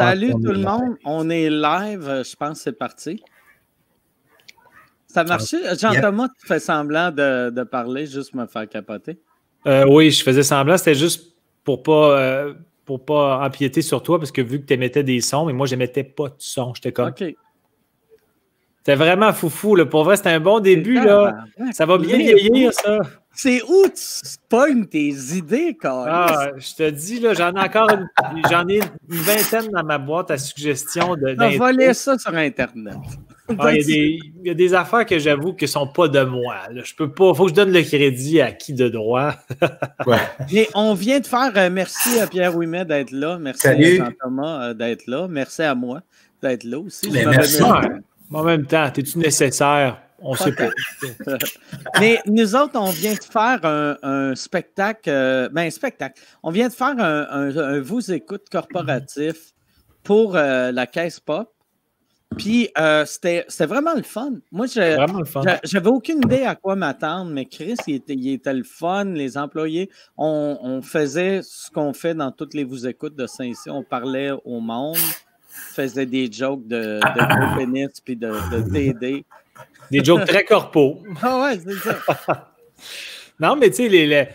Salut tout le monde, on est live, euh, je pense que c'est parti. Ça a marché? Jean-Thomas, tu fais semblant de, parler, juste me faire capoter? Euh, oui, je faisais semblant, c'était juste pour pas, euh, pour pas empiéter sur toi, parce que vu que tu émettais des sons, mais moi, je n'émettais pas de son. J'étais comme. OK. C'était vraiment foufou. Là. Pour vrai, c'était un bon début. Là. Ça va bien vieillir, ça. C'est où tu pognes tes idées, quand Ah, je te dis, là, j'en ai encore une, j'en ai une vingtaine dans ma boîte à suggestions. De, On va laisser ça sur Internet. Ah, il, y a des, affaires que j'avoue que ne sont pas de moi. Là. Je peux pas. faut que je donne le crédit à qui de droit. Mais on vient de faire. Euh, merci à Pierre Ouimet d'être là. Merci à Jean-Thomas euh, d'être là. Merci à moi d'être là aussi. Mais merci. En même temps, es-tu nécessaire? On sait pas. Mais nous autres, on vient de faire un, spectacle, euh, ben, un spectacle. On vient de faire un, vous écoute corporatif pour euh, la caisse pop. Puis euh, c'était vraiment le fun. Moi, j'avais aucune idée à quoi m'attendre, mais Chris, il était, le fun. Les employés, on, faisait ce qu'on fait dans toutes les vous écoutes de Saint-Cyr. On parlait au monde, faisait des jokes de, de pénis puis de, de TD. Des jokes très corpaux. Ah ouais, c'est ça. non, mais tu sais, les,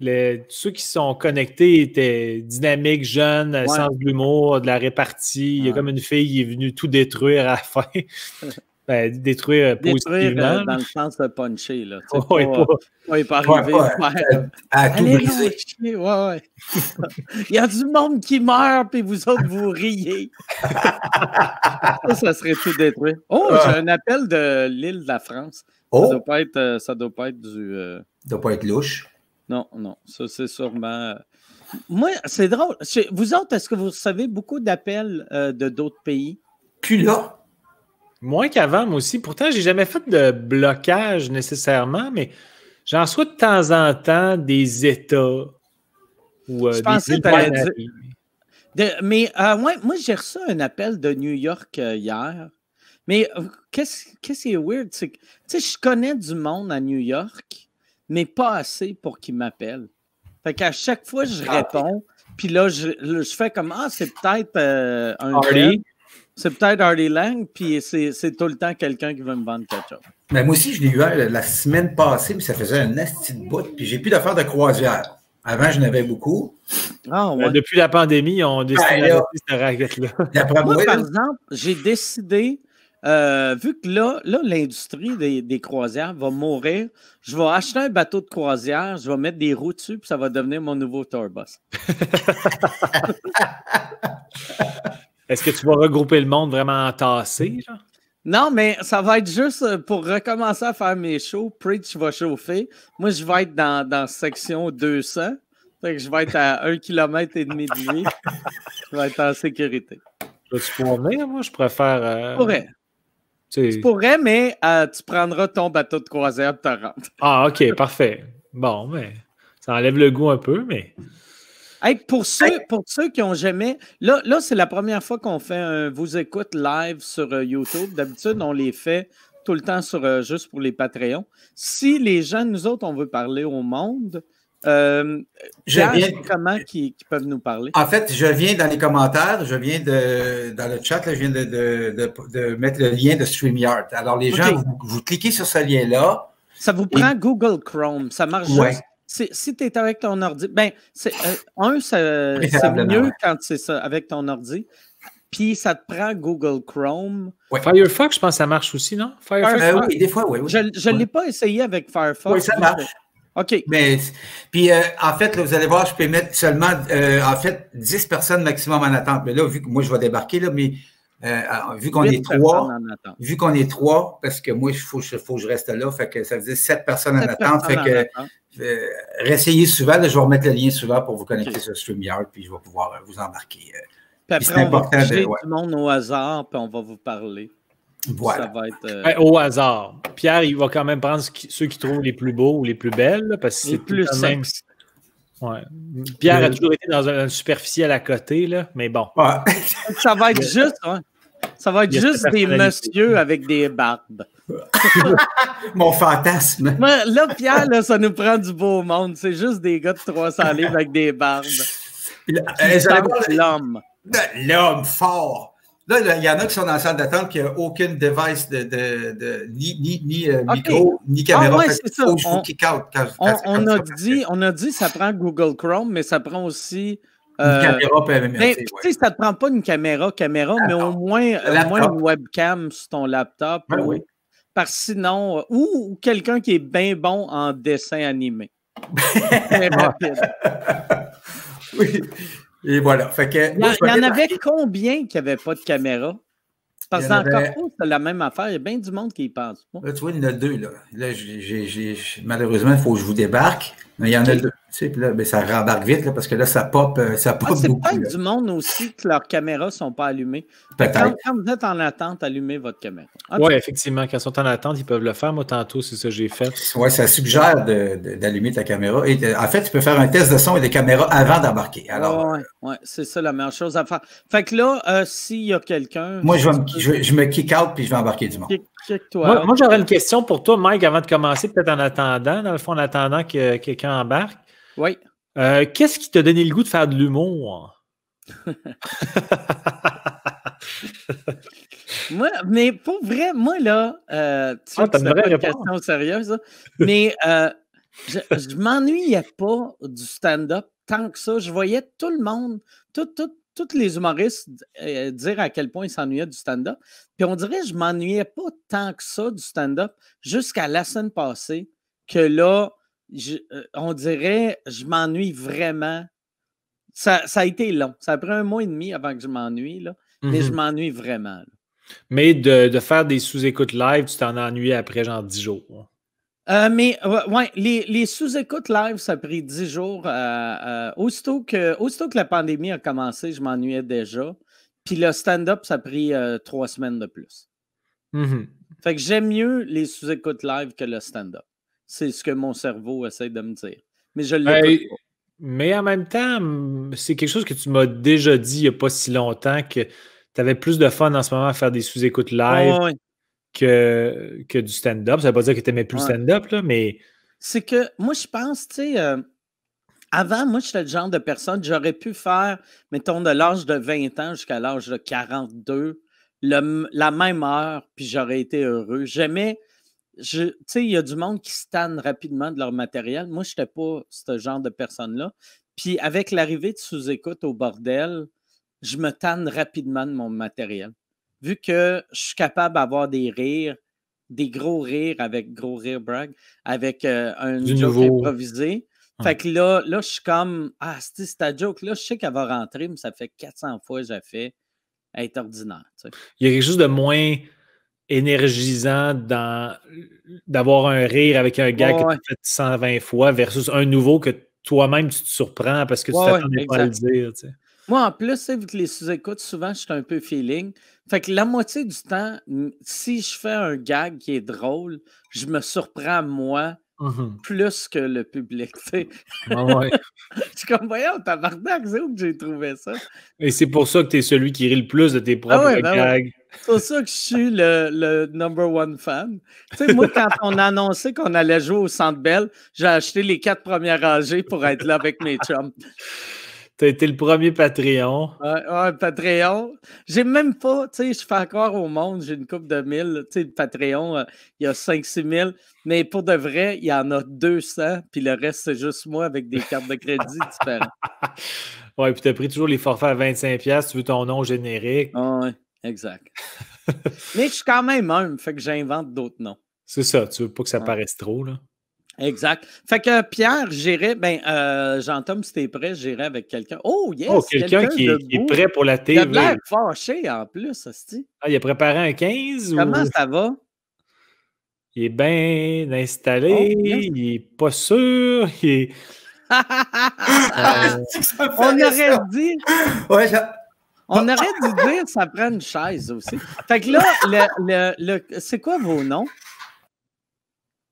les, ceux qui sont connectés étaient dynamiques, jeunes, sens de l'humour, de la répartie. Il y a comme une fille qui est venue tout détruire à la fin. Ben, détruire, détruire positivement. Euh, dans le sens de puncher. Là. Oui, pas, pas, pas, pas arriver. Ouais, à, tout briser. Ouais, ouais. Il y a du monde qui meurt, puis vous autres, vous riez. ça, ça serait tout détruit. Oh, j'ai un appel de l'île de la France. Oh. Ça doit pas être, euh, ça doit pas être du. Euh, Ça doit pas être louche. Non, non. Ça, c'est sûrement. Moi, c'est drôle. Vous autres, est-ce que vous recevez beaucoup d'appels de d'autres pays? Plus là. Moins qu'avant, moi aussi. Pourtant, j'ai jamais fait de blocage nécessairement, mais j'en reçois de temps en temps des États ou euh, des Mais euh, moi, j'ai reçu un appel de New York euh, hier. Mais qu'est-ce qui est weird? C'est que je connais du monde à New York, mais pas assez pour qu'ils m'appellent. Fait qu'à chaque fois, je ah, réponds. Puis là, je, fais comme Ah, c'est peut-être un. C'est peut-être Hardy Lang, puis c'est tout le temps quelqu'un qui veut me vendre quelque chose. Mais moi aussi, je l'ai eu la semaine passée, mais ça faisait un asti de bout, puis j'ai plus d'affaires de croisière. Avant, j'en avais beaucoup. Ah, ouais. depuis la pandémie, on décide ben, d'arrêter cette raquette-là. Moi, par exemple, j'ai décidé, euh, vu que là, là l'industrie des, des, croisières va mourir, je vais acheter un bateau de croisière, je vais mettre des roues dessus, puis ça va devenir mon nouveau tourbus. Est-ce que tu vas regrouper le monde vraiment entassé? Genre? Non, mais ça va être juste euh, pour recommencer à faire mes shows. Preach va chauffer. Moi, je vais être dans, dans section 200. Fait que je vais être à 1 km et demi de lui. Je vais être en sécurité. Tu pourrais venir, moi, je préfère. Euh... Je pourrais. Tu pourrais, mais euh, tu prendras ton bateau de croisière et te rendre. Ah, OK, parfait. Bon, mais ça enlève le goût un peu, mais pour, ceux, pour ceux qui n'ont jamais. Là, là c'est la première fois qu'on fait un vous écoute live sur euh, YouTube. D'habitude, on les fait tout le temps sur euh, juste pour les Patreons. Si les gens, nous autres, on veut parler au monde, euh, je viens... comment qui, peuvent nous parler? En fait, je viens dans les commentaires, je viens de dans le chat, je viens de, de, mettre le lien de StreamYard. Alors, les gens, vous, cliquez sur ce lien-là. Ça vous prend Google Chrome. Ça marche juste si tu es avec ton ordi, ben, c'est, euh, un, c'est mieux quand c'est avec ton ordi. Puis ça te prend Google Chrome. Firefox, je pense que ça marche aussi, non? Firefox, euh, oui, des fois, oui. Je ne l'ai pas essayé avec Firefox. Oui, ça marche. OK. Mais, puis, euh, en fait, vous allez voir, je peux mettre seulement, en fait, 10 personnes maximum en attente. Mais là, vu que moi, je vais débarquer, là, mais vu qu'on est trois, vu qu'on est trois, parce que moi, il faut, faut, que je reste là, fait que ça veut dire sept personnes en attente. Fait que euh, réessayez souvent. je vais remettre le lien souvent pour vous connecter sur StreamYard, puis je vais pouvoir euh, vous embarquer. Euh. Puis après, on va de, ouais. le monde au hasard, puis on va vous parler. Voilà. Ça va être, au hasard. Pierre, il va quand même prendre ceux qui trouvent les plus beaux ou les plus belles, parce que c'est plus même. Ouais. Pierre a toujours été dans un, superficiel à côté, là, mais bon. ça va être juste, ça va être juste des messieurs avec des barbes. Mon fantasme. là, Pierre, là, ça nous prend du beau monde. C'est juste des gars de 300 livres avec des barbes. Euh, l'homme. l'homme fort. Là, il y en a qui sont dans la salle d'attente qui n'ont aucune device de, de, de ni, ni, ni euh, micro, ni caméra. Ah, ouais, c'est ça. Faut on, kick out quand, on, on a dit, on a dit ça prend Google Chrome, mais ça prend aussi. Euh, une caméra PMMC. Mais, ouais. Ça ne te prend pas une caméra, caméra, mais au moins, au moins une webcam sur ton laptop. Ben oui. Parce que sinon, ou, ou quelqu'un qui est bien bon en dessin animé. oui. Et voilà. Fait que, il y, en avait combien qui n'avaient pas de caméra? Parce que dans le corpo, c'est la même affaire. Il y a bien du monde qui y pense pas. Là, tu vois, il y en a deux. Là. là malheureusement, il faut que je vous débarque. Mais il y en a deux. Tu sais, puis là, ben, ça rembarque vite là, parce que là, ça pop, euh, ça pop ah, C'est pas du monde aussi que leurs caméras ne sont pas allumées. Quand, quand, vous êtes en attente, allumez votre caméra. Oui, effectivement. Quand ils sont en attente, ils peuvent le faire. Moi, tantôt, c'est ça que j'ai fait. Oui, ça suggère d'allumer ta caméra. Et en fait, tu peux faire un test de son et de caméra avant d'embarquer. Alors, oui, ouais, c'est ça la meilleure chose à faire. Fait que là, euh, s'il y a quelqu'un. Moi, je, me, je, me kick out puis je vais embarquer du monde. Moi, moi j'aurais une question pour toi, Mike, avant de commencer, peut-être en attendant, dans le fond, en attendant que quelqu'un embarque. Oui. Euh, qu'est-ce qui t'a donné le goût de faire de l'humour? moi, mais pour vrai, moi, là, euh, tu ah, c'est une question sérieuse, mais euh, je, je m'ennuyais pas du stand-up tant que ça. Je voyais tout le monde, tous les humoristes dire à quel point ils s'ennuyaient du stand-up. Puis on dirait que je m'ennuyais pas tant que ça du stand-up jusqu'à la semaine passée, que là, euh, on dirait, je m'ennuie vraiment. Ça, a été long. Ça a pris un mois et demi avant que je m'ennuie, là, mais je mmh m'ennuie vraiment. Mais de, faire des sous-écoutes live, tu t'en ennuies après genre 10 jours. Euh, mais ouais, les, sous-écoutes live, ça a pris 10 jours. Euh, aussitôt, que, aussitôt que la pandémie a commencé, je m'ennuyais déjà. Puis le stand-up, ça a pris trois semaines de plus. Mmh fait que j'aime mieux les sous-écoutes live que le stand-up. C'est ce que mon cerveau essaie de me dire. Mais je Mais en même temps, c'est quelque chose que tu m'as déjà dit il n'y a pas si longtemps que tu avais plus de fun en ce moment à faire des sous-écoutes live que, que du stand-up. Ça ne veut pas dire que tu n'aimais plus le stand-up, mais. C'est que moi, je pense, tu sais, euh, avant, moi, j'étais le genre de personne, j'aurais pu faire, mettons, de l'âge de 20 ans jusqu'à l'âge de 42, la même heure, puis j'aurais été heureux. J'aimais tu sais, il y a du monde qui se rapidement de leur matériel. Moi, je n'étais pas ce genre de personne-là. Puis avec l'arrivée de sous-écoute au bordel, je me tanne rapidement de mon matériel. Vu que je suis capable d'avoir des rires, des gros rires avec gros rire brag, avec euh, un joke improvisé. Fait que là, là, je suis comme Ah, c'est ta joke, là, je sais qu'elle va rentrer, mais ça fait 400 fois que j'ai fait être ordinaire. Il y a quelque chose de moins énergisant d'avoir un rire avec un gars que tu fait 120 fois versus un nouveau que toi-même tu te surprends parce que tu t'attendais pas à le dire. Moi, en plus, vu que les sous-écoutes, souvent, je suis un peu feeling. Fait que la moitié du temps, si je fais un gag qui est drôle, je me surprends moi mmh plus que le public. Tu ah ouais. je suis comme, voyons, tabarnak, c'est où que j'ai trouvé ça? Et c'est pour ça que tu es celui qui rit le plus de tes ah propres ben gags. C'est pour ça que je suis le, le, number one fan. Tu sais, moi, quand on a annoncé qu'on allait jouer au Centre Bell, j'ai acheté les quatre premières rangées pour être là avec mes chums. Tu as été le premier Patreon. Ouais, Patreon. J'ai même pas, tu sais, je fais encore au monde, j'ai une coupe de mille. Tu sais, le Patreon, euh, il y a 5-6 000. Mais pour de vrai, il y en a 200, puis le reste, c'est juste moi avec des cartes de crédit différentes. ouais, puis tu as pris toujours les forfaits à 25$, tu veux ton nom générique. Ah, ouais. Exact. Mais je suis quand même un, fait que j'invente d'autres noms. C'est ça, tu veux pas que ça paraisse trop, là. Exact. Fait que Pierre, j'irai, ben, euh, Jean-Tom, si t'es prêt, j'irai avec quelqu'un. Oh, yes! Oh, quelqu'un qui, est prêt pour la TV. Il a l'air fâché en plus, hostie. Ah, il a préparé un 15 Comment ça va? Il est bien installé, oh, il est pas sûr, il est... euh... On aurait dit. Ouais, on aurait dû dire ça prend une chaise aussi. Fait que là, le, le, c'est quoi vos noms?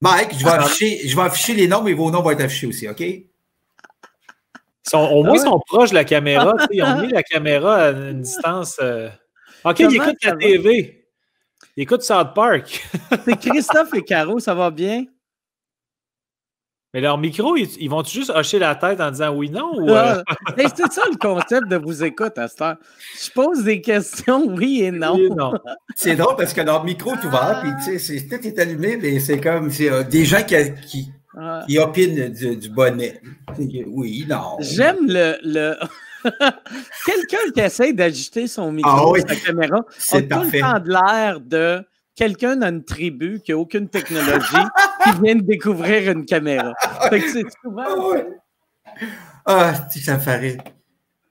Mike, je vais, afficher, je vais afficher les noms, mais vos noms vont être affichés aussi, OK? au moins, ils sont proches de la caméra. Ils ont mis la caméra à une distance. Euh, OK, ils écoutent la TV. Ils écoutent South Park. c'est Christophe et Caro, ça va bien? Mais leur micro, ils, vont juste hocher la tête en disant oui, non? Ou, euh? c'est ça le concept de vous écouter à cette heure. Je pose des questions, oui et non. non. c'est drôle parce que leur micro est ouvert, puis tu sais, tout est allumé, mais c'est comme euh, des gens qui, qui, opinent du, bonnet. Oui, non. J'aime le. le... Quelqu'un qui essaie d'ajuster son micro, ah sa caméra, a tout le temps de l'air de quelqu'un dans une tribu qui n'a aucune technologie qui vient de découvrir une caméra. Fait que c'est souvent. Ah, ah ça me ferait.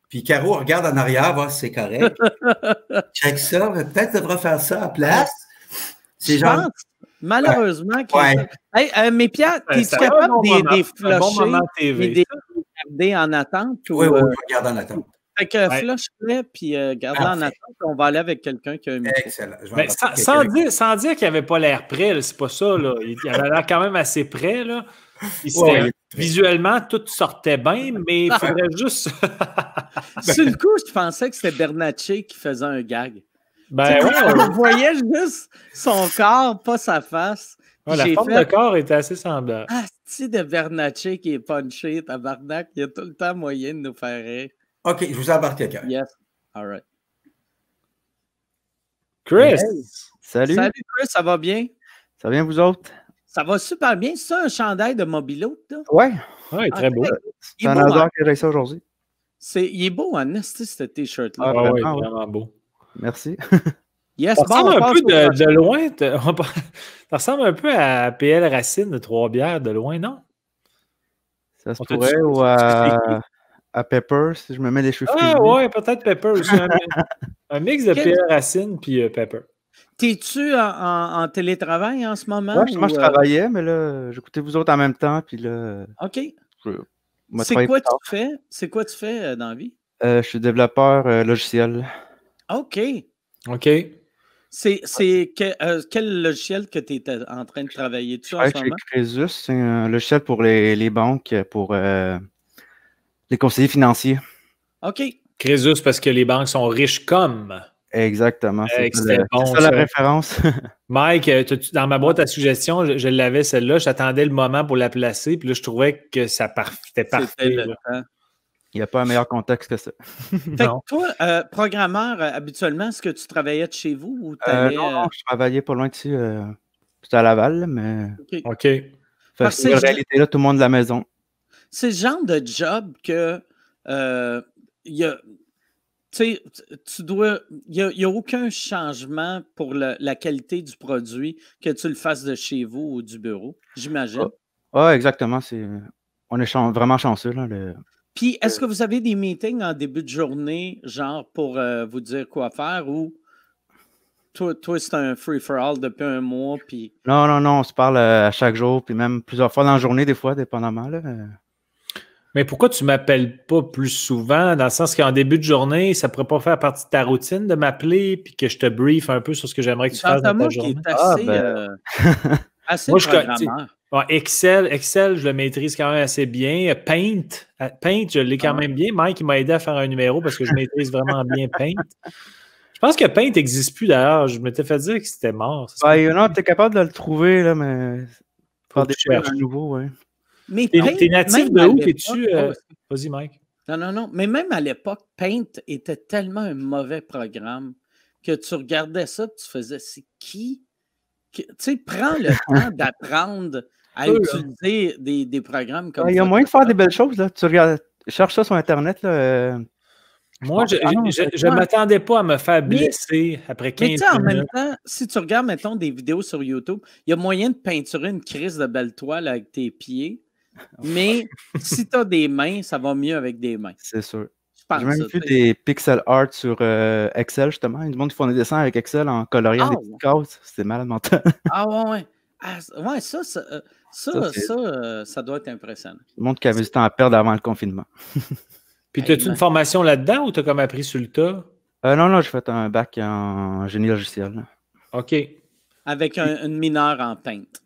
Puis Caro regarde en arrière, voir si c'est correct. Check ça, peut-être devra faire ça à place. C'est genre. Pense, malheureusement. Ouais. Hey, euh, mais Pierre, es-tu capable de des, flusher bon et de garder en attente? oui, oui, euh, regarde en attente. Fait que ouais. flush-le, puis euh, garde en attente. On va aller avec quelqu'un qui a un micro. Excellent. Mais sans, dire, sans, dire, qu'il n'avait pas l'air prêt, c'est pas ça. Là. Il, avait l'air quand même assez prêt. Là. visuellement, tout sortait bien, mais il faudrait juste. Sur le coup, je pensais que c'était Bernatchez qui faisait un gag. Ben On voyait juste son corps, pas sa face. la forme de corps était assez semblable. Ah, c'est de Bernatchez qui est punché, tabarnak, il y a tout le temps moyen de nous faire rire. OK, je vous embarque quelqu'un. Yes. All right. Chris. Salut. Salut, Chris, ça va bien? Ça va bien, vous autres? Ça va super bien. C'est ça un chandail de Mobilo? Oui. Oui, très beau. C'est un hasard que j'ai ça aujourd'hui. Il est beau, hein, ce t-shirt-là. Ah, oui, vraiment beau. Merci. Yes, ça ressemble un peu de, de, loin. Ça ressemble un peu à PL Racine de Trois-Bières de loin, non? Ça se pourrait ou à à Pepper, si je me mets les cheveux Ah ouais, peut-être Pepper aussi. un, mix de Pierre Racine puis euh, Pepper. T'es-tu en, télétravail en ce moment? Ouais, moi, je euh? travaillais, mais là, j'écoutais vous autres en même temps. Puis là, OK. C'est quoi, tu fais? C'est quoi tu fais euh, dans la vie? je suis développeur logiciel. OK. OK. C'est quel logiciel que tu es en train de travailler dessus en ce moment? Crésus, c'est un logiciel pour les, les banques, pour les conseillers financiers. OK. Crésus, parce que les banques sont riches comme. Exactement. C'est ça, la référence. Mike, euh, dans ma boîte à suggestions, je, l'avais celle-là. J'attendais le moment pour la placer. Puis là, je trouvais que ça c'était parfait. Il n'y a pas un meilleur contexte que ça. fait que toi, euh, programmeur, euh, habituellement, est-ce que tu travaillais de chez vous ou non, je travaillais pas loin de ici. C'était à Laval, mais. OK. en réalité, là, tout le monde de la maison c'est le genre de job que euh, y a, tu dois. Il n'y a, aucun changement pour la qualité du produit que tu le fasses de chez vous ou du bureau, j'imagine. Oui, ah, exactement. on est vraiment chanceux. Là, Puis, est-ce que vous avez des meetings en début de journée, genre pour euh, vous dire quoi faire ou toi, toi c'est un free-for-all depuis un mois? Puis... Non, non, non, on se parle euh, à chaque jour, puis même plusieurs fois dans la journée, des fois, dépendamment. Là. Mais pourquoi tu ne m'appelles pas plus souvent? Dans le sens qu'en début de journée, ça ne pourrait pas faire partie de ta routine de m'appeler puis que je te brief un peu sur ce que j'aimerais que tu fasses dans ta journée? Est assez, ah, ben. euh, assez Moi, je, Excel, Excel, je le maîtrise quand même assez bien. Paint, euh, Paint, je l'ai quand ah. même bien. Mike m'a aidé à faire un numéro parce que je maîtrise vraiment bien Paint. Je pense que Paint n'existe plus d'ailleurs. Je m'étais fait dire que c'était mort. Ben, non, tu es capable de le trouver, là, mais. Faire des cherches nouveau, ouais. Mais t'es natif de où? T'es-tu. Euh, vas-y, Mike. Non, non, non. Mais même à l'époque, Paint était tellement un mauvais programme que tu regardais ça et tu faisais c'est qui? Tu sais, prends le temps d'apprendre à utiliser des, des, programmes comme ça. Il y a moyen de faire des belles choses. Là. Tu regardes, cherche ça sur Internet. Là, euh, Moi, je ne m'attendais pas à me faire blesser après 15 mais en même temps, si tu regardes, mettons, des vidéos sur YouTube, il y a moyen de peinturer une crise de belle toile avec tes pieds mais si tu as des mains, ça va mieux avec des mains. C'est sûr. J'ai même vu des pixel art sur euh, Excel, justement. Il y a monde qui font des dessins avec Excel en coloriant des petites cases. C'était malade mental. ah ouais, ouais. Ah, ouais, ça, ça, euh, ça, ça, euh, ça, doit être impressionnant. Le monde qui avait du temps à perdre avant le confinement. Puis, as-tu une formation là-dedans ou tu as comme appris sur le tas? non, non, j'ai fait un bac en génie logiciel. OK. Avec un, une mineure en teinte.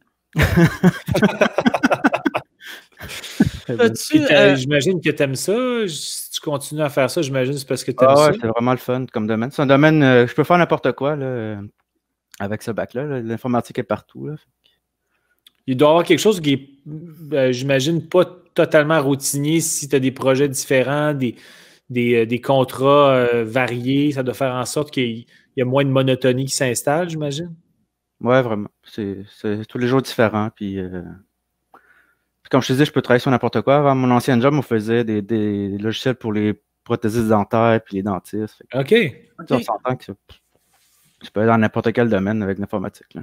Euh, j'imagine que tu aimes ça. Si tu continues à faire ça, j'imagine que c'est parce que tu aimes ah ça. C'est vraiment le fun comme domaine. C'est un domaine, euh, je peux faire n'importe quoi là, avec ce bac-là. L'informatique est partout. il doit y avoir quelque chose qui est, euh, j'imagine, pas totalement routinier si tu as des projets différents, des, des, euh, contrats euh, variés. Ça doit faire en sorte qu'il y a moins de monotonie qui s'installe, j'imagine. Ouais, vraiment. C'est tous les jours différents. Puis, comme je te disais, je peux travailler sur n'importe quoi. Avant mon ancien job, on faisait des, logiciels pour les prothésistes dentaires puis les dentistes. OK. On s'entend que tu peux être dans n'importe quel domaine avec l'informatique.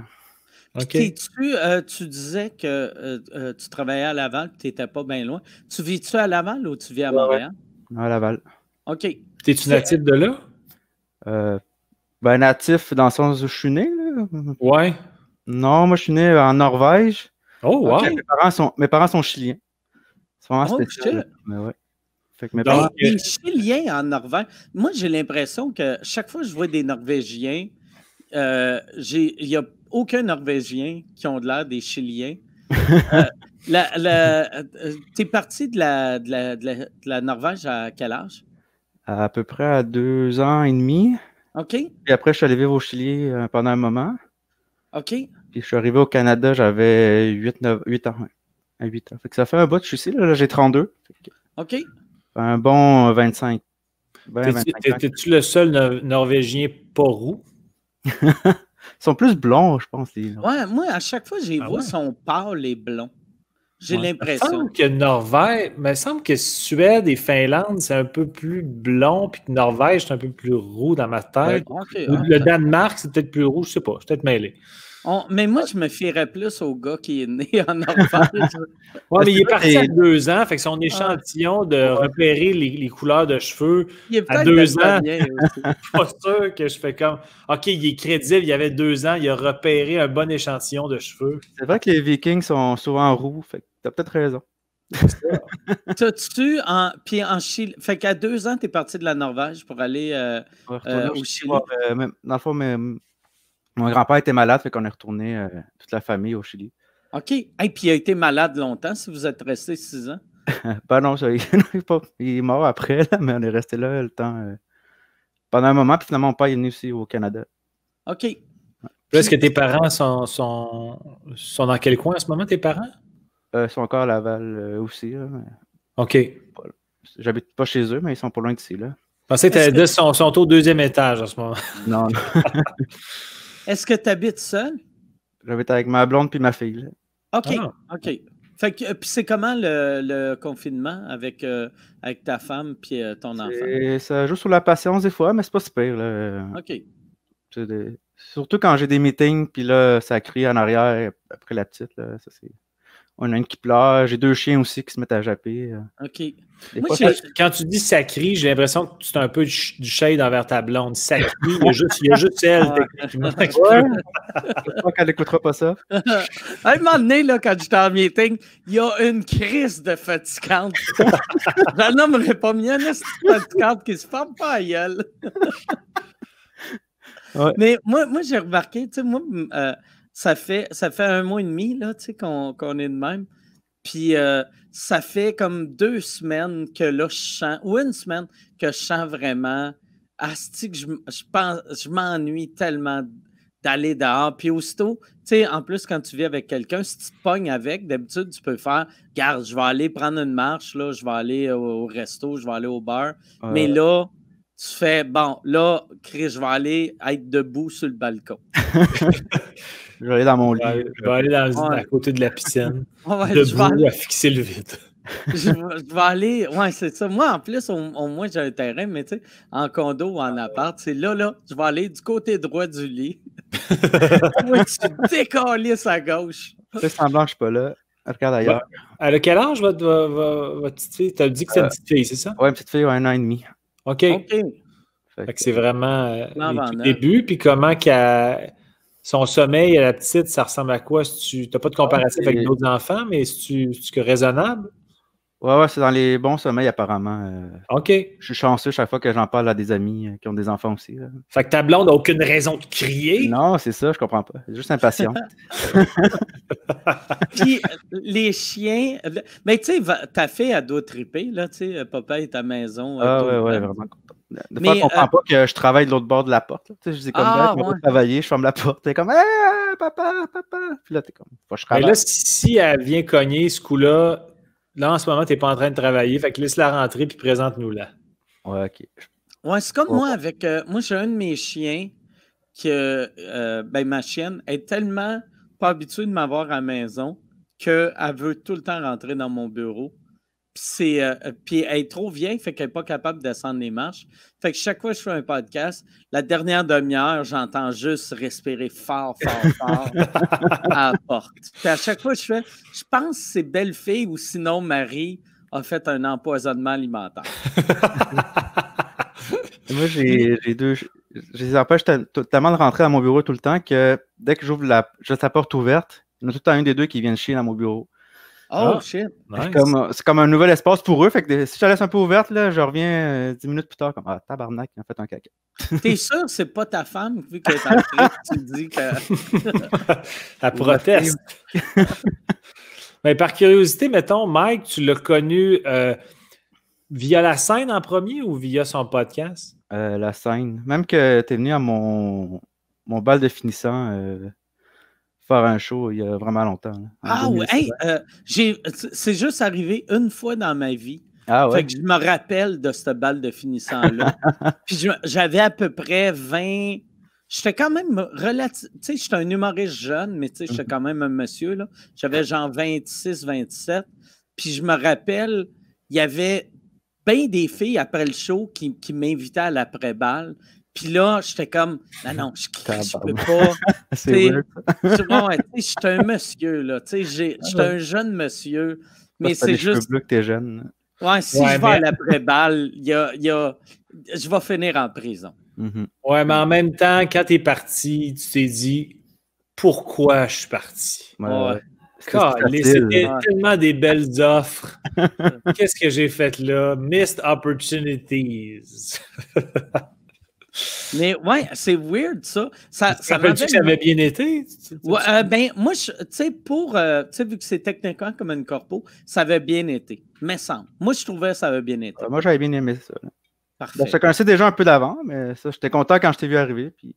Tu, euh, tu disais que euh, euh, tu travaillais à Laval, tu n'étais pas bien loin. Tu vis-tu à Laval ou tu vis à Montréal? À Laval. OK. T'es-tu natif de là? ben, natif dans le sens où je suis né. Là. Ouais. Non, moi, je suis né en Norvège. Oh, wow. mes, parents sont, mes parents sont chiliens. C'est vraiment oh, spécial. Mais ouais. Fait que mes parents... Les Chiliens en Norvège, moi, j'ai l'impression que chaque fois que je vois des Norvégiens, il y a aucun Norvégien qui ont de l'air des Chiliens. euh, euh tu es parti de la, de, la, Norvège à quel âge? À, peu près à deux ans et demi. OK. Et après, je suis allé vivre au Chili euh, pendant un moment. OK. Puis je suis arrivé au Canada, j'avais 8, 9, 8 ans. À 8 ans. Fait que ça fait un bout, je suis ici, là, j'ai 32. OK. Un bon 25. T'es-tu le seul Norvégien pas roux? Ils sont plus blonds, je pense. Ouais, moi, à chaque fois, j'ai ah vu son pâle et blond. J'ai l'impression. Il semble que Norvège, mais il semble que Suède et Finlande, c'est un peu plus blond, puis que Norvège, c'est un peu plus roux dans ma tête. le Danemark, c'est peut-être plus roux, je sais pas, je suis peut-être mêlé mais moi, je me fierais plus au gars qui est né en Norvège. oui, mais il est parti à deux ans, fait que son échantillon de repérer les, couleurs de cheveux à deux ans, je suis pas sûr que je fais comme OK, il est crédible, il y avait deux ans, il a repéré un bon échantillon de cheveux. C'est vrai que les Vikings sont souvent roux, fait que t'as peut-être raison. T'as-tu en. Puis en Chili. Fait qu'à deux ans, tu es parti de la Norvège pour aller euh, euh, au Chili? Euh, dans le fond, mais, mon grand-père était malade, fait qu'on est retourné euh, toute la famille au Chili. OK. Et puis il a été malade longtemps si vous êtes resté six ans? ben non, il, est mort après, mais on est resté là le temps. Euh, pendant un moment, puis finalement, mon père est venu aussi au Canada. OK. Est-ce que tes parents sont, sont, sont, dans quel coin en ce moment, tes parents? Euh, ils sont encore à Laval aussi. OK. J'habite pas chez eux, mais ils sont pas loin d'ici. Là. Je pensais que tu sont, sont au deuxième étage en ce moment. Non. Est-ce que tu habites seul? J'habite avec ma blonde puis ma fille. OK. Ah. OK. Fait que, puis c'est comment le, confinement avec, euh, avec ta femme puis euh, ton enfant? Ça joue sur la patience des fois, mais c'est pas super. OK. Surtout quand j'ai des meetings, puis là, ça crie en arrière après la petite. Là, ça, on a une qui pleure. J'ai deux chiens aussi qui se mettent à japper. Euh. OK. quand tu dis sacré, j'ai l'impression que c'est un peu du shade envers ta blonde. Sacré, il y a juste, il y a juste elle, techniquement. Ouais. qu'elle n'écoutera pas ça. À un moment donné, là, quand j'étais en meeting, il y a une crise de fatigante. Je nommerai pas mienne, c'est fatigante qui se forme pas à gueule. Mais moi, moi j'ai remarqué, tu sais, moi, euh, ça fait, ça fait un mois et demi là, qu'on, est de même. Puis euh, ça fait comme deux semaines que là, je chante, ou une semaine que je chante vraiment. Asti, que je, je, pense, je m'ennuie tellement d'aller dehors. Puis aussitôt, tu sais, en plus, quand tu vis avec quelqu'un, si tu te pognes avec, d'habitude, tu peux faire, garde, je vais aller prendre une marche, là, je vais aller au, resto, je vais aller au bar. Mais là, tu fais, bon, là, Chris, je vais aller être debout sur le balcon. je vais aller dans mon lit. Je vais aller à côté de la piscine. debout à fixer le vide. je, vais aller. Ouais, c'est ça. Moi, en plus, au, moins, j'ai un terrain, mais tu sais, en condo ou en appart, c'est là, là, je vais aller du côté droit du lit. Moi, tu décalisses à gauche. Fais semblant que je suis pas là. Regarde ailleurs. À quel âge votre, votre, petite fille? Tu as dit que c'est une petite fille, c'est ça? Oui, une petite fille, un an et demi. OK. c'est vraiment euh, le début. Puis comment son sommeil à la petite, ça ressemble à quoi? tu n'as pas de comparatif avec d'autres enfants, mais est-ce raisonnable? Ouais, ouais, c'est dans les bons sommeils apparemment. Euh. OK. Je suis chanceux chaque fois que j'en parle à des amis euh, qui ont des enfants aussi. Fait que ta blonde n'a aucune raison de crier? Non, c'est ça, je comprends pas. Elle juste impatiente. Puis les chiens. Mais tu sais, ta fille a doit triper, là, tu sais, papa est à maison. Ah ouais, ouais, vraiment content. Des fois, on comprend euh, pas que je travaille de l'autre bord de la porte. Tu sais, je dis comme, ah, ben, ouais. travailler, je ferme la porte. T'es comme, hey, papa, papa. Puis là, t'es comme, faut que je travaille. Mais là, si elle vient cogner ce coup-là, là, en ce moment, t'es pas en train de travailler. Fait que laisse-la rentrer puis présente-nous-la. Ouais, OK. Ouais, c'est comme moi avec. Euh, moi, j'ai un de mes chiens que. Euh, ben, ma chienne est tellement pas habituée de m'avoir à la maison qu'elle veut tout le temps rentrer dans mon bureau. Puis, euh, puis elle est trop vieille, fait qu'elle n'est pas capable de descendre les marches. Fait que chaque fois que je fais un podcast, la dernière demi-heure, j'entends juste respirer fort, fort, fort à la porte. Puis à chaque fois que je fais, je pense que c'est belle fille ou sinon Marie a fait un empoisonnement alimentaire. Moi, j'ai deux. Je les empêche tellement de rentrer dans mon bureau tout le temps que dès que j'ouvre la, juste la porte ouverte, il y en a tout le temps un des deux qui vient chier dans mon bureau. Oh ah, shit! C'est comme, un nouvel espace pour eux. Fait que si je la laisse un peu ouverte, là, je reviens euh, dix minutes plus tard comme Ah, tabarnak, il a fait un caca. T'es sûr que c'est pas ta femme vu qu'elle est entrée, tu dis que. Elle proteste. Mais par curiosité, mettons, Mike, tu l'as connu euh, via la scène en premier ou via son podcast? Euh, la scène. Même que tu es venu à mon, mon bal de finissant faire un show il y a vraiment longtemps. ah oui, euh, c'est juste arrivé une fois dans ma vie. Ah ouais? Fait que je me rappelle de cette balle de finissant-là. Puis j'avais à peu près 20. J'étais quand même relatif. Tu sais, j'étais un humoriste jeune, mais tu sais, j'étais quand même un monsieur. là. J'avais genre 26, 27. Puis je me rappelle, il y avait bien des filles après le show qui, qui m'invitaient à l'après-balle. Puis là, j'étais comme, non, non, je, je peux pas. c'est Je suis un monsieur, là. Je suis un jeune monsieur. Mais c'est juste. que t'es jeune. Ouais, si je vais à l'après-balle, y a, y a... je vais finir en prison. Mm-hmm. Ouais, mais en même temps, quand t'es parti, tu t'es dit pourquoi je suis parti? Ouais. C'était tellement des belles offres. Qu'est-ce que j'ai fait là? Missed opportunities. Mais ouais, c'est weird ça. Ça, ça que ça avait bien été? Ouais, euh, ben, moi, tu sais, pour, euh, tu sais, vu que c'est techniquement comme une corpo, ça avait bien été. Mais sans. Moi, je trouvais que ça avait bien été. moi, j'avais bien aimé ça. Parfait. je te connaissais déjà un peu d'avant, mais ça, j'étais content quand je t'ai vu arriver. Puis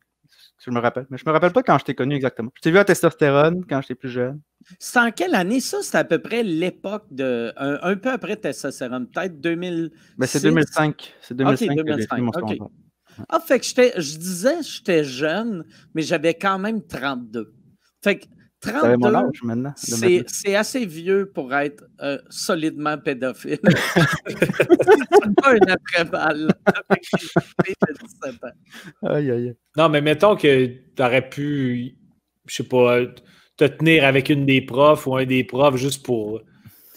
je me rappelle. Mais je me rappelle pas quand je t'ai connu exactement. Je t'ai vu à testostérone quand j'étais plus jeune. C'est en quelle année ça? C'est à peu près l'époque de. Un, peu après testostérone, peut-être 2000. Ben, c'est 2005. C'est 2005, okay, 2005. Que mon ah, fait que je disais que j'étais jeune, mais j'avais quand même 32. Fait que 32, c'est assez vieux pour être euh, solidement pédophile. c'est pas une après-balle. aïe, aïe. Non, mais mettons que tu aurais pu, je sais pas, te tenir avec une des profs ou un des profs juste pour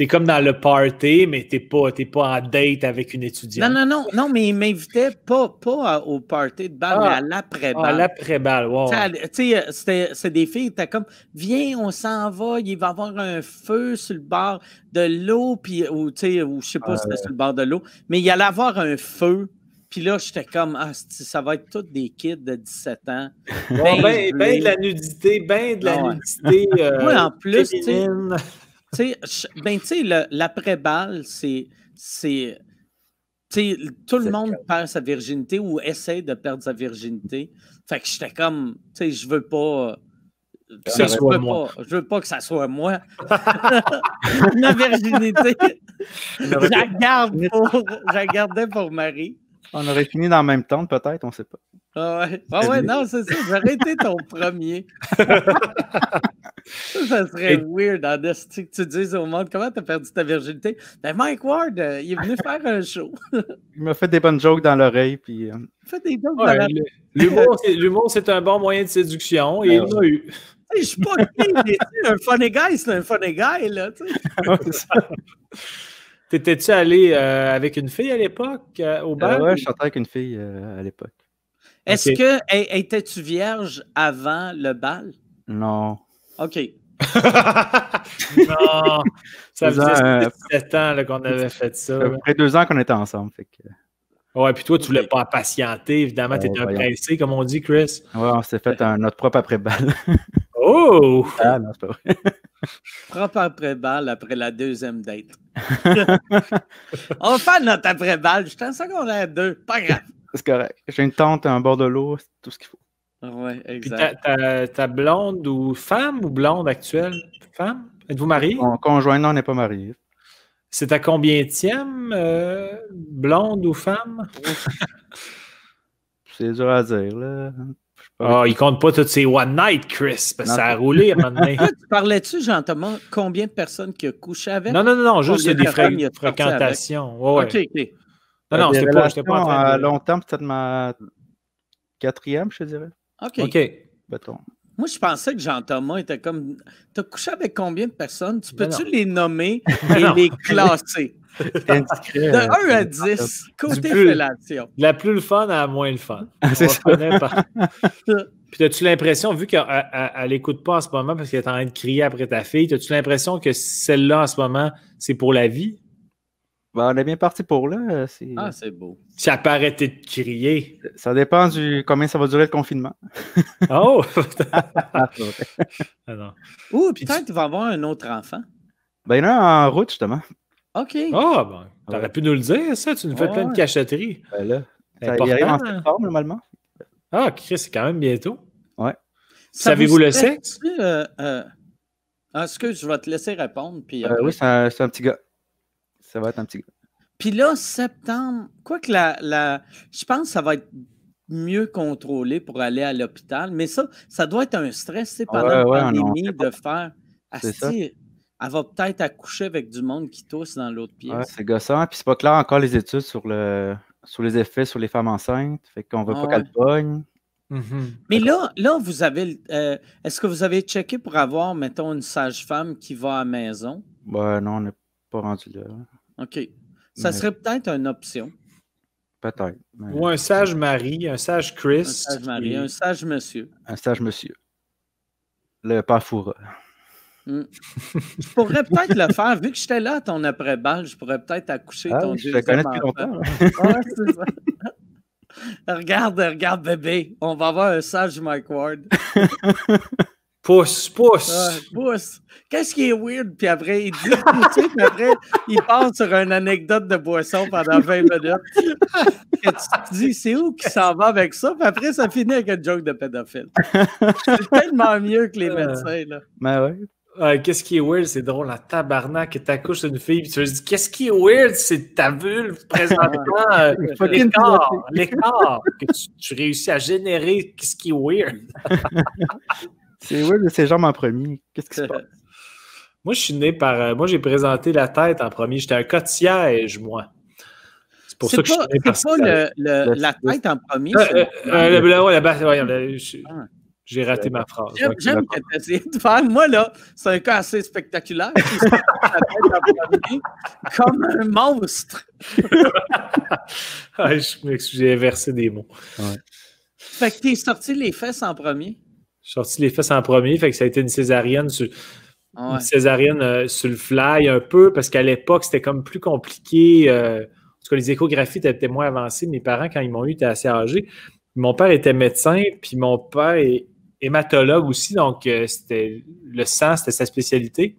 T'es comme dans le party, mais t'es pas, pas en date avec une étudiante. Non, non, non, non, mais il m'invitait pas, pas au party de balle, mais à ah. l'après-balle. À l'après-balle, wow. Tu sais, c'est des filles, t'es comme, viens, on s'en va, il va y avoir un feu sur le bord de l'eau, puis, ou tu sais, ou je sais pas si c'était sur le bord de l'eau, mais il y allait avoir un feu. Puis là, j'étais comme, ah, ça va être tous des kids de 17 ans. ben, ben, ben de la nudité, ben de la ah nudité. Euh, oui, en plus, tu sais ben, tu sais, l'après-balle, c'est. tout le monde perd sa virginité ou essaie de perdre sa virginité. Fait que j'étais comme, tu sais, je veux pas. Que ça soit moi. je veux pas que ça soit moi. Ma virginité, je la, garde pour, gardais pour Marie. On aurait fini dans le même temps, peut-être, on sait pas. Ah ouais, ah ouais non, c'est ça. J'aurais été ton premier. ça, serait weird en que tu dises au monde comment tu as perdu ta virginité? Ben Mike Ward, euh, il est venu faire un show. il m'a fait des bonnes jokes dans l'oreille. Puis, euh... Il fait des jokes dans l'oreille. L'humour, c'est un bon moyen de séduction et il l'a eu. Je suis pas un funny guy, c'est un funny guy, là. T'étais-tu allé euh, avec une fille à l'époque euh, au bar? ouais, je chantais avec une fille à l'époque. Est-ce que étais-tu vierge avant le bal? Non. OK. non, ça faisait 7 ans qu'on avait fait ça. Ça fait deux ans qu'on était ensemble. Fait que... Ouais, puis toi, tu voulais pas patienter, évidemment, tu étais un pressé, comme on dit, Chris. Ouais, on s'est fait un, notre propre après-balle. oh! Ah non, c'est pas vrai. propre après-balle après la deuxième date. on va faire notre après-balle. Je suis en secondaire 2, pas grave. C'est correct. J'ai une tente, un bord de l'eau, c'est tout ce qu'il faut. Oui, exact. Puis ta, blonde ou femme ou blonde actuelle? Femme? Êtes-vous marié? Mon conjoint, non, on n'est pas marié. C'est à combien euh, blonde ou femme? C'est dur à dire, là. Ah, il compte pas toutes ces one night, Chris, parce que ça a roulé à un moment donné. Parlais-tu, Jean-Thomas, combien de personnes qui ont couché avec? Non, non, non, non juste des fréquentations. Ouais, OK, OK. Non, non, c'était pas, pas en train de... À long terme, peut-être ma quatrième, je te dirais. OK. OK. Moi, je pensais que Jean-Thomas était comme. Tu as couché avec combien de personnes? Tu peux-tu les nommer et les classer? de 1 à 10, côté fellation. La plus le fun à la moins le fun. C'est ça. Puis as-tu l'impression, vu qu'elle n'écoute pas en ce moment parce qu'elle est en train de crier après ta fille, as-tu l'impression que celle-là en ce moment, c'est pour la vie? Ben, on est bien parti pour là. Ah, c'est beau. Si elle peut arrêter de crier. Ça dépend du combien ça va durer le confinement. oh! ah, Ou peut-être qu'il va avoir un autre enfant. Ben, il y en a en route, justement. OK. Ah, ben, t'aurais pu nous le dire, ça. Tu nous fais plein de cachotteries. Ben là, ça, il arrive en septembre, normalement. Ah, Chris, c'est quand même bientôt. Ouais. Savez-vous le sexe? Euh, euh... Ah, excuse, je vais te laisser répondre. Puis euh, oui, c'est un, un, petit gars. Ça va être un petit gars. Puis là, septembre, quoi que la, la. Je pense que ça va être mieux contrôlé pour aller à l'hôpital, mais ça, ça doit être un stress, c'est pendant la pandémie de faire. Asti, elle va peut-être accoucher avec du monde qui tousse dans l'autre pièce. Ouais, c'est gossant. Puis c'est pas clair encore les études sur, le, sur les effets sur les femmes enceintes. Fait qu'on veut pas qu'elles pognent. Mm-hmm. Mais là, là, vous avez. Euh, est-ce que vous avez checké pour avoir, mettons, une sage-femme qui va à la maison? Ouais, non, on n'est pas rendu là. OK. Ça serait peut-être une option. Peut-être. Ou un sage mari, un sage Chris. Un sage mari, un sage monsieur. Un sage monsieur. Le Pafoura. Hmm. je pourrais peut-être le faire. Vu que j'étais là à ton après-balle, je pourrais peut-être accoucher ah, ton je deuxième Je te connais depuis longtemps. regarde, regarde, bébé. On va avoir un sage Mike Ward. Pousse, pousse. pousse. Qu'est-ce qui est weird? Puis après, il dit pousser, puis après, il part sur une anecdote de boisson pendant 20 minutes. tu te dis, c'est où qu'il s'en va avec ça? Puis après, ça finit avec un joke de pédophile. C'est tellement mieux que les euh, médecins, là. Ben ouais. qu'est-ce qui est weird? C'est drôle, la tabarnak, que t'accouches d'une fille, puis tu te dis, qu'est-ce qui est weird? C'est ta vulve présentement, euh, l'écart, l'écart que tu, tu, réussis à générer. Qu'est-ce qui est weird? C'est weird ses jambes en premier. Qu'est-ce qui se passe? Moi, je suis né par. Euh, moi, j'ai présenté la tête en premier. J'étais un cotillage, moi. C'est pour ça que je suis né par pas le, le, la tête en premier. Euh, euh, j'ai raté ma phrase. J'aime que tu essayé de faire. Moi, là, c'est un cas assez spectaculaire. comme un monstre. J'ai inversé des mots. Fait que t'es sorti les fesses en premier? J'ai sorti les fesses en premier, fait que ça a été une césarienne sur, une césarienne euh, sur le fly un peu, parce qu'à l'époque, c'était comme plus compliqué. Euh, en tout cas, les échographies étaient moins avancées. Mes parents, quand ils m'ont eu, étaient assez âgés. Mon père était médecin, puis mon père est hématologue aussi, donc euh, c'était le sang, c'était sa spécialité.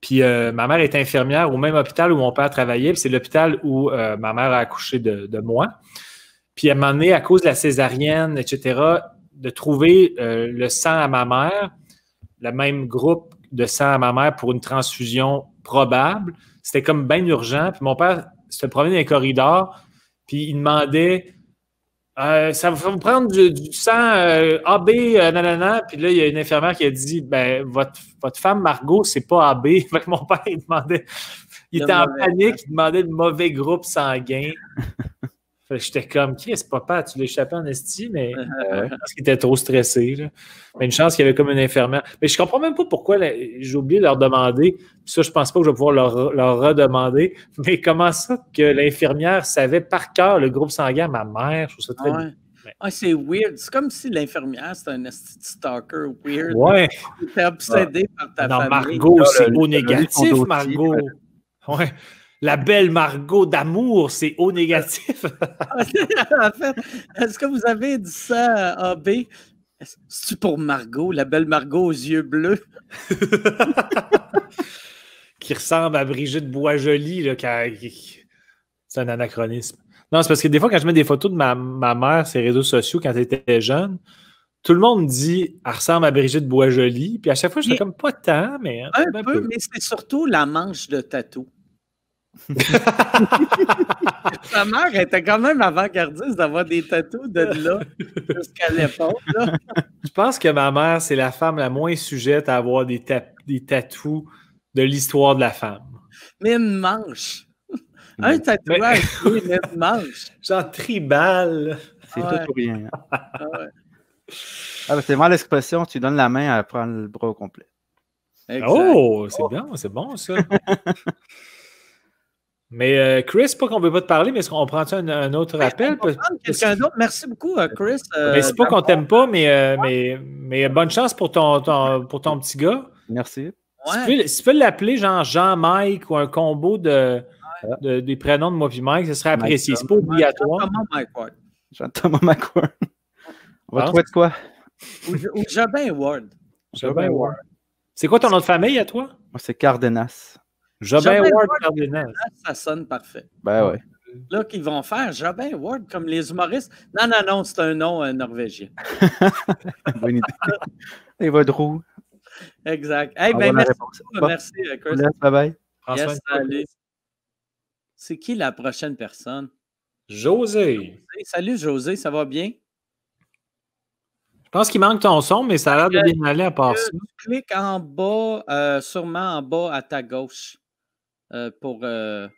Puis ma mère était infirmière au même hôpital où mon père travaillait, puis c'est l'hôpital où ma mère a accouché de, de moi. Puis à un moment donné, à cause de la césarienne, etc., de trouver euh, le sang à ma mère, le même groupe de sang à ma mère pour une transfusion probable. C'était comme bien urgent. Puis mon père se promenait dans les corridors, puis il demandait euh, ça va vous prendre du, sang euh, AB, nanana. Puis là, il y a une infirmière qui a dit ben, votre, votre femme Margot, c'est pas AB. Fait mon père, il demandait, il était en panique, il demandait le mauvais groupe sanguin. J'étais comme, qui est-ce papa? Tu l'échappais en esti, mais euh, parce qu'il était trop stressé. Mais une chance qu'il y avait comme une infirmière. Mais je comprends même pas pourquoi j'ai oublié de leur demander. Ça, je pense pas que je vais pouvoir leur, leur redemander. Mais comment ça que l'infirmière savait par cœur le groupe sanguin à ma mère? Je trouve ça très ouais. Ah, c'est weird. C'est comme si l'infirmière, c'était un stalker weird. Ouais. était obsédé par ta non, famille. Margot, c'est au négatif, Margot. Ouais. La belle Margot d'amour, c'est au négatif. en fait, est-ce que vous avez dit ça à B? C'est pour Margot, la belle Margot aux yeux bleus? qui ressemble à Brigitte Boisjoli, là, C'est un anachronisme. Non, c'est parce que des fois, quand je mets des photos de ma, ma mère sur les réseaux sociaux quand elle était jeune, tout le monde dit elle ressemble à Brigitte Boisjoli. Puis à chaque fois, je fais comme pas tant, mais. Un, peu, mais c'est surtout la manche de tatou. Sa mère était quand même avant-gardiste d'avoir des tatous de là jusqu'à l'époque. Je pense que ma mère, c'est la femme la moins sujette à avoir des, des tatous de l'histoire de la femme. Mais une manche. Un tatouage, mais une manche. Genre tribal. C'est tout ou rien. Ah, ah c'est vraiment l'expression, tu donnes la main à prendre le bras au complet. Oh, c'est bien, c'est bon ça. Mais euh, Chris, pas qu'on ne veut pas te parler, mais est-ce qu'on prend un, un autre appel? Quelqu'un d'autre. Merci beaucoup, euh, Chris. Euh, mais c'est pas qu'on t'aime pas, mais, mais, mais, bonne chance pour ton, pour ton petit gars. Merci. Si tu peux, l'appeler genre Jean-Mike ou un combo de, des prénoms de moi et Mike, ce serait apprécié. C'est pas obligatoire. Jean-Thomas. Jean-Thomas McWard. On va trouver de quoi? Ou, Jobin Ward. Jobin Ward. C'est quoi ton nom de famille à toi? Moi, c'est Cardenas. Jobin, Ward, Cardenas. Ça sonne parfait. Ben ouais. Là, qu'ils vont faire Jobin Ward comme les humoristes. Non, non, non, c'est un nom euh, norvégien. Bonne idée. Et votre roue. Exact. Hey, ben, merci, merci, euh, Chris. Bye bye. Yes, salut. C'est qui la prochaine personne? José. Salut, José, ça va bien? Je pense qu'il manque ton son, mais ça a l'air de bien aller à part ça. Clique en bas, euh, sûrement en bas à ta gauche. Euh, pour. Euh,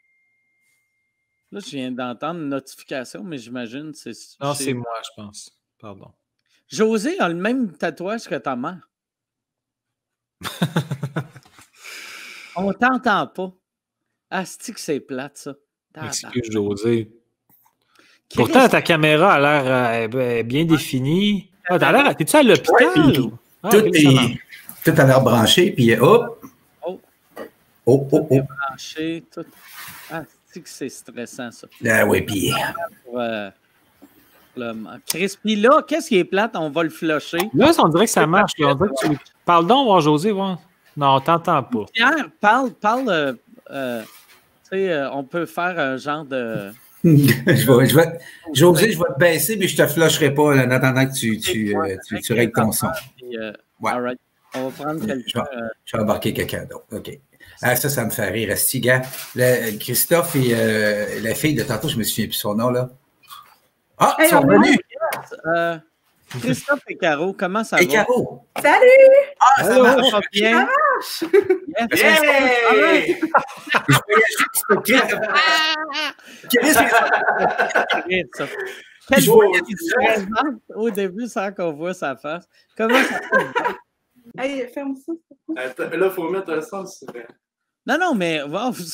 là, je viens d'entendre une notification, mais j'imagine c'est. Non, c'est moi, je pense. Pardon. José a le même tatouage que ta mère. On t'entend pas. Asti que c'est plate, ça. Excuse, José. Pourtant, ta caméra a l'air bien définie. Ah, t'as t'es-tu à l'hôpital? Ah, tout, tout a l'air branché, puis hop! Oh! Oh, oh! Branché, tout. Ah, c'est que c'est stressant, ça? Ah oui, puis... Euh, Chris, puis là, qu'est-ce qui est plate? On va le flusher. Là, on dirait que ça marche. On dirait que tu... Parle donc, voir José, voir. Non, on t'entend pas. Pierre, parle, parle. Euh, euh, tu sais, euh, on peut faire un genre de je vais, je vais, José, je vais te baisser, mais je ne te flusherai pas en attendant que tu, tu, euh, tu, tu règles ton son. Euh, ouais. On va prendre quelqu'un. Je, je, vais embarquer quelqu'un d'autre. OK. Ah, ça, ça me fait rire. Stiga. Christophe et euh, la fille de tantôt, je me souviens plus son nom, là. Ah, ils sont venus! Euh, Christophe et Caro, comment ça va? Et Caro! Salut! Ah, ça marche! Ça bien? Ça marche! Yes. Hey! Je voyais au début sans qu'on voit sa face. Comment ça fait? Hey, ferme ça. Là, il faut mettre un sens. Non, non, mais wow, vous,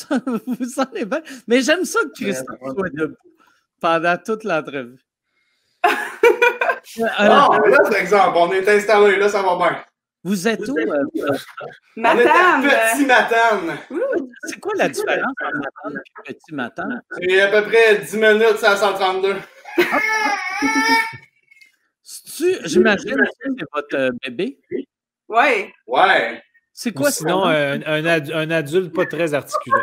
vous sentez bien. Mais j'aime ça que Christophe soit debout pendant toute l'entrevue. Euh, non, mais là, c'est exemple, on est installé, là, ça va bien. Vous êtes où? Euh, Matane. Petit Matane. C'est quoi la différence entre Matane et Petit Matane? C'est à peu près 10 minutes, à 132. J'imagine que c'est votre euh, bébé? Oui. Ouais. C'est quoi sinon un, un, un, adulte pas très articulé?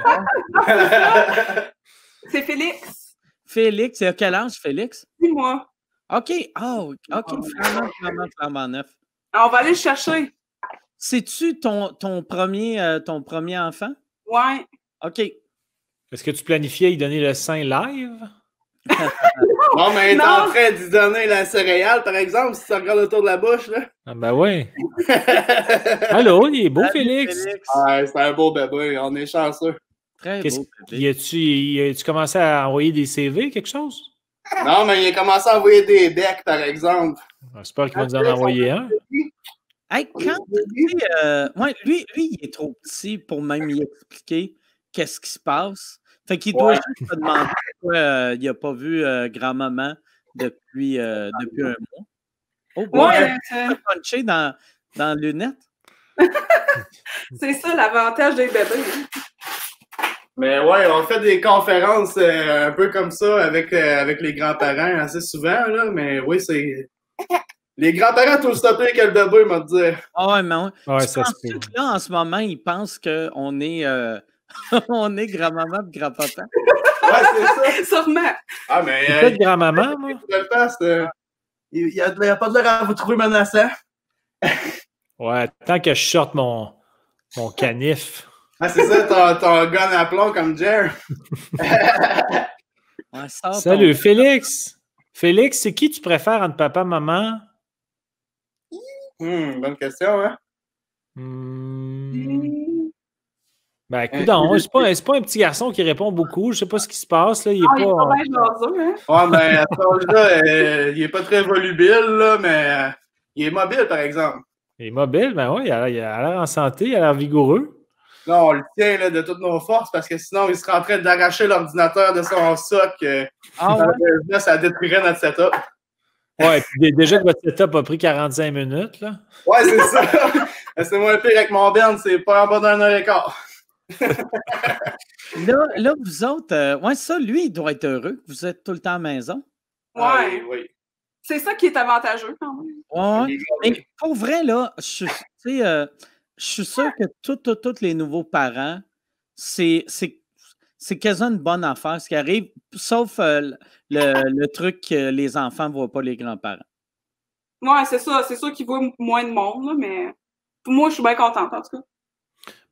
c'est Félix. Félix, c'est à quel âge, Félix? Six mois. OK. Oh, OK. Flamand, flamand, flamand neuf. On va aller le chercher. C'est-tu ton, ton, premier, euh, ton premier enfant? Ouais. OK. Est-ce que tu planifiais y donner le sein live? non, mais elle est en train d'y donner la céréale, par exemple, si tu regardes autour de la bouche. Là. Ah ben oui. Allô, il est beau, Félix. Félix. c'est un beau bébé, on est chanceux. Très beau. Y a-tu commencé à envoyer des CV, quelque chose? Non, mais il a commencé à envoyer des decks, par exemple. J'espère qu'il va nous en envoyer un. Hey, quand, euh, ouais, lui, lui, il est trop petit pour même y expliquer qu'est-ce qui se passe. Fait qu'il doit juste se demander pourquoi euh, il n'a pas vu euh, grand-maman depuis, euh, depuis un mois. Oh, ouais, il punché dans, dans la lunette. C'est ça l'avantage des bébés. Hein. Mais ouais, on fait des conférences euh, un peu comme ça avec, euh, avec les grands-parents assez souvent, là. Mais oui, c'est. Les grands-parents tout stoppé que le bébé, m'a dit. Ah ouais, mais ouais, ça se là, en ce moment, ils pensent qu'on est, euh, on est grand-maman et grand-papa. c'est ça. Sûrement. Ah, mais. Euh, de grand-maman, moi? Euh, il n'y a, a, pas de l'air à vous trouver menaçant. ouais, tant que je sorte mon, mon canif. Ah, c'est ça, ton, ton gun à plomb comme Jer. Salut, Félix. Félix, c'est qui tu préfères entre papa et maman? Hmm, bonne question, hein? Hmm. Ben, écoute, c'est pas, pas un petit garçon qui répond beaucoup. Je sais pas ce qui se passe. Là. Il est ah, pas. Il est pas bien hein? Ouais, mais à ce là euh, il est pas très volubile, là, mais euh, il est mobile, par exemple. Il est mobile, ben oui, il a l'air en santé, il a l'air vigoureux. Non, on le tient là, de toutes nos forces parce que sinon, il serait en train d'arracher l'ordinateur de son soc. Euh, ah, ouais. Ça détruirait notre setup. Ouais, puis déjà que votre setup a pris 45 minutes. Là. Ouais, c'est ça. c'est moins pire avec mon Ben, c'est pas en bas d'un heure et quart. là, là, vous autres, euh, ouais, ça, lui, il doit être heureux que vous êtes tout le temps à la maison. Ouais. Ah oui, C'est ça qui est avantageux quand même. Ouais. Mais pour vrai, là, je, euh, je suis sûr que tous les nouveaux parents, c'est quasiment une bonne affaire ce qui arrive, sauf euh, le, truc que les enfants ne voient pas les grands-parents. Oui, c'est ça. C'est sûr qu'ils voient moins de monde, mais pour moi, je suis bien contente en tout cas.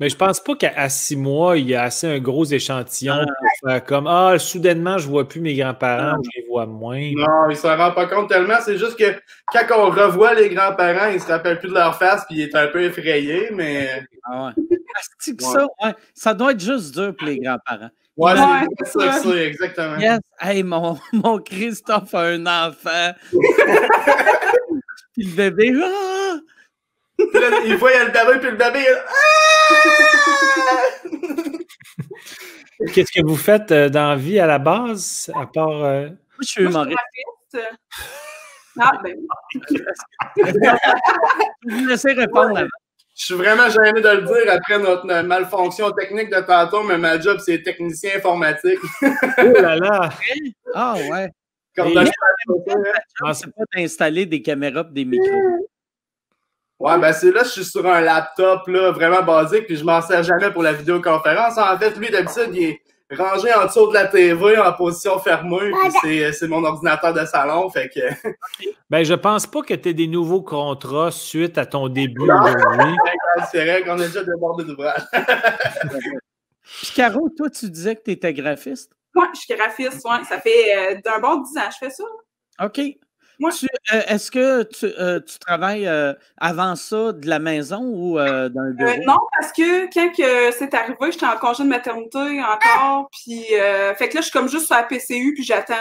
Mais je pense pas qu'à six mois, il y a assez un gros échantillon ah. pour faire comme Ah, soudainement, je vois plus mes grands-parents, je les vois moins. Non, il se rend pas compte tellement. C'est juste que quand on revoit les grands-parents, ils se rappellent plus de leur face puis il est un peu effrayé, mais. Ah ouais. ça, ouais, ça doit être juste dur pour les grands-parents. Ouais, c'est ça, ça, exactement. Yes. Hey, mon, mon Christophe a un enfant. puis le bébé. Ah! Il voit, il y a le bébé, puis le bébé, Qu'est-ce que vous faites euh, dans la vie à la base, à part. Euh... Moi, je suis humoriste. Ah, ben. je vous laisser répondre avant. Je suis vraiment gêné de le dire après notre malfonction technique de tantôt, mais ma job, c'est technicien informatique. oh là là! Ah ouais. Comme hein? c'est pas d'installer des caméras et des micros. Ouais, ben c'est là, je suis sur un laptop là, vraiment basique, puis je m'en sers jamais pour la vidéoconférence. En fait, lui, d'habitude, il est rangé en dessous de la TV en position fermée, puis c'est mon ordinateur de salon, fait que... Ben, je pense pas que tu aies des nouveaux contrats suite à ton début aujourd'hui. c'est vrai qu'on est déjà débordé d'ouvrage. puis Caro, toi, tu disais que tu étais graphiste? Oui, je suis graphiste, ouais. Ça fait euh, d'un bon 10 ans je fais ça. OK. Euh, est-ce que tu, euh, travailles euh, avant ça de la maison ou d'un bureau? non, parce que quand c'est arrivé, j'étais en congé de maternité encore. Puis, fait que là, je suis comme juste sur la PCU, puis j'attends,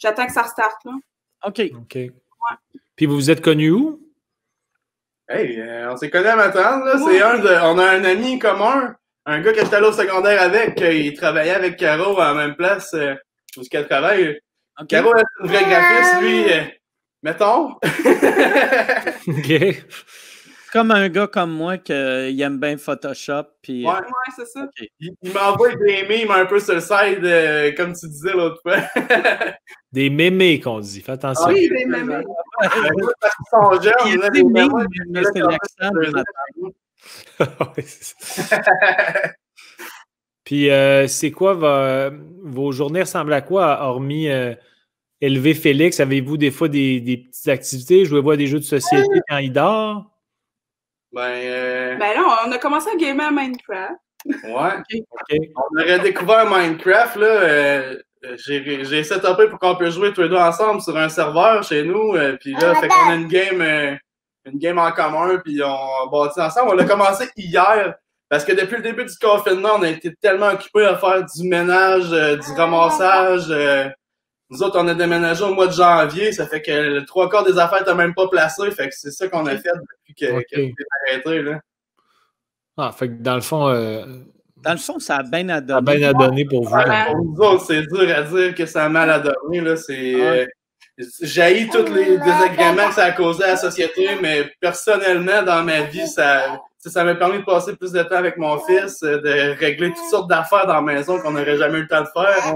j'attends que ça restarte. Là. OK. OK. Puis vous vous êtes connus où? Hey, on s'est connus à Matane, là. C'est un de. On a un ami commun, un gars qui était allé au secondaire avec, il travaillait avec Caro à la même place où qu'elle travaille. Caro est un vrai graphiste, lui, euh, mettons? OK. Comme un gars comme moi qui aime bien Photoshop. Puis... Ouais, ouais c'est ça. Il, m'envoie des memes un peu sur le side, euh, comme tu disais l'autre fois. des mémés qu'on dit, fais attention. Ah oui, des mémés. Parce qu'ils sont jeunes. Il y a des mais c'est l'accent Puis, euh, c'est quoi vos journées ressemblent à quoi, hormis élever Félix? Avez-vous des fois des, petites activités? Je voir des jeux de société quand il dort? Ben, euh... ben là, on a commencé à gamer à Minecraft. Ouais. On aurait découvert Minecraft, là. Euh, j'ai setupé pour qu'on puisse jouer tous les deux ensemble sur un serveur chez nous. Euh, puis là, fait qu'on a une game, euh, une game en commun, puis on bâtit ensemble. On l'a commencé hier. Parce que depuis le début du confinement, on a été tellement occupés à faire du ménage, du ramassage, nous autres, on a déménagé au mois de janvier, ça fait que le trois quarts des affaires n'étaient même pas placées, fait que c'est ça qu'on a fait depuis que, okay. arrêté. Là. Ah, fait que dans le fond. Euh, dans le fond, ça a bien à donner. Ça a bien à donner pour vous. pour nous autres, c'est dur à dire que ça a mal à donner. Là. C'est. Euh, J'haïs tous les désagréments que ça a causé à la société, mais personnellement, dans ma vie, ça, ça m'a permis de passer plus de temps avec mon fils, de régler toutes sortes d'affaires dans la maison qu'on n'aurait jamais eu le temps de faire.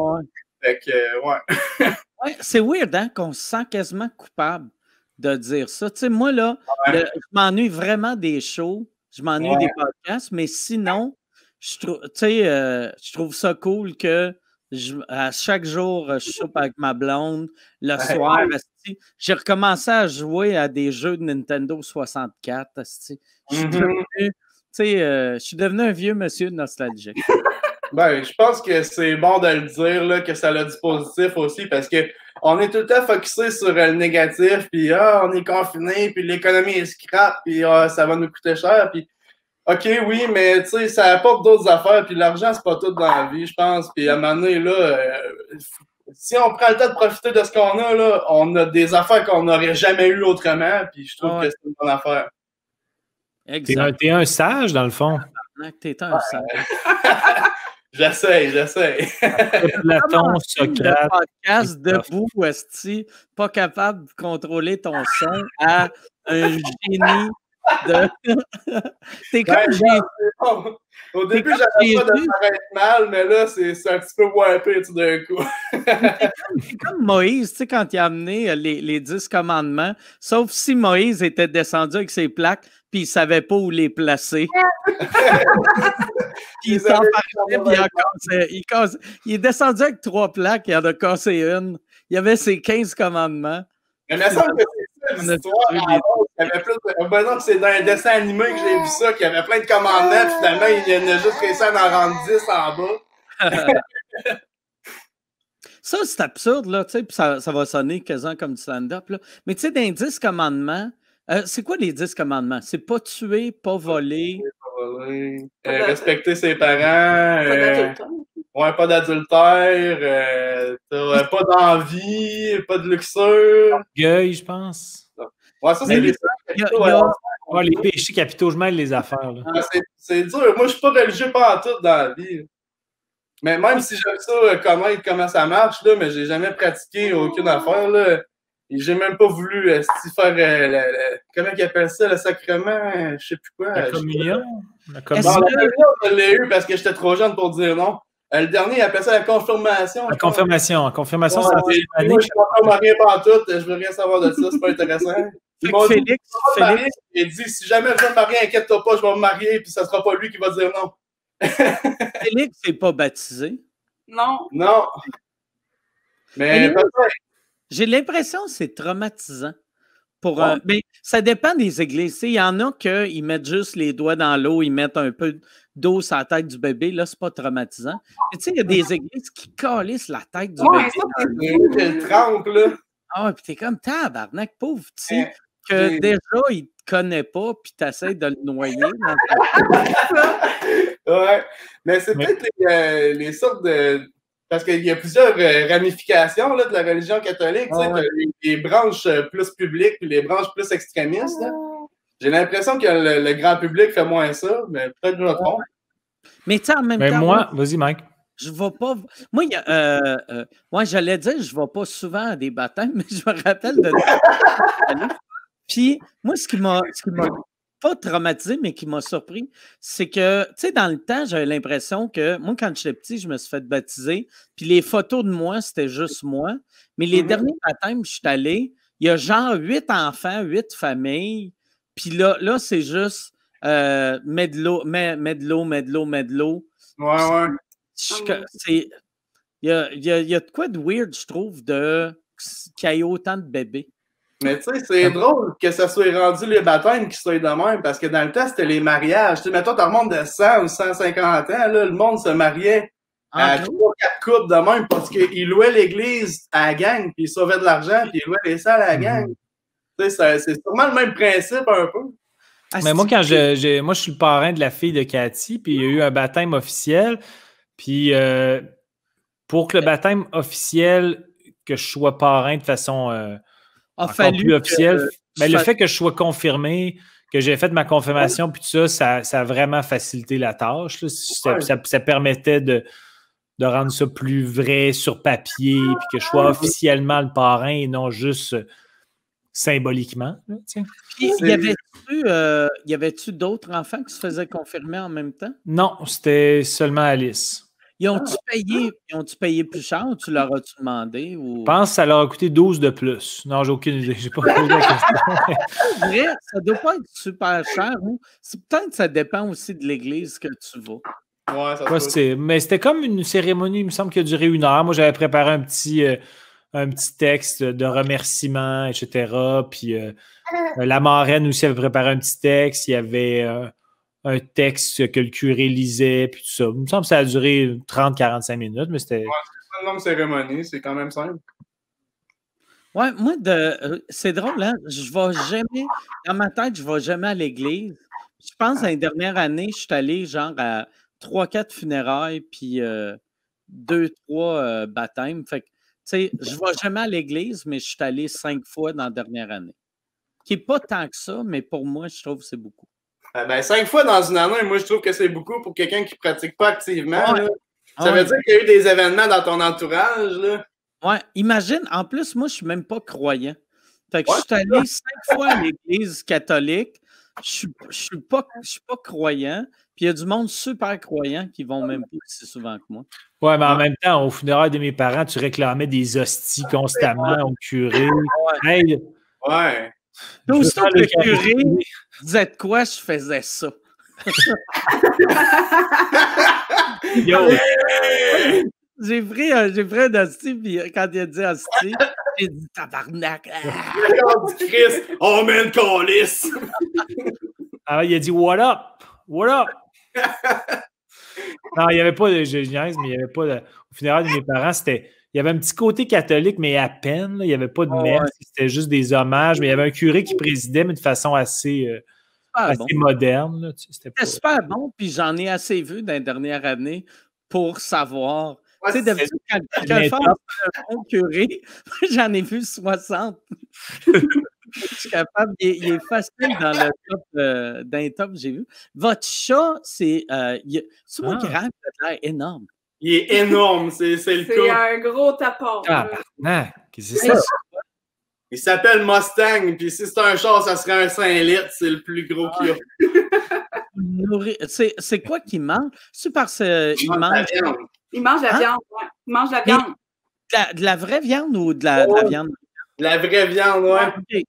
Fait que, euh, ouais. c'est weird, hein, qu'on se sent quasiment coupable de dire ça. Tu sais, moi, là, je m'ennuie vraiment des shows, je m'ennuie des podcasts, mais sinon, je euh, je trouve ça cool que à chaque jour, je soupe avec ma blonde. Le soir, j'ai recommencé à jouer à des jeux de Nintendo 64. Je suis, mm-hmm. devenu, je suis devenu un vieux monsieur nostalgique. Ben, je pense que c'est bon de le dire, là, que ça a du positif aussi, parce que on est tout le temps focusé sur le négatif, puis ah, on est confiné, puis l'économie est scrap, puis ah, ça va nous coûter cher, puis OK, oui, mais tu sais, ça apporte d'autres affaires, puis l'argent, c'est pas tout dans la vie, je pense. Puis à un moment donné, là, euh, si on prend le temps de profiter de ce qu'on a, là, on a des affaires qu'on n'aurait jamais eues autrement, puis je trouve que c'est une bonne affaire. T'es un, un, sage, dans le fond. T'es un sage. J'essaie, j'essaie. Platon, Socrate. podcast debout, Westy, pas capable de contrôler ton son à un génie de. T'es comme ben, Au début, j'avais pas de paraître mal, mais là, c'est un petit peu wipé tout d'un coup. C'est comme Moïse, tu sais, quand il a amené euh, les, les dix commandements, sauf si Moïse était descendu avec ses plaques, puis il ne savait pas où les placer. il s'en puis il, il, est descendu avec trois plaques, il en a cassé une. Il avait ses 15 commandements. Mais il me semble que c'est ça l'histoire. Il y avait plus de... Ben non, c'est dans un dessin animé que j'ai vu ça, qu'il y avait plein de commandements, puis finalement, il a juste réussi à en rendre 10 en bas. ça, c'est absurde, là, tu sais, puis ça, ça, va sonner quasiment comme du stand-up, là. Mais tu sais, dans les 10 commandements, euh, c'est quoi les 10 commandements? C'est pas tuer, pas voler. Pas voler. Euh, respecter ses parents. Euh, ouais, pas d'adultère. Euh, pas d'envie, pas de luxure. Orgueil, je pense. Ouais, ça, c'est les, les péchés capitaux, je mêle les affaires. c'est dur. Moi, je suis pas religieux pas en tout dans la vie. Mais même si j'aime ça, connaître comment ça marche, là, mais j'ai jamais pratiqué aucune affaire. Là. J'ai même pas voulu euh, faire euh, comment ils appellent ça, le sacrement, je sais plus quoi. La communion? La communion, je l'ai eu parce que j'étais trop jeune pour dire non. Euh, le dernier, il appelle ça la confirmation. La confirmation. La confirmation, ouais, c'est Moi, je ne comprends rien pas tout. Je veux rien savoir de ça. C'est pas intéressant. Félix, Félix? Il dit si jamais je veux me marier, inquiète-toi pas, je vais me marier, puis ce sera pas lui qui va dire non. Félix n'est pas baptisé. Non. Non. Mais, Mais j'ai l'impression que c'est traumatisant. Pour Mais ça dépend des églises. Il y en a qui mettent juste les doigts dans l'eau, ils mettent un peu d'eau sur la tête du bébé. Là, c'est pas traumatisant. Tu sais, il y a des églises qui calissent la tête du bébé. Ça, trempe, là. Ah, puis t'es comme tabarnak, pauvre petit, que déjà, il te connaît pas, puis t'essaies de le noyer. ouais. Mais c'est peut-être les, euh, les, sortes de, parce qu'il y a plusieurs euh, ramifications là, de la religion catholique. Les, branches euh, plus publiques et les branches plus extrémistes. J'ai l'impression que le, grand public fait moins ça, mais peut-être que je me trompe. Mais tu en même mais Moi, vas-y, Mike. Je ne vais pas. Moi, euh, moi j'allais dire, je ne vais pas souvent à des baptêmes, mais je me rappelle de. Puis, moi, ce qui m'a pas traumatisé, mais qui m'a surpris, c'est que, tu sais, dans le temps, j'avais l'impression que, moi, quand j'étais petit, je me suis fait baptiser, puis les photos de moi, c'était juste moi. Mais les mmh derniers baptêmes, je suis allé, il y a genre huit enfants, huit familles, puis là, là c'est juste euh, mets de l'eau, mets, de l'eau, mets de l'eau, mets de l'eau. Ouais, ouais. Il y a, y, a, y a de quoi de weird, je trouve, de qu'il y ait autant de bébés. Mais tu sais, c'est drôle que ça soit rendu les baptêmes qui soient de même, parce que dans le temps, c'était les mariages. Tu sais, mettons, t'as monde de 100 ou 150 ans, là, le monde se mariait à 3-4 couples de même parce qu'ils louaient l'église à la gang, puis ils sauvaient de l'argent, puis ils louaient les salles à la gang. Mhm. Tu sais, c'est sûrement le même principe un peu. Ah, mais moi, quand je, moi, je suis le parrain de la fille de Cathy, puis il y a eu un baptême officiel. Puis euh, pour que le baptême officiel, que je sois parrain de façon euh, a fallu plus officiel. mais le fait que je sois confirmé, que j'ai fait ma confirmation, puis tout ça, ça, a vraiment facilité la tâche. Ça, permettait de, de rendre ça plus vrai sur papier, puis que je sois officiellement le parrain et non juste euh, symboliquement. Puis, y avait-tu euh, avait d'autres enfants qui se faisaient confirmer en même temps? Non, c'était seulement Alice. Ils ont-tu payé, ont payé plus cher ou tu leur as-tu demandé? Ou... Je pense que ça leur a coûté 12 de plus. Non, j'ai aucune idée. J'ai pas posé la question. vrai, ça doit pas être super cher. Ou... Peut-être que ça dépend aussi de l'église que tu vas. Ouais, ça se Mais c'était comme une cérémonie, il me semble, qui a duré une heure. Moi, j'avais préparé un petit, euh, un petit texte de remerciement, etc. Puis euh, la marraine aussi avait préparé un petit texte. Il y avait euh, un texte que le curé lisait, puis tout ça. Il me semble que ça a duré 30-45 minutes, mais c'était. Ouais, c'est une longue cérémonie, c'est quand même simple. Ouais, moi, de, c'est drôle, hein? Je vais jamais, dans ma tête, je ne vais jamais à l'église. Je pense, dans les dernières années, je suis allé genre à trois, quatre funérailles, puis euh, deux, trois euh, baptêmes. Fait que, tu sais, je ne vais jamais à l'église, mais je suis allé cinq fois dans la dernière année. Qui n'est pas tant que ça, mais pour moi, je trouve que c'est beaucoup. Ah, ben, cinq fois dans une année, moi, je trouve que c'est beaucoup pour quelqu'un qui ne pratique pas activement. Ça veut dire qu'il y a eu des événements dans ton entourage. Là. Ouais, imagine, en plus, moi, je ne suis même pas croyant. Fait que je suis allé cinq fois à l'église catholique. Je ne suis, pas, suis pas croyant. Puis il y a du monde super croyant qui vont même pas aussi souvent que moi. Ouais, mais en même temps, au funérail de mes parents, tu réclamais des hosties constamment au curé. Ouais. ouais. Aussitôt que le curé disait de quoi, je faisais ça. J'ai pris, un, j'ai pris un hostie, puis quand il a dit hostie, j'ai dit tabarnak. Ah! Christ, oh man, calice! ah, il a dit what up? What up? non, il n'y avait pas de. Je mais il n'y avait pas de. Au funérail de mes parents, c'était. Il y avait un petit côté catholique, mais à peine. il n'y avait pas de messe. C'était juste des hommages. Mais il y avait un curé qui présidait, mais de façon assez, euh, assez moderne. C'était super bon. Puis j'en ai assez vu dans les dernières années pour savoir. tu sais, quand un bon curé, j'en ai vu 60. je suis capable. Il est, facile dans le top, euh, dans les tops, j'ai vu. Votre chat, c'est. Euh, c'est moi qui ah. l'air énorme. Il est énorme, c'est le cas. C'est un gros tapon. Ah, qu'est-ce que c'est ça? Il s'appelle Mustang, puis si c'est un chat, ça serait un 5 litres, c'est le plus gros qu'il y a. C'est quoi qu'il mange? C'est parce qu'il mange. Il mange la hein? viande, ouais. Il mange la viande. De la, vraie viande ou de la, de la viande? De la vraie viande, ouais.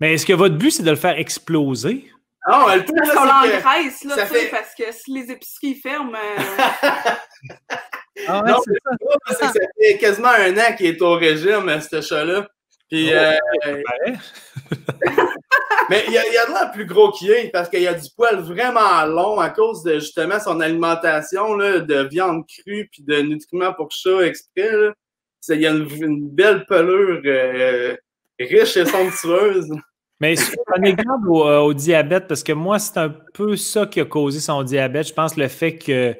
Mais est-ce que votre but, c'est de le faire exploser? Non, elle peut. Parce qu'on l'engraisse, là, fait... parce que si les épiceries ferment. Euh, ah ouais, non, c'est ça. ça fait quasiment un an qu'il est au régime, ce chat-là. Puis, oh, euh... mais il y, a, il y a de l'air plus gros qu'il est parce qu'il y a du poil vraiment long à cause de justement son alimentation là, de viande crue puis de nutriments pour chat exprès. Là. Il y a une, belle pelure euh, riche et somptueuse. Mais un exemple au, euh, au, diabète, parce que moi, c'est un peu ça qui a causé son diabète. Je pense le fait que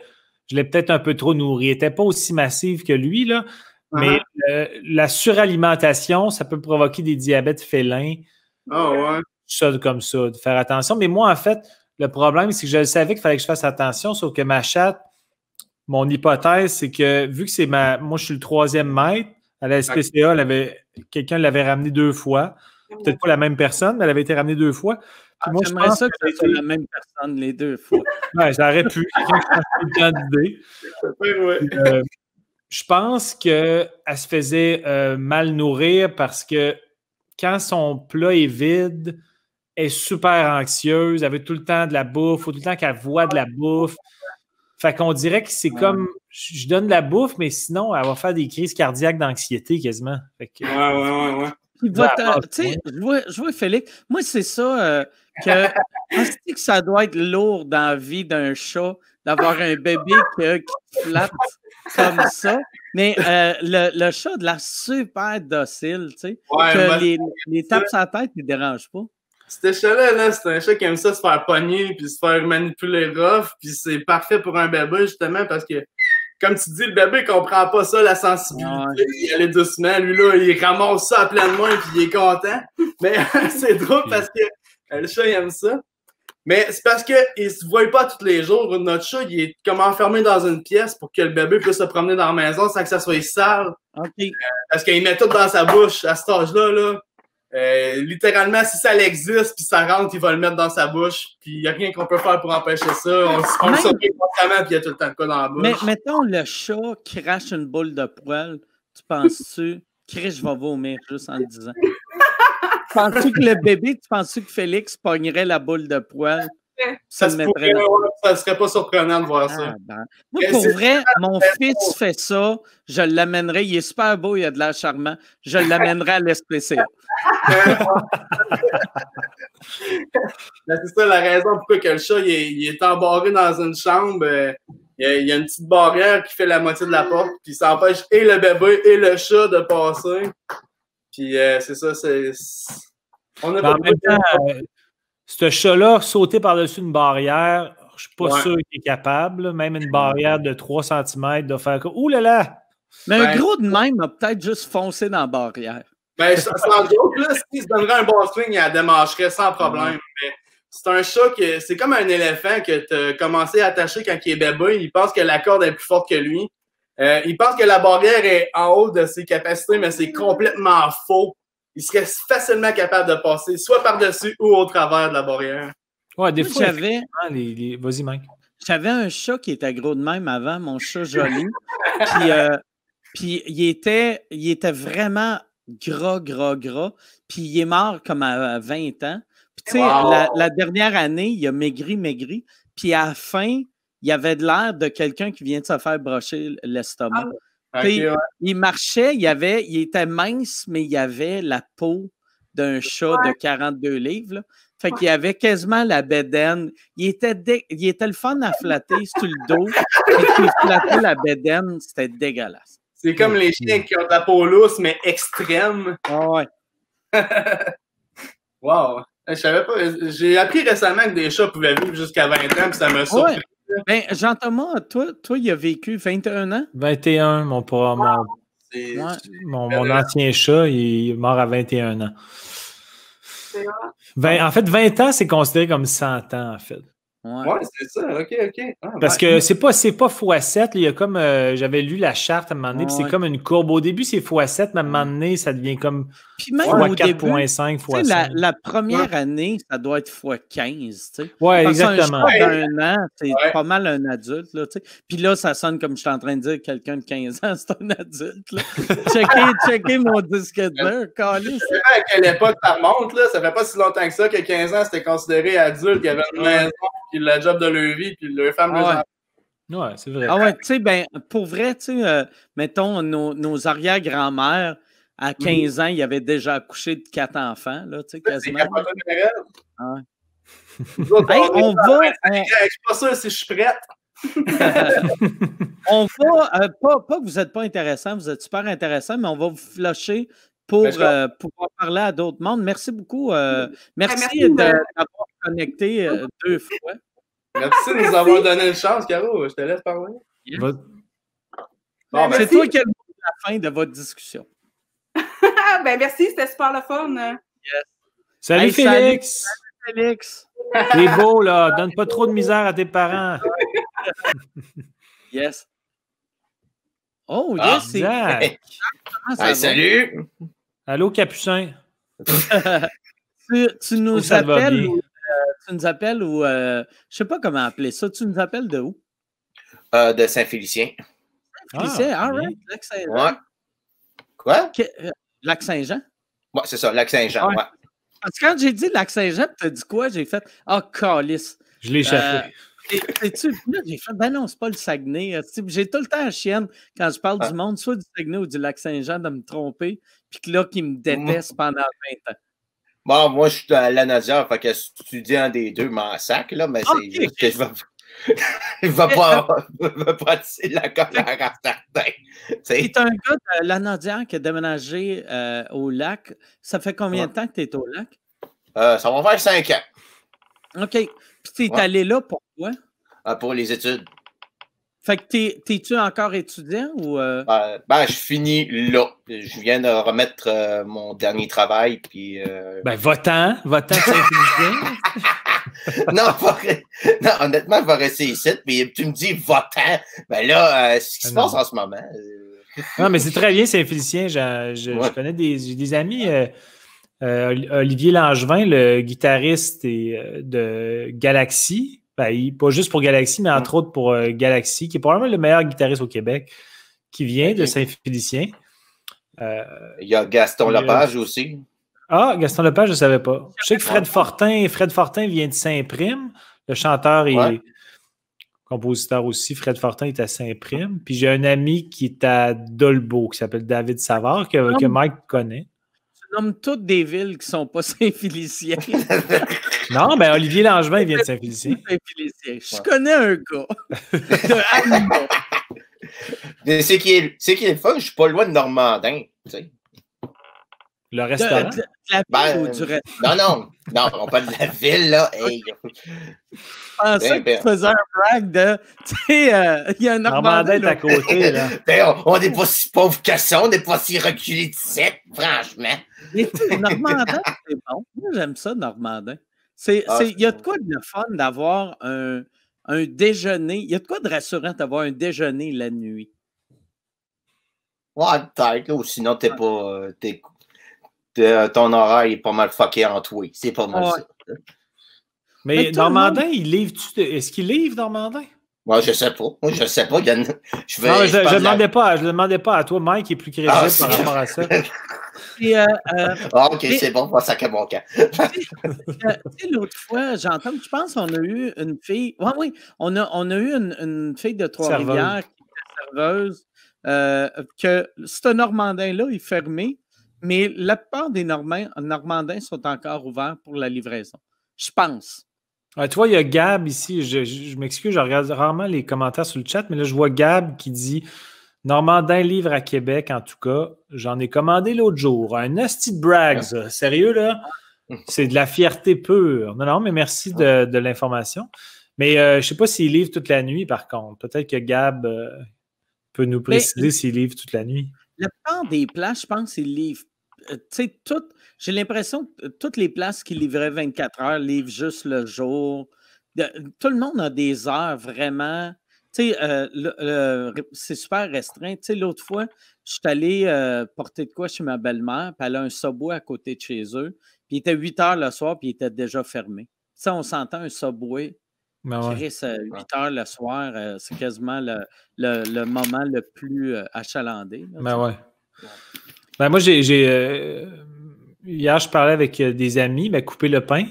je l'ai peut-être un peu trop nourri. Il n'était pas aussi massif que lui, là. Mais uh-huh. euh, la suralimentation, ça peut provoquer des diabètes félins. Ah ouais. Ça comme ça, de faire attention. Mais moi, en fait, le problème, c'est que je savais qu'il fallait que je fasse attention, sauf que ma chatte, mon hypothèse, c'est que vu que c'est ma. Moi, je suis le troisième maître, à la SPCA, quelqu'un l'avait ramené deux fois peut-être pas la même personne, mais elle avait été ramenée deux fois. Ah, moi, je pense ça que c'était la même personne les deux fois. ouais, ça aurait pu. euh, je pense qu'elle se faisait euh, mal nourrir parce que quand son plat est vide, elle est super anxieuse, elle veut tout le temps de la bouffe, faut tout le temps qu'elle voit de la bouffe. Fait qu'on dirait que c'est comme je donne de la bouffe, mais sinon, elle va faire des crises cardiaques d'anxiété quasiment. ouais, ouais, ouais, ouais je vois, Félix. Moi, c'est ça euh, que, que ça doit être lourd dans la vie d'un chat d'avoir un bébé qui flatte comme ça. Mais euh, le, le, chat de la super docile, tu sais. que les, les tapes sur la tête ne dérangent pas. Ce chat-là, -là, c'est un chat qui aime ça se faire pogner puis se faire manipuler rough. Puis c'est parfait pour un bébé, justement, parce que comme tu dis, le bébé ne comprend pas ça, la sensibilité. Il allait doucement. Lui, là, il ramasse ça à plein de main puis il est content. Mais c'est drôle parce que euh, le chat, il aime ça. Mais c'est parce qu'il ne se voit pas tous les jours. Notre chat, il est comme enfermé dans une pièce pour que le bébé puisse se promener dans la maison sans que ça soit sale. Euh, parce qu'il met tout dans sa bouche à cet âge-là. Là. Euh, littéralement, si ça existe, puis ça rentre, il va le mettre dans sa bouche, puis il n'y a rien qu'on peut faire pour empêcher ça. On, on le surveille constamment, puis il y a tout le temps de quoi dans la bouche. Mais mettons, le chat crache une boule de poêle, tu penses-tu, Chris, je vais vomir juste en le disant? penses-tu que le bébé, tu penses-tu que Félix pognerait la boule de poêle? Ça, ne serait pas surprenant de voir ça. Ben. Moi, pour vrai, mon fils fait ça, je l'amènerai. Il est super beau, il a de l'air charmant. Je l'amènerai à l'SPCA. Ben, c'est ça la raison pourquoi que le chat il est, embarré dans une chambre. Euh, il y, a, une petite barrière qui fait la moitié de la porte, puis ça empêche et le bébé et le chat de passer. Puis euh, c'est ça, c'est. On a pas ce chat-là, sauter par-dessus une barrière, je ne suis pas sûr qu'il est capable. Même une barrière de 3 cm de faire Ouh là là! Mais un ben, gros de même a peut-être juste foncé dans la barrière. Ben, sans doute, là, s'il se donnerait un bon swing, il la démarcherait sans problème. Mais c'est un chat que c'est comme un éléphant que tu as commencé à attacher quand il est bébé. Il pense que la corde est plus forte que lui. Euh, il pense que la barrière est en haut de ses capacités, mais c'est complètement faux. Il serait facilement capable de passer soit par-dessus ou au travers de la barrière. Ouais, des fois, j'avais. Vas-y, Mike. J'avais un chat qui était gros de même avant, mon chat joli. puis, euh, puis il, était, il était vraiment gras, gras, gras. Puis il est mort comme à 20 ans. Puis tu sais, la, dernière année, il a maigri, maigri. Puis à la fin, il avait de l'air de quelqu'un qui vient de se faire brocher l'estomac. Ah, il marchait, il, avait, il était mince, mais il avait la peau d'un chat de 42 livres. Là. Fait qu'il avait quasiment la bédaine. Il était, il était le fun à flatter sur le dos. Et puis flatter la bédaine, c'était dégueulasse. C'est comme les chiens qui ont de la peau lousse, mais extrême. Ah ouais. wow. Je savais pas. J'ai appris récemment que des chats pouvaient vivre jusqu'à 20 ans, puis ça me surpris. Ben, Jean-Thomas, toi, toi, il a vécu 21 ans? 21, mon, mon, mon, ancien chat, il est mort à 21 ans. en fait, 20 ans, c'est considéré comme 100 ans, en fait. Ouais, c'est ça, ok, ok. Ah, Parce que c'est pas, pas x7, il y a comme, euh, j'avais lu la charte à un moment donné, puis c'est comme une courbe. Au début, c'est x7, mais à un moment donné, ça devient comme puis même 4.5 x5. La, la, première année, ça doit être x15, tu sais. Ouais, exactement. Un an, c'est pas mal un adulte, là, tu sais. Puis là, ça sonne comme je suis en train de dire quelqu'un de 15 ans, c'est un adulte, là. checkez, checkez mon disque dur, calice. à quelle époque ça remonte, là? Ça fait pas si longtemps que ça que 15 ans, c'était considéré adulte, qu'il y avait une maison puis le job de leur vie, puis leur femme, ah ouais. Ouais, c'est vrai. Ah ouais, tu sais, ben, pour vrai, tu sais, euh, mettons, nos, nos arrière-grand-mères, à 15 ans, ils avaient déjà accouché de quatre enfants, là, tu sais, quasiment. Ah ouais. hey, on va. Je suis pas sûr si je suis prête. on va, euh, pas, pas, que vous n'êtes pas intéressant, vous êtes super intéressant, mais on va vous flasher pour euh, pouvoir parler à d'autres mondes. Merci beaucoup. Euh, merci, d'avoir connecté euh, deux fois. Merci de nous avoir donné une chance, Caro. Je te laisse parler. Bon, ben, c'est toi qui as la fin de votre discussion. Ben, merci, c'était super le fun. Yes. Salut, Félix. Salut, Félix. T'es beau, là. Donne pas trop de misère à tes parents. yes. Oh, ah, yes, c'est. salut! Allô, Capucin? tu, nous appelles ou, euh, tu nous appelles ou euh, je sais pas comment appeler ça. Tu nous appelles de où? Euh, de Saint-Félicien. Saint-Félicien, ah, all right. Ouais. Quoi? Lac-Saint-Jean? Ouais, c'est ça, Lac-Saint-Jean, ouais. Parce que quand j'ai dit Lac-Saint-Jean, tu as dit quoi? J'ai fait Ah, oh, calice. Je l'ai échappé. tu j'ai fait, ben non, c'est pas le Saguenay. J'ai tout le temps la chienne quand je parle du ah. monde, soit du Saguenay ou du Lac-Saint-Jean, de me tromper, puis que là, qui me déteste pendant 20 ans. Bon, moi, je suis à la Nadia, fait que si tu dis un des deux, m'en sac, là, mais c'est juste que je vais. Il va pas, va pas la colère à certains. C'est un gars de la Nadia qui a déménagé euh, au lac. Ça fait combien de temps que tu es au lac? Euh, ça va faire cinq ans. OK. Puis tu es allé là pourquoi? Ah, pour les études. Fait que t'es-tu encore étudiant ou. Euh? Ben, ben, je finis là. Je viens de remettre euh, mon dernier travail. Puis, euh... Ben, votant, votant, non, non, honnêtement, je vais rester ici. Mais tu me dis votant. Ben là, ce qui se passe en ce moment. non, mais c'est très bien, Saint-Félicien. Je, je, connais des, des amis. Olivier Langevin, le guitariste de Galaxy, ben, pas juste pour Galaxy, mais entre autres pour euh, Galaxy, qui est probablement le meilleur guitariste au Québec, qui vient de Saint-Félicien. Euh, Il y a Gaston Lepage aussi. Ah, Gaston Lepage, je ne savais pas. Je sais que Fred Fortin, Fred Fortin vient de Saint-Prime. le chanteur et compositeur aussi, Fred Fortin, est à Saint-Prime. Puis j'ai un ami qui est à Dolbeau, qui s'appelle David Savard, que, que Mike connaît. Tu nommes toutes des villes qui ne sont pas Saint-Félicien. non, ben Olivier Langevin, il vient de Saint-Félicien. Saint-Félicien. Je connais un gars. c'est qui est, c'est qui est le fun, je suis pas loin de Normandin. Tu sais. Le restaurant? De, la ben, ville ou du restaurant? Non, non, non, on parle de la ville, là. Hey. Je pensais que tu faisais un brag de, tu sais, euh, il y a un Normandin à côté, là. Ben, on n'est pas si pauvre que ça, on n'est pas si reculé de sept, franchement. Mais Normandin, c'est bon. Moi, j'aime ça, Normandin. C'est, Ah, il y a de quoi de fun d'avoir un, un déjeuner? Il y a de quoi de rassurant d'avoir un déjeuner la nuit? Ouais, peut-être, ou sinon, t'es pas. euh, t'es- ton horaire est pas mal fucké en toi. C'est pas mal Ouais. ça. Mais, Normandin, il livre. Est-ce qu'il livre, Normandin? Moi, je sais pas. Moi, je sais pas. Il y en a- Je vais. Non, je je la- demandais, pas, je demandais pas à toi, Mike, qui est plus crédible Ah, par c'est- rapport à ça. Et, euh, euh, Ah, ok, Mais- c'est bon, on va sacrer mon camp. Euh, tu sais, l'autre fois, j'entends, je pense qu'on a eu une fille. Oui, oui, on a, on a eu une, une fille de Trois-Rivières qui était serveuse, euh, que ce Normandin-là est fermé, mais la plupart des Normands, Normandins sont encore ouverts pour la livraison. Je pense. Ah, tu vois, il y a Gab ici. Je, je- je m'excuse, je regarde rarement les commentaires sur le chat, mais là, je vois Gab qui dit Normandin livre à Québec, en tout cas. J'en ai commandé l'autre jour. Un asti de brag, ça. Sérieux, là? C'est de la fierté pure. Non, non, mais merci de, de l'information. Mais euh, je ne sais pas s'il livre toute la nuit, par contre. Peut-être que Gab euh, peut nous préciser s'il livre toute la nuit. La plupart des places, je pense, ils livrent. Euh, Tu sais, toutes. J'ai l'impression que toutes les places qui livraient 24 heures livrent juste le jour. De- tout le monde a des heures vraiment. Tu sais, euh, c'est super restreint. Tu sais, l'autre fois, je suis allé euh, porter de quoi chez ma belle-mère, puis elle a un Subway à côté de chez eux, puis il était 8 heures le soir, puis il était déjà fermé. Tu sais, on s'entend un Subway. Ben ouais. Chris, euh, 8 heures le soir, euh, c'est quasiment le, le- le moment le plus euh, achalandé. là, Ben ouais. Ben moi, j'ai. euh, hier, je parlais avec euh, des amis, ben, couper le pain.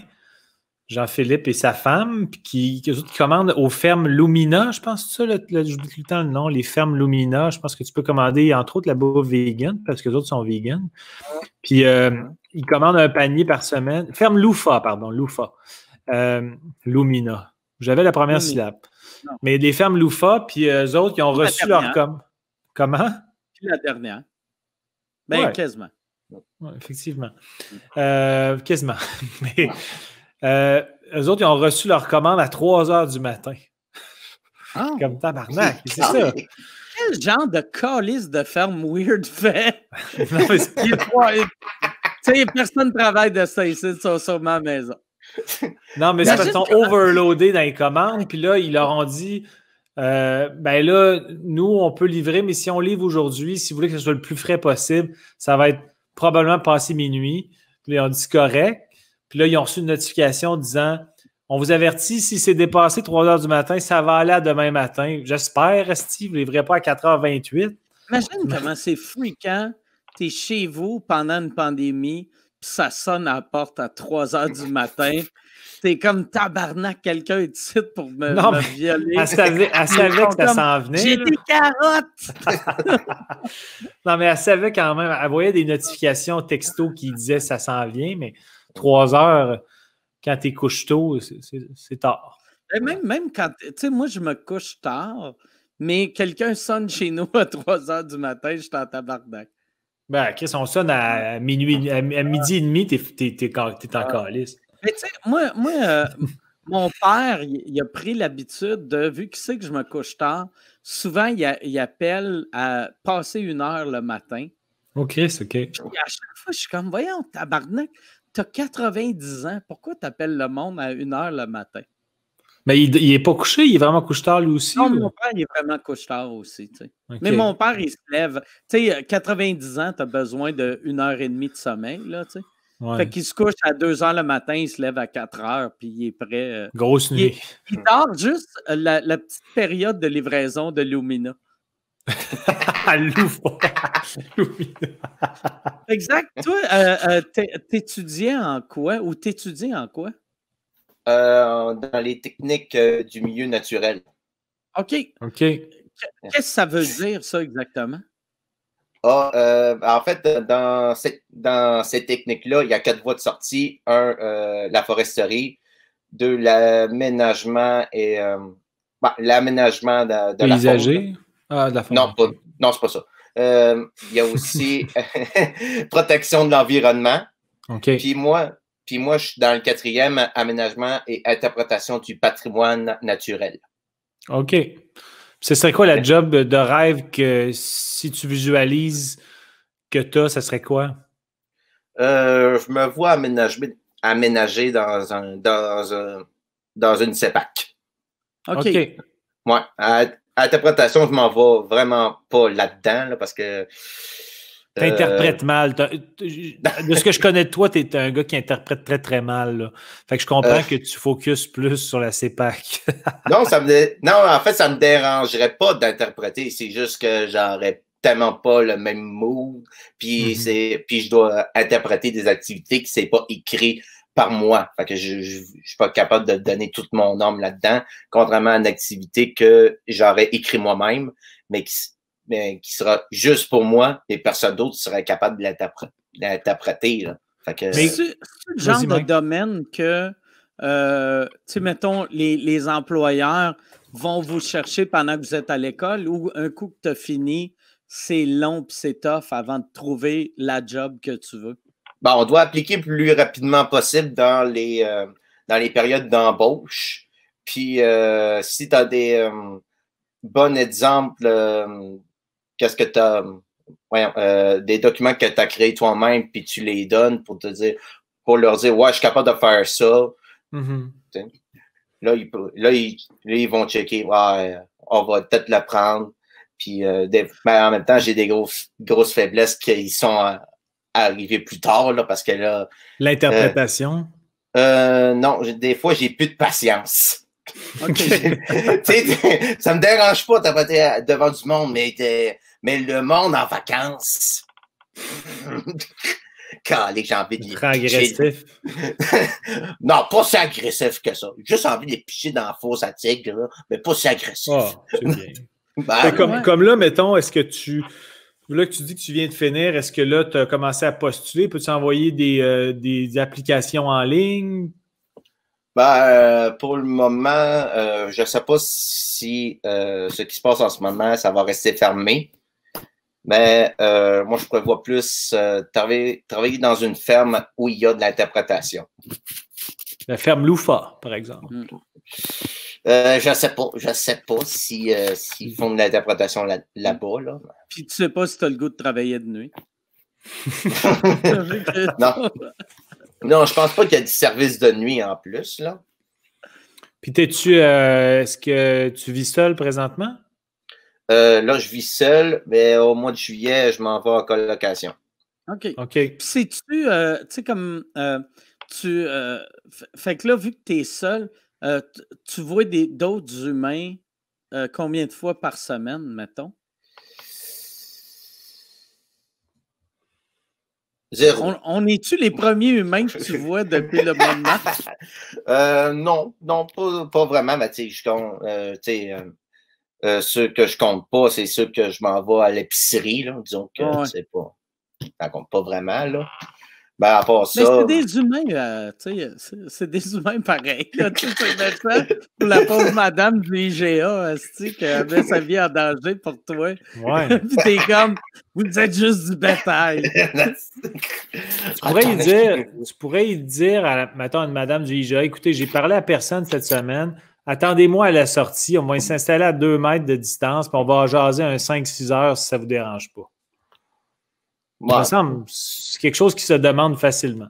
Jean-Philippe et sa femme, puis qui, qui, qui commandent aux fermes Lumina, je pense, ça, le, tout le temps le nom, les fermes Lumina. Je pense que tu peux commander, entre autres, la bouffe vegan, parce que les autres sont vegan. Puis, euh, ils commandent un panier par semaine. Ferme Loufa, pardon, Loufa. Euh, Lumina. J'avais la première syllabe. Non. Mais des fermes Loufa, puis eux autres, ils ont reçu leur com. Comment? Puis la dernière. Ben, Ouais. quasiment. Effectivement. Euh, quasiment. Mais euh, eux autres, ils ont reçu leur commande à 3 heures du matin. Ah, Comme tabarnak. C'est ça. quel genre de calice de ferme weird fait? Non, mais c'est- personne ne travaille de ça ici, sur, sur ma maison. non, mais c'est parce Imagine qu'ils sont overloadés dans les commandes. Puis là, ils leur ont dit euh, ben là, nous, on peut livrer, mais si on livre aujourd'hui, si vous voulez que ce soit le plus frais possible, ça va être probablement passé minuit. Puis ont dit correct. Puis là, ils ont reçu une notification disant on vous avertit, si c'est dépassé 3 heures du matin, ça va aller à demain matin. J'espère, Steve, vous ne livrez pas à 4h28. Imagine comment c'est fréquent. Tu es chez vous pendant une pandémie, puis ça sonne à la porte à 3 heures du matin. T'es comme tabarnak, quelqu'un est ici pour me, Non, me mais violer. Elle savait, elle savait que ça s'en venait. J'ai des carottes! Non, mais elle savait quand même. Elle voyait des notifications texto qui disaient ça s'en vient, mais 3 heures, quand tu couches tôt, c'est- tard. Et Même, même quand, tu sais, moi, je me couche tard, mais quelqu'un sonne chez nous à 3 heures du matin, je suis en tabarnak. Ben, Chris, on sonne à, à minuit, à, à midi et demi, t'es t'es ca- t'es en calice. Mais tu sais, moi, moi euh, mon père, il, il a pris l'habitude de, vu qu'il sait que je me couche tard, souvent, il, a- il appelle à passer une heure le matin. Oh, Chris, OK. Puis à chaque fois, je suis comme, voyons, tabarnak, t'as 90 ans, pourquoi t'appelles le monde à une heure le matin? Mais il, il est pas couché, il est vraiment couche tard lui aussi. Non, là? mon père, il est vraiment couche tard aussi, tu sais. OK. Mais mon père, il se lève. Tu sais, 90 ans, tu as besoin d'une heure et demie de sommeil, là, tu sais. Ouais. Fait qu'il se couche à 2 heures le matin, il se lève à 4 heures, puis il est prêt. euh. Grosse Il, nuit. il dort juste euh, la, la petite période de livraison de Lumina. Exact. Toi, euh, euh, t'é- t'étudiais en quoi ou t'étudies en quoi? dans les techniques du milieu naturel. OK. OK. Qu'est-ce que ça veut dire, ça, exactement? Ah, euh, en fait, dans, cette, dans ces techniques-là, il y a quatre voies de sortie. Un, euh, la foresterie. Deux, l'aménagement et euh, bah, l'aménagement de, de la faune. Ah, de la. Non, non c'est pas ça. il y a aussi protection de l'environnement. OK. Puis moi, puis moi, je suis dans le quatrième, aménagement et interprétation du patrimoine naturel. OK. Ce serait quoi la job de rêve que si tu visualises que tu as, ça serait quoi? Euh, je me vois aménager, aménager dans, un, dans, dans une CEPAC. OK. Ouais. À, l'interprétation, je m'en vais vraiment pas là-dedans parce que tu interprètes euh, mal. De ce que je connais de toi, tu es un gars qui interprète très, très mal. Fait que je comprends euh. que tu focuses plus sur la CEPAC. non, ça me non, en fait, ça me dérangerait pas d'interpréter. C'est juste que j'aurais tellement pas le même mood. Puis, mm-hmm. c'est, puis je dois interpréter des activités qui ne pas écrit par moi. Fait que je ne suis pas capable de donner toute mon âme là-dedans, contrairement à une activité que j'aurais écrit moi-même, mais qui, mais qui sera juste pour moi et personne d'autre serait capable de l'interpréter. Mais c'est le genre de domaine que, euh, tu sais, mettons, les, les, employeurs vont vous chercher pendant que vous êtes à l'école ou un coup que tu as fini, c'est long et c'est tough avant de trouver la job que tu veux? Bon, on doit appliquer le plus rapidement possible dans les, euh, dans les périodes d'embauche. Puis, euh, si tu as des bons exemples qu'est-ce que tu as, euh, des documents que tu as créés toi-même, puis tu les donnes pour te dire, pour leur dire, ouais, je suis capable de faire ça. Mm-hmm. là, ils, là, ils, vont checker, ouais, on va peut-être le prendre. Puis euh, ben, en même temps, j'ai des grosses, grosses faiblesses qui sont euh, arrivées plus tard, là, parce que là. L'interprétation? non, des fois, j'ai plus de patience. ça me dérange pas de devant du monde, mais mais le monde en vacances. Calé, j'ai envie de les agressif. non, pas si agressif que ça. Juste envie de les picher dans la fosse à tigre, mais pas si agressif. Oh, ben, comme, comme là, mettons, est-ce que tu. Là que tu dis que tu viens de finir, est-ce que là, tu as commencé à postuler? Peux-tu envoyer des, euh, des applications en ligne? Ben, euh, pour le moment, euh, je ne sais pas si ce qui se passe en ce moment, ça va rester fermé. Mais euh, moi, je prévois plus euh, travailler, travailler, dans une ferme où il y a de l'interprétation. La ferme Loufa, par exemple. Hmm. Euh, je ne sais pas. Je sais pas si, s'ils font de l'interprétation là, bas là. Puis tu sais pas si tu as le goût de travailler de nuit. non. non, je pense pas qu'il y a du service de nuit en plus. Là. Puis t'es-tu est-ce que tu vis seul présentement? Euh, là, je vis seul, mais au mois de juillet, je m'en vais en colocation. OK. OK. sais-tu, euh, tu sais, comme euh, tu. fait que là, vu que tu es seul, tu vois d'autres humains combien de fois par semaine, mettons? Zéro. On, est-tu les premiers humains que tu vois depuis le moment? non, non, pas, pas vraiment, mais tu sais, euh, ceux que je compte pas, c'est ceux que je m'en vais à l'épicerie. Disons que c'est pas. Ça compte pas vraiment. Là. Ben, à part ça. c'est des humains, euh, tu sais, c'est des humains pareils. Pour la pauvre madame du IGA, qui avait sa vie en danger pour toi. Ouais. Puis t'es comme, vous êtes juste du bétail. tu pourrais y dire, tu pourrais y dire à, mettons, à une madame du IGA, écoutez, j'ai parlé à personne cette semaine. Attendez-moi à la sortie. On va s'installer à deux mètres de distance, puis on va jaser un 5-6 heures si ça ne vous dérange pas. Ça semble c'est quelque chose qui se demande facilement.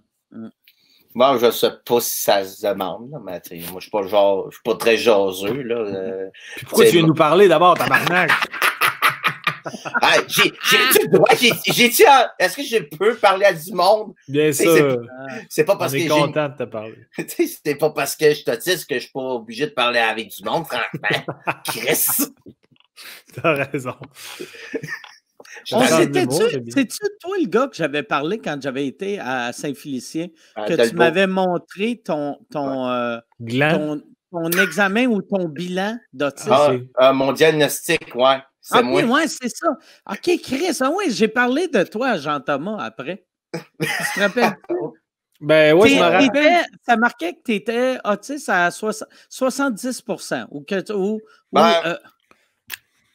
Moi, je ne sais pas si ça se demande, mais moi, je ne suis, pas très jaseux. Là, euh, pourquoi tu viens nous parler d'abord, tabarnak? J'ai, j'ai, est-ce que je peux parler à du monde? Bien sûr. C'est, pas parce On est que. content de te parler. c'est pas parce que je t'autiste que je suis pas obligé de parler avec du monde, franchement. Chris. T'as raison. C'est-tu toi le gars que j'avais parlé quand j'avais été à Saint-Félicien, que tu m'avais montré ton, ton, euh, ton, ton, examen ou ton bilan d'autisme? Ah, euh, mon diagnostic, ouais. C'est ah, moi. Oui, c'est ça. OK, Chris, ah, oui, j'ai parlé de toi à Jean-Thomas après. tu te rappelles? Ben oui, je me rappelle. Ça marquait que tu étais autiste à 70 ou que ou, ben, euh,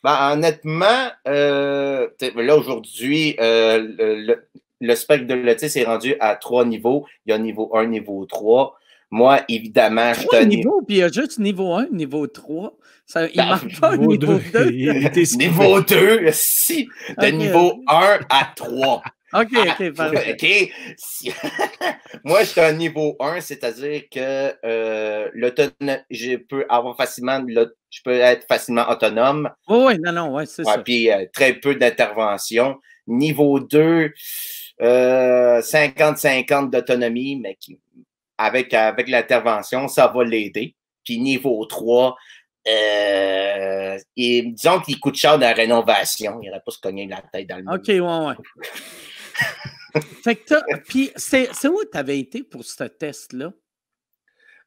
ben, honnêtement, euh, là aujourd'hui, euh, le, le, spectre de l'autisme est rendu à trois niveaux. Il y a niveau 1, niveau 3. Moi, évidemment, je suis niveau, puis il y a juste niveau 1, niveau 3. Ça, il ne ben, marque pas niveau 2. niveau 2, si, de niveau 1 à 3. OK, OK, OK. Moi, je suis un niveau 1, c'est-à-dire que euh, je peux avoir facilement, je peux être facilement autonome. Oui, oui, non, non, oui, c'est ça. Puis euh, très peu d'intervention. Niveau 2, 50-50 euh, d'autonomie, mais qui, avec, avec l'intervention, ça va l'aider. Puis niveau 3, euh, et disons qu'il coûte cher de la rénovation. Il n'aurait pas se cogner la tête dans le OK, ouais, ouais. fait que puis c'est, où tu avais été pour ce test-là?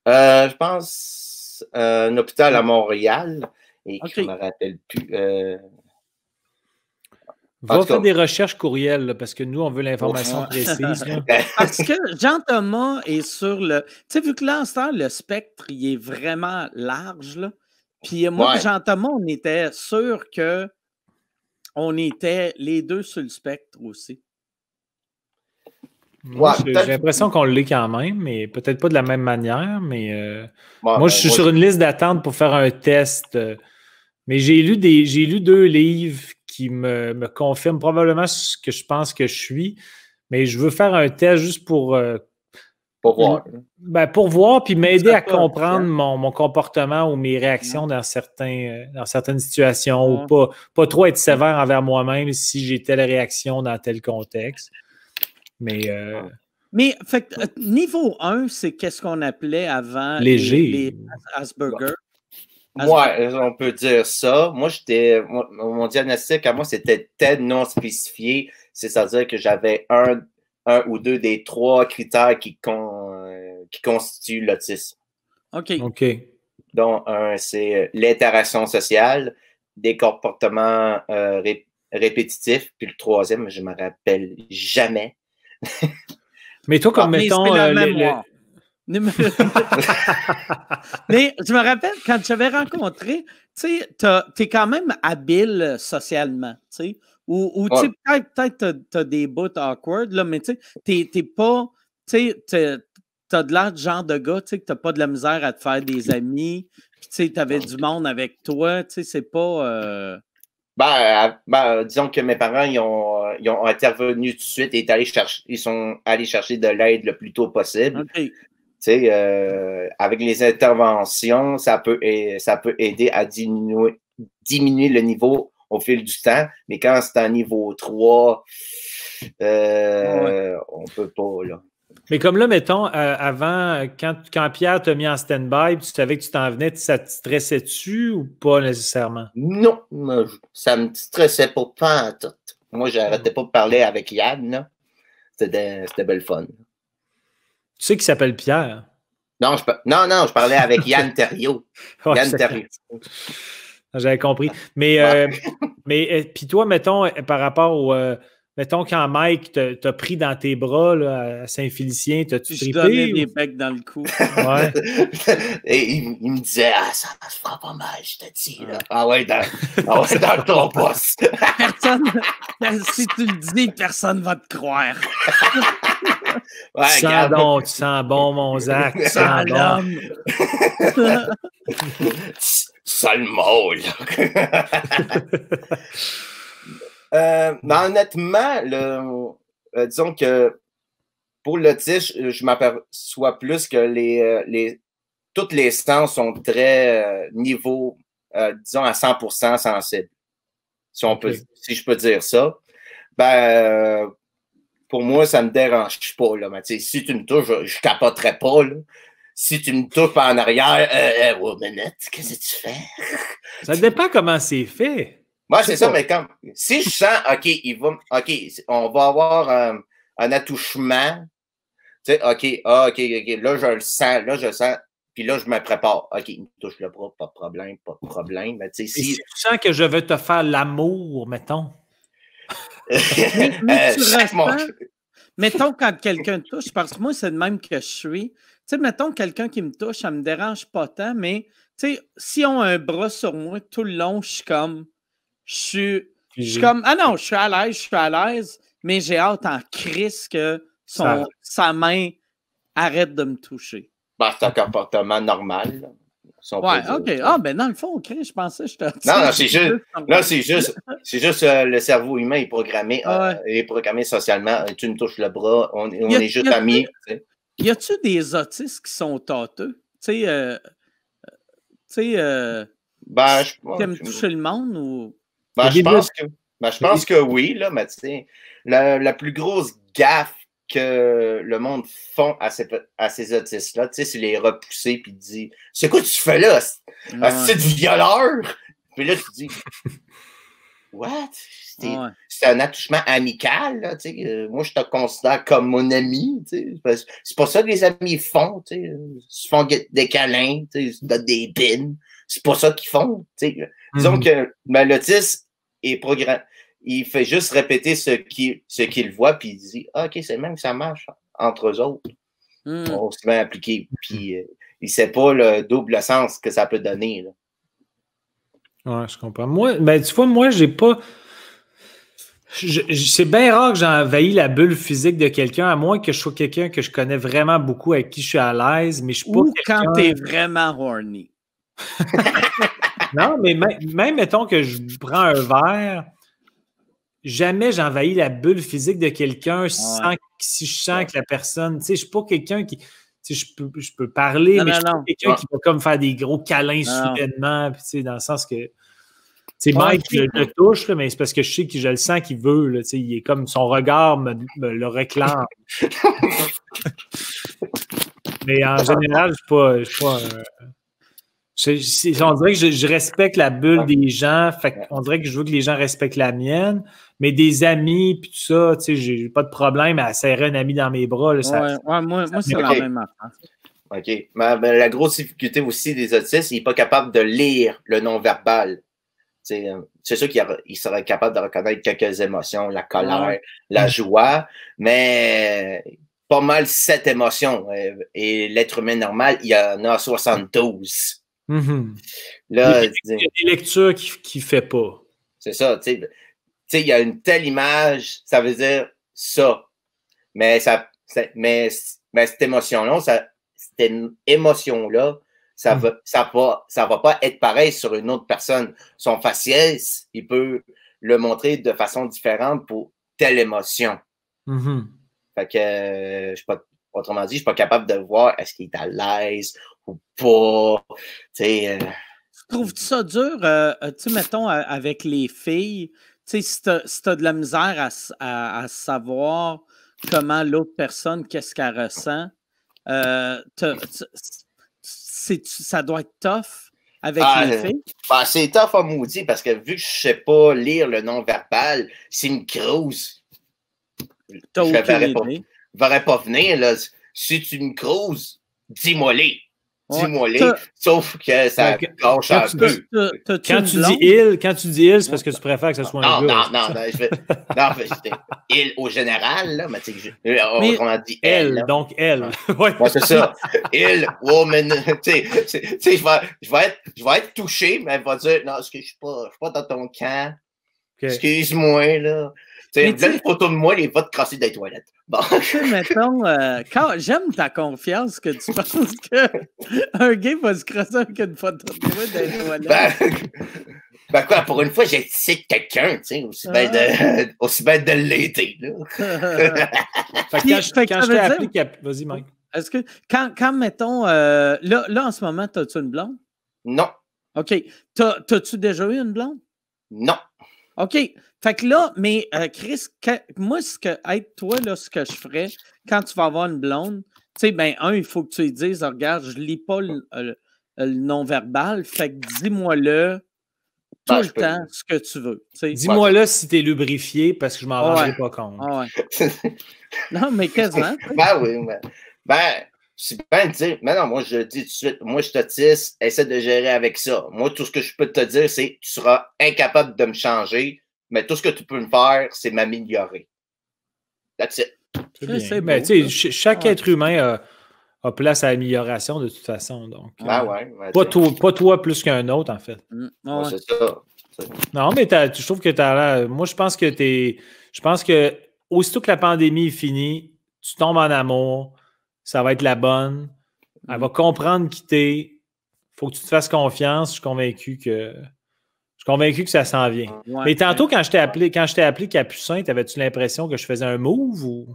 Euh, je pense euh, un hôpital à Montréal et je ne me rappelle plus. Va faire des recherches courriels parce que nous, on veut l'information précise. parce que Jean-Thomas est sur le. Tu sais, vu que là, le spectre, il est vraiment large. Là. Puis moi, Jean-Thomas, on était sûr que on était les deux sur le spectre aussi j'ai l'impression qu'on l'est quand même, mais peut-être pas de la même manière. Mais euh, moi, je ben, suis sur une liste d'attente pour faire un test. Euh, mais j'ai lu des, j'ai lu deux livres qui me, me, confirment probablement ce que je pense que je suis. Mais je veux faire un test juste pour. Euh, pour voir. Ben, pour voir, puis m'aider à comprendre mon, mon, comportement ou mes réactions dans, certains, dans certaines situations, ou pas, pas trop être sévère envers moi-même si j'ai telle réaction dans tel contexte. Mais. Euh, mais fait, euh, niveau 1, c'est qu'est-ce qu'on appelait avant Léger. les, Asperger? Ouais, on peut dire ça. Moi, j'étais. Mon diagnostic à moi, c'était TED non spécifié. C'est-à-dire que j'avais un, un ou deux des trois critères qui, qui constituent l'autisme. OK. OK. Donc, un, c'est l'interaction sociale, des comportements euh, répétitifs. Puis le troisième, je ne me rappelle jamais. Mais toi, comme ah, mettons. Euh, mais je me rappelle quand j'avais rencontré, tu sais, es quand même habile socialement, tu sais. Ou, ou peut-être tu as, des bouts awkward, là, mais tu sais, t'es pas. Tu sais, t'as de l'air de genre de gars, tu sais, que t'as pas de la misère à te faire des amis. Puis, tu sais, t'avais du monde avec toi, tu sais, c'est pas. Euh, ben, ben, disons que mes parents, ils ont, ils ont intervenu tout de suite et allé chercher, ils sont allés chercher de l'aide le plus tôt possible. Euh, avec les interventions, ça peut, ça peut aider à diminuer, diminuer le niveau au fil du temps. Mais quand c'est un niveau 3, euh, on ne peut pas. Là. Mais comme là, mettons, euh, avant, quand, quand Pierre t'a mis en stand-by, tu savais que tu t'en venais, ça te stressait-tu ou pas nécessairement? Non, ça me stressait pas, pas tout. Moi, j'arrêtais pas de parler avec Yann. C'était belle fun. Tu sais qu'il s'appelle Pierre? Non, je, non, non, je parlais avec Yann Terrio. Yann Terrio. J'avais compris. Mais, euh, mais euh, puis toi, mettons, par rapport au mettons, quand Mike t'a pris dans tes bras là, à Saint-Félicien, t'as-tu trippé? Je donnais des becs dans le cou. Ouais. Et il, me disait, ah, ça, se fera pas mal, je te dis. Là. Ah ouais, dans, ah ouais, dans ton poste. personne, si tu le dis, personne ne va te croire. Ouais, tu sens bon, tu sens bon, mon Zach. Tu sens l'homme. Sale mot. Euh, mais honnêtement, euh, disons que pour le l'autisme, je m'aperçois plus que les, euh, les, toutes les sens sont très niveau, disons, à 100% sensibles. Si, on peut, si je peux dire ça. Ben, pour moi, ça ne me dérange pas. Là. Mais, si tu me touches, je, ne capoterais pas. Là. Si tu me touches en arrière, euh, euh, minute, qu'est-ce que tu fais? ça dépend comment c'est fait. Moi, c'est ça, mais quand. Si je sens, OK, il va. OK, on va avoir un, un attouchement. Tu sais, OK, ah, OK, OK, là, je le sens, là, je le sens. Puis là, je me prépare. OK, il me touche le bras, pas de problème, pas de problème. Mais si... si tu sens que je veux te faire l'amour, mettons. Mais, tu euh, Mettons quand quelqu'un te touche, parce que moi, c'est le même que je suis. Tu sais, mettons quelqu'un qui me touche, ça ne me dérange pas tant, mais tu sais, si on a un bras sur moi tout le long, je suis comme. Je suis, je suis comme. Ah non, je suis à l'aise, je suis à l'aise, mais j'ai hâte en crise que son, sa main arrête de me toucher. Bah, c'est un comportement normal. Ouais, OK. Ah, ben dans le fond, OK, je pensais que je te. Non, non, c'est juste. Là, c'est juste, c'est juste euh, le cerveau humain est programmé, euh, est programmé socialement. Tu me touches le bras, on, on est juste amis. Y a-tu des autistes qui sont tâteux? Tu sais, euh, tu sais, ben, qui aiment toucher le monde ou? Ben, je pense que, ben, je pense que oui, là, mais tu sais, la, la plus grosse gaffe que le monde font à ces, à ces autistes-là, tu sais, c'est les repousser puis dire C'est quoi tu fais là? C'est du violeur? Puis là, tu dis What? C'est un attouchement amical, là, tu sais. Moi, je te considère comme mon ami, tu sais. C'est pas ça que les amis font, tu sais. Ils se font des câlins, tu sais, ils se donnent des pins. C'est pas ça qu'ils font, tu sais. Disons mm-hmm. que ben, l'autiste est programmé il fait juste répéter ce qu'il ce qu'il voit, puis il dit ah, OK, c'est même que ça marche entre eux autres. Hmm. On se met à appliquer. Puis euh, il ne sait pas le double sens que ça peut donner. Là. je comprends. Moi, ben, tu vois, moi, j'ai pas. C'est bien rare que j'envahisse la bulle physique de quelqu'un, à moins que je sois quelqu'un que je connais vraiment beaucoup, avec qui je suis à l'aise, mais je suis pas. Ou quand tu es vraiment horny. non, mais même, même, mettons que je prends un verre, jamais j'envahis la bulle physique de quelqu'un sans si je sens que la personne, tu sais, je suis pas quelqu'un qui, tu sais, je peux, je peux parler, mais je suis pas quelqu'un qui va comme faire des gros câlins soudainement, puis tu sais, dans le sens que, sais, Mike, je le touche, mais c'est parce que je sais que je le sens qu'il veut, là, il est comme, son regard me, le réclame. mais en général, je suis pas, je on dirait que je, respecte la bulle des gens, fait on dirait que je veux que les gens respectent la mienne, mais des amis, puis tout ça, tu sais, j'ai pas de problème à serrer un ami dans mes bras. moi, moi c'est la même affaire. OK. la grosse difficulté aussi des autistes, il n'est pas capable de lire le non-verbal. C'est sûr qu'il serait capable de reconnaître quelques émotions, la colère, la joie, mais pas mal sept émotions. Et l'être humain normal, il y en a 72. Mm-hmm. Là, il y a des lectures qui ne fait pas. C'est ça, tu sais. il y a une telle image, ça veut dire ça. Mais, ça, mais, mais cette émotion-là, cette émotion-là, ça ne mm. va, ça va, ça va pas être pareil sur une autre personne. Son faciès, il peut le montrer de façon différente pour telle émotion. Mm-hmm. Fait que, euh, pas, autrement dit, je ne suis pas capable de voir est-ce qu'il est à l'aise ou pas. Euh. Trouves-tu ça dur, euh, euh, tu mettons, avec les filles, tu sais, si tu as, de la misère à, savoir comment l'autre personne, qu'est-ce qu'elle ressent, ça doit être tough avec ah, les filles? Ben, c'est tough à maudit parce que vu que je ne sais pas lire le non-verbal, c'est une crouse. Je ne verrais pas, venir. Là. Si tu me creuses, dis-moi-les. Dis-moi les, sauf que ça gâche un peu. Quand tu dis il, quand tu dis il, c'est parce que tu préfères que ce soit un gars. Non, non, non, je vais, non, il au général, là, mais, mais on a dit elle. donc elle. ouais, c'est ça. Il, woman, tu sais, je vais, je, vais être, je vais être touché, mais elle va dire, non, est-ce que je suis pas, je suis pas dans ton camp. Excuse-moi, là. Tu sais, une photo de moi, il va te crasser des toilettes. Bon. mettons, euh, j'aime ta confiance que tu penses qu'un gay va se crasser avec une photo de toi dans les toilettes. Ben, ben quoi, pour une fois, j'ai cité quelqu'un, tu sais, aussi bien de, ah. aussi bien de l'été. quand je, quand je t'ai appelé, vas-y, Mike. Est-ce que, quand, quand mettons, euh, là, là, en ce moment, as-tu une blonde? Non. OK. T'as-tu déjà eu une blonde? Non. OK. Fait que là, mais euh, Chris, moi, ce que, être toi, là, ce que je ferais quand tu vas avoir une blonde, tu sais, ben, un, il faut que tu lui dises, regarde, je lis pas le, non-verbal, fait que dis-moi-le tout le temps ce que tu veux. Dis-moi là si tu es lubrifié parce que je m'en rendrai pas compte. non, mais quasiment. ben oui, ben, ben c'est bien dire, mais non, moi je le dis tout de suite, moi je t'autiste, essaie de gérer avec ça. Moi, tout ce que je peux te dire, c'est que tu seras incapable de me changer, mais tout ce que tu peux me faire, c'est m'améliorer. That's it. C'est mais tu sais, chaque être humain a, place à amélioration de toute façon. Donc, ah ouais, pas, toi, pas, toi, plus qu'un autre, en fait. Mm, c'est ça. Non, mais je trouve que tu as Moi, je pense que tu es. Je pense que aussitôt que la pandémie est finie, tu tombes en amour ça va être la bonne. Elle mm. va comprendre qui t'es. Il faut que tu te fasses confiance. Je suis convaincu que. Je suis convaincu que ça s'en vient. Mais tantôt, quand je t'ai appelé, quand je t'ai appelé Capucin, avais-tu l'impression que je faisais un move ou?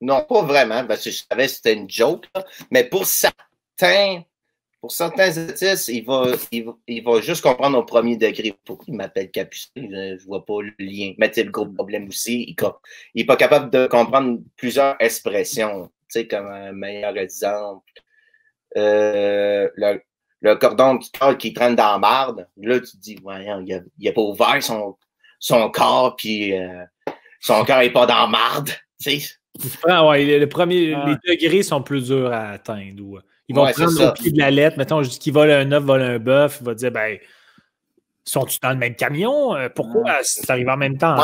Non, pas vraiment, parce que je savais que c'était une joke. Mais pour certains, pour certains artistes, il va, il, va, juste comprendre au premier degré. Pourquoi il m'appelle Capucin? Je ne vois pas le lien. Mais c'est le gros problème aussi. Il n'est pas capable de comprendre plusieurs expressions sais, comme un meilleur exemple. Euh, le, cordon du corps qui traîne dans la marde, là, tu te dis, voyons, il n'a pas ouvert son, son corps, puis euh, son corps n'est pas dans la marde. Tu sais. Ah ouais, le premier, les degrés sont plus durs à atteindre. Euh, ils vont prendre au pied de la lettre. Mettons, je dis qu'il vole un œuf, vole un bœuf, il va dire, ben, sont-ils dans le même camion? Pourquoi? Ça arrive en même temps?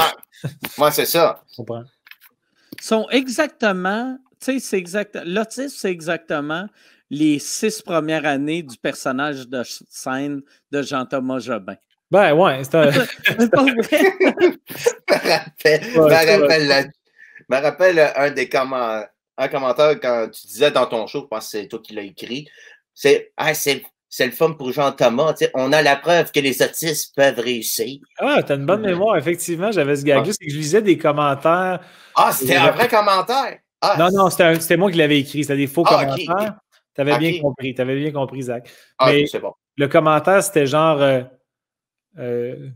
Moi, c'est ça. Je comprends. Ils sont exactement tu sais, c'est exact. L'autisme, c'est exactement les six premières années du personnage de scène de Jean-Thomas Jobin. Ben ouais, c'est un... pas vrai. je me rappelle, un des commentaires, un commentaire quand tu disais dans ton show, je pense que c'est toi qui l'as écrit, c'est ah, c'est le fun pour Jean-Thomas. On a la preuve que les autistes peuvent réussir. Ah, t'as une bonne mémoire, effectivement. J'avais ce gag c'est que je lisais des commentaires. Ah, c'était un vrai commentaire? Ah, non, non, c'était moi qui l'avais écrit. C'était des faux ah, commentaires. Tu avais bien compris. Tu avais bien compris, Zach. Ah, Mais bon. Le commentaire, c'était genre euh, euh,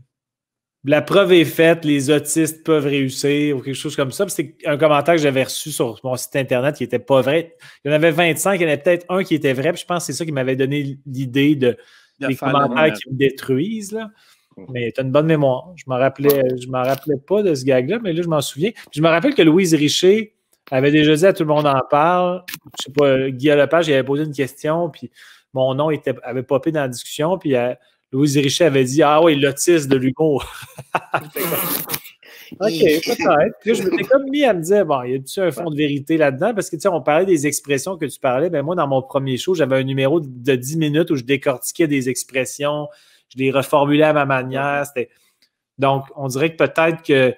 La preuve est faite, les autistes peuvent réussir ou quelque chose comme ça. C'est un commentaire que j'avais reçu sur mon site Internet qui n'était pas vrai. Il y en avait 25, il y en avait peut-être un qui était vrai. Puis je pense que c'est ça qui m'avait donné l'idée de, des commentaires qui me détruisent. Là. Mm. Mais tu as une bonne mémoire. Je ne me rappelais, rappelais pas de ce gag-là, mais là, je m'en souviens. je me rappelle que Louise Richer avait déjà dit à tout le monde en parle. Je sais pas, Guy Lepage, il avait posé une question, puis mon nom était, avait popé dans la discussion, puis euh, Louise Richet avait dit Ah oui, l'autisme de l'humour. OK, peut-être. Puis je m'étais comme mis à me dire, bon, y a-tu un fond de vérité là-dedans? Parce que, tu sais, on parlait des expressions que tu parlais. Ben, moi, dans mon premier show, j'avais un numéro de 10 minutes où je décortiquais des expressions, je les reformulais à ma manière. Donc, on dirait que peut-être que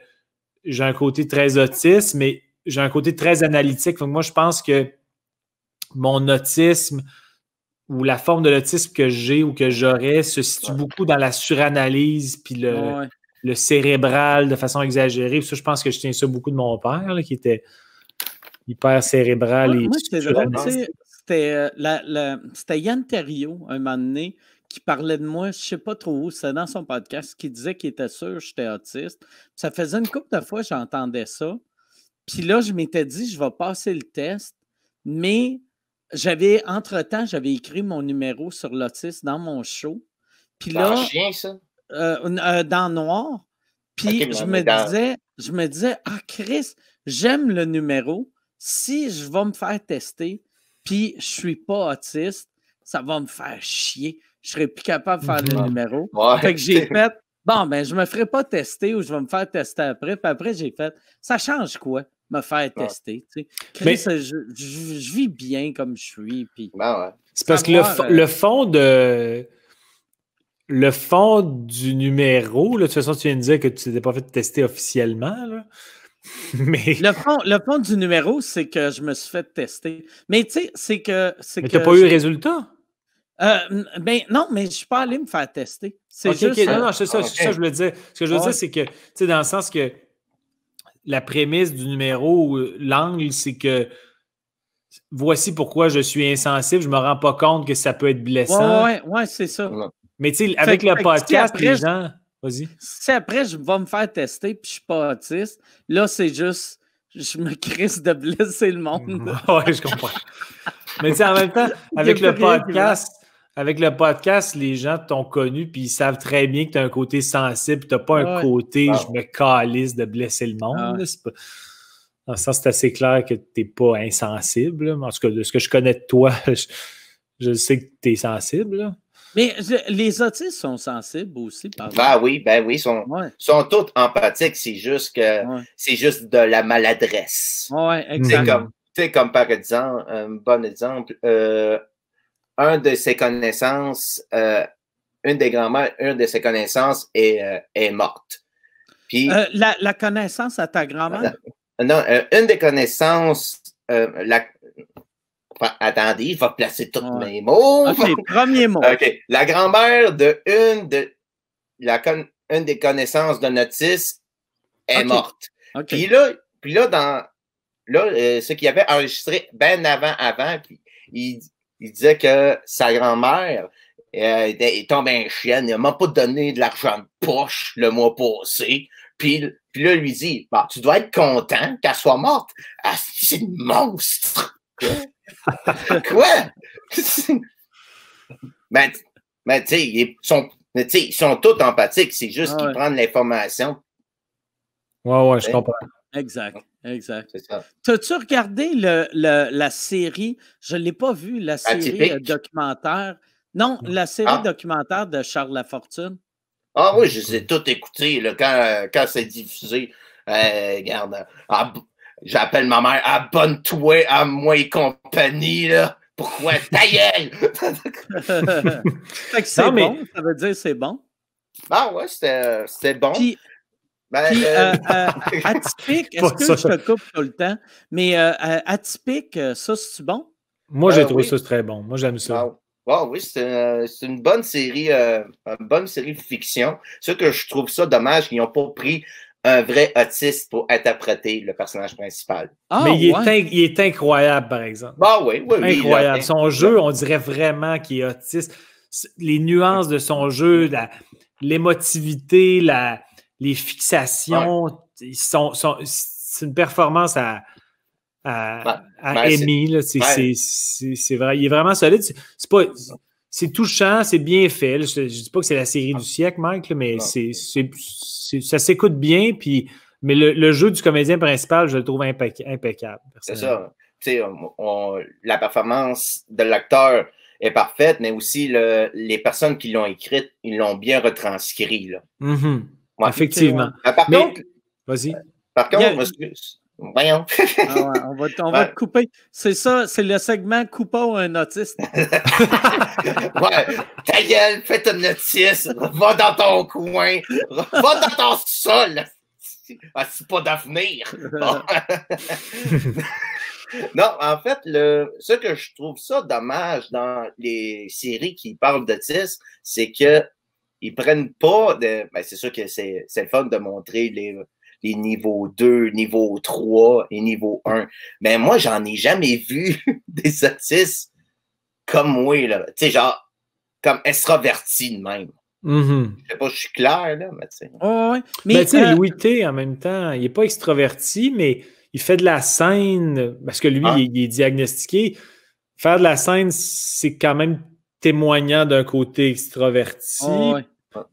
j'ai un côté très autiste, mais j'ai un côté très analytique. Donc, moi, je pense que mon autisme ou la forme de l'autisme que j'ai ou que j'aurais se situe beaucoup dans la suranalyse puis le, le, cérébral de façon exagérée. Ça, je pense que je tiens ça beaucoup de mon père, qui était hyper cérébral. et c'était euh, C'était Yann Terriot, un moment donné, qui parlait de moi, je ne sais pas trop où, c'était dans son podcast, qui disait qu'il était sûr que j'étais autiste. Ça faisait une couple de fois que j'entendais ça. Puis là, je m'étais dit, je vais passer le test, mais j'avais, entre-temps, j'avais écrit mon numéro sur l'autisme dans mon show. Puis là. chien, ça? Euh, euh, dans noir. Puis je me disais, je me disais, ah, Chris, j'aime le numéro. Si je vais me faire tester, puis je suis pas autiste, ça va me faire chier. Je serais plus capable de faire le numéro. Fait que j'ai fait, bon, ben, je me ferai pas tester ou je vais me faire tester après. Puis après, j'ai fait, ça change quoi? Me faire tester. Chris, je, vis bien comme je suis. Puis ben c'est parce que euh, le, fond de. Le fond du numéro, là, de toute façon, tu viens de dire que tu t'étais pas fait tester officiellement. Là. Mais... Le, fond, le fond du numéro, c'est que je me suis fait tester. Mais tu sais, c'est que. Mais tu n'as pas eu le résultat? Euh, ben, non, mais je ne suis pas allé me faire tester. C'est juste... Non, non, c'est ça, ça, je veux dire. Ce que je veux dire, c'est que, tu sais, dans le sens que la prémisse du numéro, l'angle, c'est que voici pourquoi je suis insensible, je ne me rends pas compte que ça peut être blessant. Oui, ouais, ouais, c'est ça. Mais tu sais, avec le podcast, les gens. Vas-y. Si après, je vais me faire tester puis je ne suis pas autiste, là, c'est juste. Je me crisse de blesser le monde. oui, je comprends. Mais tu sais, en même temps, avec le podcast, avec le podcast, les gens t'ont connu puis ils savent très bien que tu as un côté sensible, tu n'as pas un côté je me calisse de blesser le monde. Ah dans le sens, c'est assez clair que tu n'es pas insensible. En tout cas, de ce que je connais de toi, je, sais que tu es sensible. Mais les autistes sont sensibles aussi, par Ben oui, ben oui, sont, sont tous empathiques. C'est juste que c'est juste de la maladresse. Oui, exactement. C'est comme, comme par exemple, un bon exemple, euh, un de ses connaissances, euh, une des grand-mères, une de ses connaissances est, euh, est morte. Puis, la, la, connaissance à ta grand-mère? Non, une des connaissances, la, attendez, il va placer tous mes mots. OK, premier mot. OK. La grand-mère de une de la une des connaissances de notice est morte. Puis là, puis là, dans là, euh, ce qu'il avait enregistré bien avant, avant, puis il, il disait que sa grand-mère euh, est tombée en chienne, il m'a pas donné de l'argent de poche le mois passé. Puis, puis là, lui dit, bah, tu dois être content qu'elle soit morte. Ah, c'est une monstre. Quoi? mais, mais tu sais, ils sont, ils sont tous empathiques. C'est juste qu'ils prennent l'information. Ouais, ouais, je comprends. Exact, exact. C'est ça. T'as-tu regardé le, le, la série? Je ne l'ai pas vue, la série euh, documentaire. Non, la série ah. documentaire de Charles Lafortune. Ah oui, je les ai toutes écoutées quand, quand c'est diffusé. Euh, regarde, J'appelle ma mère, abonne-toi à moi et compagnie, là. Pourquoi? Ta gueule! fait que c'est bon, ça veut dire c'est bon. Ah ouais, c'était bon. Puis, ben, euh, euh, euh, atypique, est-ce que je te coupe tout le temps? Mais atypique, ça, c'est bon? Moi, j'ai trouvé ça très bon. Moi, j'aime ça. Ah, oui, c'est une bonne série, une bonne série de fiction. Ce que je trouve ça dommage qu'ils n'ont pas pris un vrai autiste pour interpréter le personnage principal. Ah, Mais il, est incroyable, par exemple. Ah oui, oui, oui. Incroyable. son jeu, on dirait vraiment qu'il est autiste. Les nuances de son jeu, l'émotivité, les fixations, sont, c'est une performance à, à, C'est vrai. Il est vraiment solide. C'est pas c'est touchant, c'est bien fait. Je ne dis pas que c'est la série du siècle, Mike, mais c'est, ça s'écoute bien. Puis, mais le, jeu du comédien principal, je le trouve impeccable. C'est ça. la performance de l'acteur est parfaite, mais aussi les personnes qui l'ont écrite, ils l'ont bien retranscrit. Là. Effectivement. Par contre, vas-y. Par contre, Voyons. Ah on va, on va te couper. C'est ça, c'est le segment coupon un autiste. ouais. Ta gueule, fais ton notice. Va dans ton coin. Va dans ton sol. Ah, c'est pas d'avenir. non, en fait, le, ce que je trouve ça dommage dans les séries qui parlent d'autisme, c'est que ils prennent pas de. Ben, c'est sûr que c'est le fun de montrer les, les niveaux 2, niveau 3 et niveau 1. Mais moi, j'en ai jamais vu des autistes comme moi, là. Tu sais, genre, comme extraverti de même. Mm-hmm. Je sais pas, je suis clair, là, mais tu sais. Mais, tu sais, euh, Louis T, en même temps, il n'est pas extraverti, mais il fait de la scène, parce que lui, ah. il, est diagnostiqué. Faire de la scène, c'est quand même témoignant d'un côté extraverti.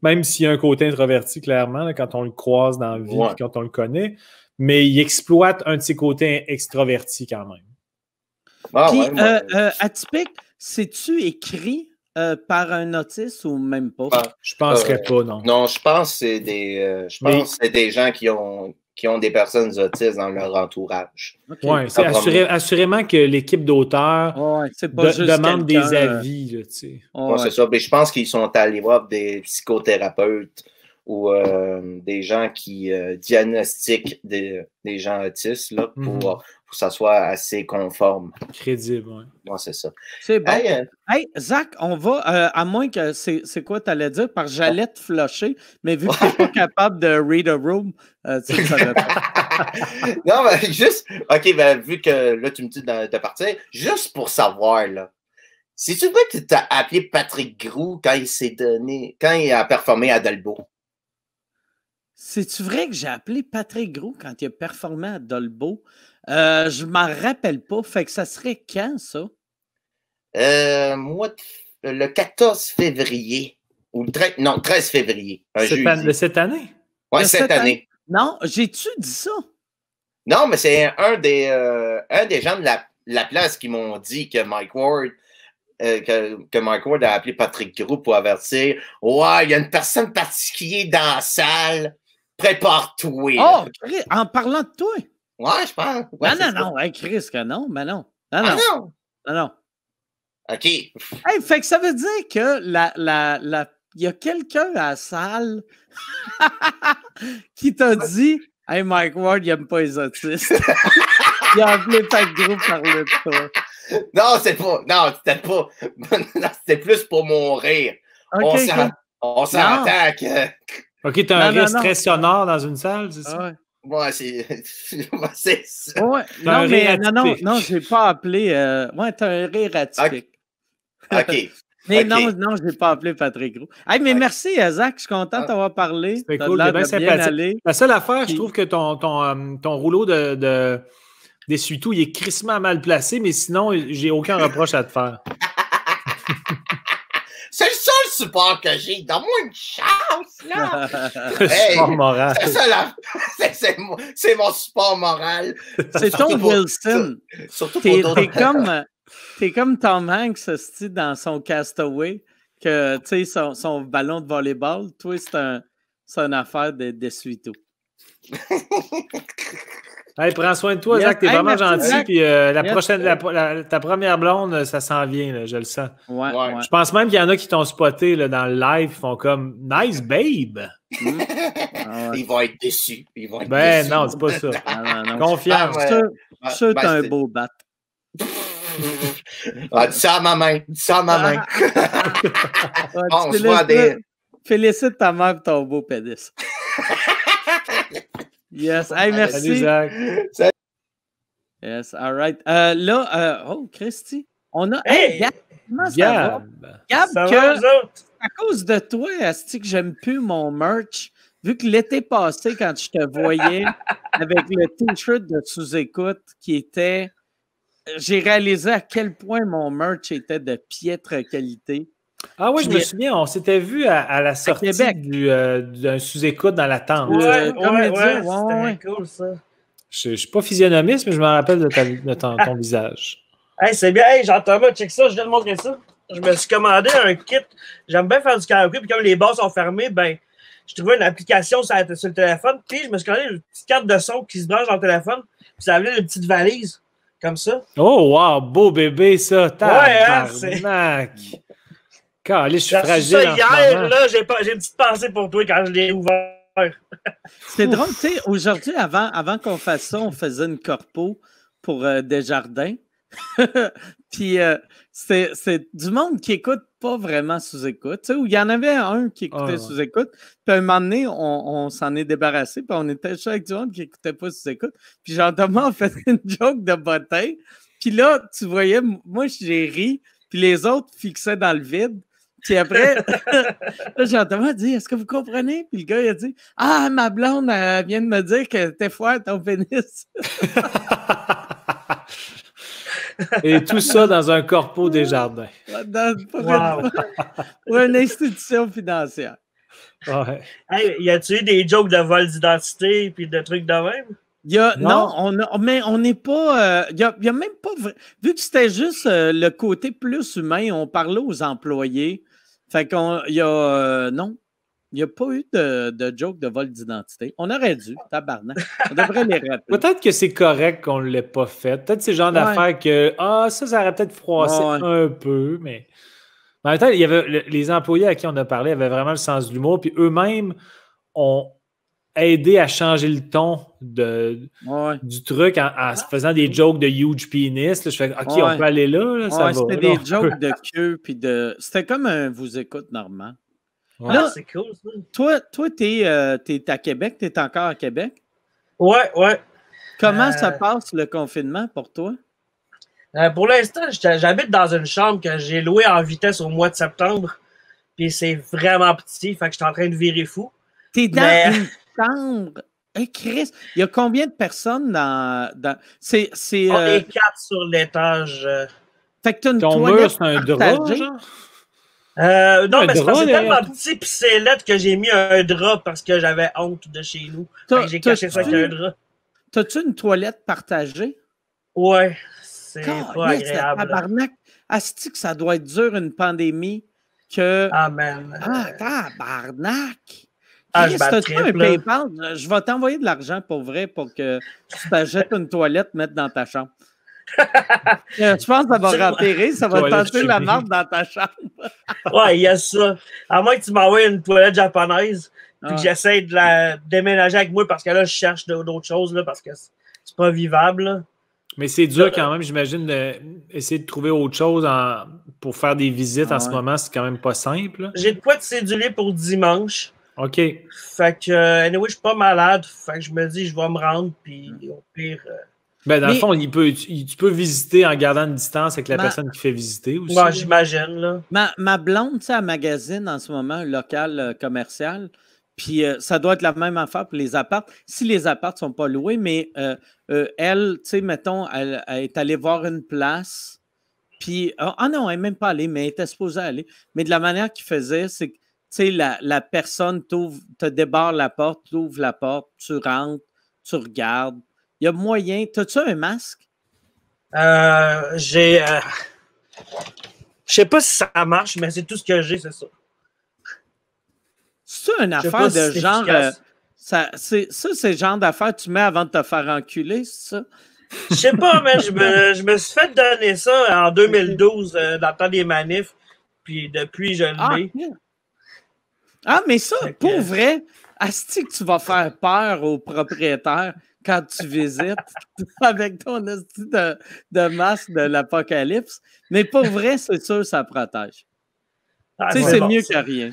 Même s'il y a un côté introverti, clairement, quand on le croise dans la vie, quand on le connaît. Mais il exploite un de ses côtés extravertis quand même. Ah, Puis, euh, euh, atypique, c'est-tu écrit euh, par un autiste ou même pas? Ah, je penserais pas, non. Non, je pense que c'est des, je pense c'est des gens qui ont qui ont des personnes autistes dans leur entourage. Oui, c'est assurément que l'équipe d'auteurs demande des avis. c'est ça. Mais je pense qu'ils sont allés voir des psychothérapeutes ou euh, des gens qui euh, diagnostiquent des, gens autistes là, pour, mhm que ça soit assez conforme. Crédible, oui. C'est ça. C'est bon. Hey, euh, Zach, on va, euh, à moins que c'est, quoi tu allais dire, parce que j'allais te flusher, mais vu que tu n'es pas capable de read a room, euh, tu sais, ça va pas. non, mais juste, OK, ben, vu que là, tu me dis de, de partir, juste pour savoir, là, c'est-tu vrai que tu as appelé Patrick Grou quand il s'est donné, quand il a performé à Dolbo? C'est-tu vrai que j'ai appelé Patrick Grou quand il a performé à Dolbo? Euh, je m'en rappelle pas. Fait que ça serait quand, ça? Euh, mois, de, le 14 février. Ou le 13, non, 13 février. de cette année? Oui, cette, année. Non, j'ai-tu dit ça? Non, mais c'est un des, euh, un des gens de la, la place qui m'ont dit que Mike Ward euh, que, que, Mike Ward a appelé Patrick Gros pour avertir. Ouais, il y a une personne particulière dans la salle. Prépare-toi. Oh, en parlant de toi. Ouais, je pense. non, non, non, Chris, que non, mais non. Non, non. Ah, non. non, non. OK. Hey, fait que ça veut dire que la, la, la... il y a quelqu'un à la salle qui t'a dit Hey, Mike Ward, il n'aime pas les autistes. il a appelé Patrick Gros par le toi. Non, c'est pas. Non, c'était pas. c'était plus pour mon rire. on s'entend que. OK, t'as un rire très sonore dans une salle, c'est ça? Ouais, c'est. c'est ça. Ouais. Non, mais non, non, non, je n'ai pas appelé. Euh... Ouais, t'as un rire atypique. OK. mais non, non, je n'ai pas appelé Patrick Gros. Hey, mais merci, Zach. Je suis content de ah. t'avoir parlé. C'est cool, bien sympathique. La seule affaire, je trouve que ton, ton, euh, ton rouleau de, de d'essuie-tout, il est crissement mal placé, mais sinon, j'ai aucun reproche à te faire. C'est le seul support que j'ai. Donne-moi une chance, là! support moral. C'est ça, là. C'est mon, mon, support moral. C'est Tom Wilson. Surtout pour T'es comme, es comme Tom Hanks, dans son Castaway, que, tu sais, son, son, ballon de volleyball, toi, c'est un, une affaire d'essuie-tout. Hey, prends soin de toi, Zach. T'es vraiment gentil. Puis euh, la prochaine, ta première blonde, ça s'en vient, je le sens. Ouais, Je pense même qu'il y en a qui t'ont spoté là, dans le live, ils font comme Nice babe. Mm. Ah Ils vont être déçus. Ils vont être ben non, c'est pas ça. Confiance. Ah, ça, t'as un beau bat. ah, dis ça à ma main. Dis ça à ma main. on se voit des... Félicite ta mère pour ton beau pénis. Yes. Hey, merci. Salut, Zach. Yes, all right. Euh, là, euh, oh, Christy, on a. Hey, Gab, comment ça Gab. va? Gab, ça que, va, à cause de toi, est-ce que j'aime plus mon merch? Vu que l'été passé, quand je te voyais avec le t-shirt de sous-écoute qui était. J'ai réalisé à quel point mon merch était de piètre qualité. Ah oui, je me souviens, on s'était vu à, la sortie euh, d'un sous-écoute dans la tente. Ouais, ouais, ouais, ouais c'était cool ça. Je ne suis pas physionomiste, mais je me rappelle de, ton, visage. Hey, c'est bien. Hey, Jean-Thomas, check ça, je viens de montrer ça. Je me suis commandé un kit. J'aime bien faire du karaoké, puis comme les bars sont fermés, ben, je trouvais une application sur, le téléphone, puis je me suis commandé une petite carte de son qui se branche dans le téléphone, puis ça avait une petite valise, comme ça. Oh, wow, beau bébé, ça. Ouais, hein, c'est je suis fragile. Ça hier, là, j'ai, une petite pensée pour toi quand je l'ai ouvert. C'est drôle, tu sais, aujourd'hui, avant, avant qu'on fasse ça, on faisait une corpo pour euh, Desjardins. Puis euh, c'est, du monde qui écoute pas vraiment sous-écoute. Tu sais, où il y en avait un qui écoutait sous-écoute. Puis à un moment donné, on, s'en est débarrassé. Puis on était avec du monde qui écoutait pas sous-écoute. Puis Jean-Thomas a fait une joke de bottin. Puis là, tu voyais, moi, j'ai ri. Puis les autres fixaient dans le vide. Puis après, là, Jean-Thomas dit Est-ce que vous comprenez? Puis le gars, il a dit Ah, ma blonde, elle vient de me dire que t'es froid ton pénis. Et tout ça dans un corpo des jardins. Dans, pour, une, institution financière. Ouais. Hey, y a-tu eu des jokes de vol d'identité puis de trucs de même? Il y a, non. on a, mais on n'est pas. Euh, il, y a, il, y a, même pas. Vu que c'était juste euh, le côté plus humain, on parlait aux employés. Fait qu'on y a euh, non, il n'y a pas eu de, de, joke de vol d'identité. On aurait dû, tabarnak. On devrait les rappeler. Peut-être que c'est correct qu'on ne l'ait pas fait. Peut-être c'est le genre d'affaire que ah, ça, ça aurait peut-être froissé un peu, mais. En même temps, il y avait, les employés à qui on a parlé avaient vraiment le sens de l'humour, puis eux-mêmes ont aidé à changer le ton de, du truc en, faisant des jokes de huge penis. je fais OK, on peut aller là. ça C'était des jokes de queue. Puis de... C'était comme un vous écoute normal. Là, c'est cool. Ça. Toi, toi tu es, euh, à Québec. Tu es encore à Québec? Ouais, ouais. Comment ça euh, passe le confinement pour toi? Euh, pour l'instant, j'habite dans une chambre que j'ai louée en vitesse au mois de septembre. Puis c'est vraiment petit. Fait que je suis en train de virer fou. T'es dans une chambre Chris, il y a combien de personnes dans. dans... C'est. On est euh, quatre sur l'étage. Euh. Fait que tu as une Ton toilette mur, c'est un drap, Euh, non, mais c'est tellement petit pis c'est lettre que j'ai mis un drap parce que j'avais honte de chez nous. J'ai caché ça avec un drap. T'as-tu une toilette partagée? Ouais, c'est pas agréable. Tabarnak. Asti que ça doit être dur une pandémie que. Amen. Ah, tabarnak! Ah, je, un PayPal? je vais t'envoyer de l'argent pour vrai pour que tu t'achètes une toilette, mettre dans ta chambre. Euh, je pense que ça va remplir, ça va tenter la marque dans ta chambre. ouais, il y a ça. À moins que tu m'envoies une toilette japonaise, puis que j'essaie de la déménager avec moi parce que là, je cherche d'autres choses, là, parce que c'est pas vivable. Mais c'est dur quand même, j'imagine, d'essayer de trouver autre chose pour faire des visites en ce moment, c'est quand même pas simple. J'ai de quoi te céduler pour dimanche. OK. Fait que, euh, anyway, je suis pas malade. Fait que je me dis, je vais me rendre, puis au pire. Euh, ben, dans le fond, il peut, tu peux visiter en gardant une distance avec la personne qui fait visiter aussi. Ouais, j'imagine. Là. Ma, ma blonde, tu sais, elle magazine en ce moment un local euh, commercial. Puis ça doit être la même affaire pour les apparts. Si les apparts ne sont pas loués, mais elle, tu sais, mettons, elle, est allée voir une place. Puis, ah, ah non, elle n'est même pas allée, mais elle était supposée aller. Mais de la manière qu'il faisait, c'est que sais, la, la, personne te débarre la porte, tu ouvres la porte, tu rentres, tu regardes. Il y a moyen. T'as-tu un masque? Euh, j'ai. Euh, je sais pas si ça marche, mais c'est tout ce que j'ai, c'est ça. C'est une affaire de genre. Euh, ça, c'est, ça, c'est le genre d'affaire que tu mets avant de te faire enculer, c'est ça? Je sais pas, mais je me, je me, suis fait donner ça en 2012, dans le temps des manifs. Puis depuis, je l'ai. Ah, ah, mais ça, pour vrai, Asti que tu vas faire peur aux propriétaires quand tu visites avec ton asti de, de masque de l'apocalypse. Mais pour vrai, c'est sûr, ça protège. Ah, tu sais, c'est mieux que rien.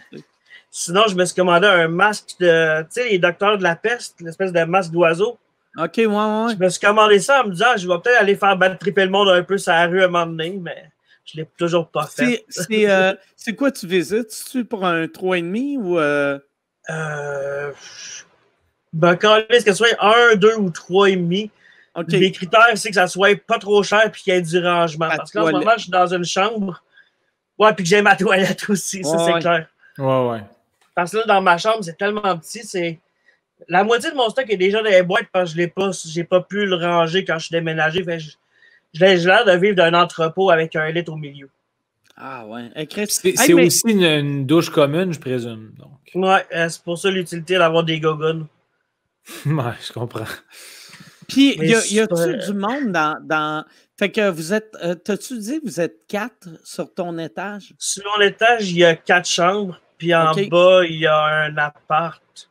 Sinon, je me suis commandé un masque de, tu sais, les docteurs de la peste, l'espèce de masque d'oiseau. OK, ouais, ouais. Je me suis commandé ça en me disant, je vais peut-être aller faire battre triper le monde un peu sur la rue à un moment donné, mais je ne l'ai toujours pas fait. Euh, c'est quoi tu visites? C'est-tu pour un 3,5 ou. Euh... Euh, ben, quand est-ce que ce soit 1, 2 ou 3,5? Okay. Les critères, c'est que ça soit pas trop cher et qu'il y ait du rangement. Parce qu'en ce moment, je suis dans une chambre. Ouais, puis que j'ai ma toilette aussi, ça c'est clair. Ouais, ouais. Parce que là, dans ma chambre, c'est tellement petit, c'est. La moitié de mon stock est déjà dans les boîtes parce que je n'ai pas, pas pu le ranger quand je suis déménagé. Fait j'ai l'air de vivre d'un entrepôt avec un lit au milieu. Ah ouais. C'est aussi une, douche commune, je présume. Donc. Ouais, euh, c'est pour ça l'utilité d'avoir des gogoons. ouais, je comprends. Puis, y a-tu du monde dans, dans, Fait que vous êtes. Euh, T'as-tu dit vous êtes quatre sur ton étage? Sur mon étage, il y a quatre chambres. Puis en bas, il y a un appart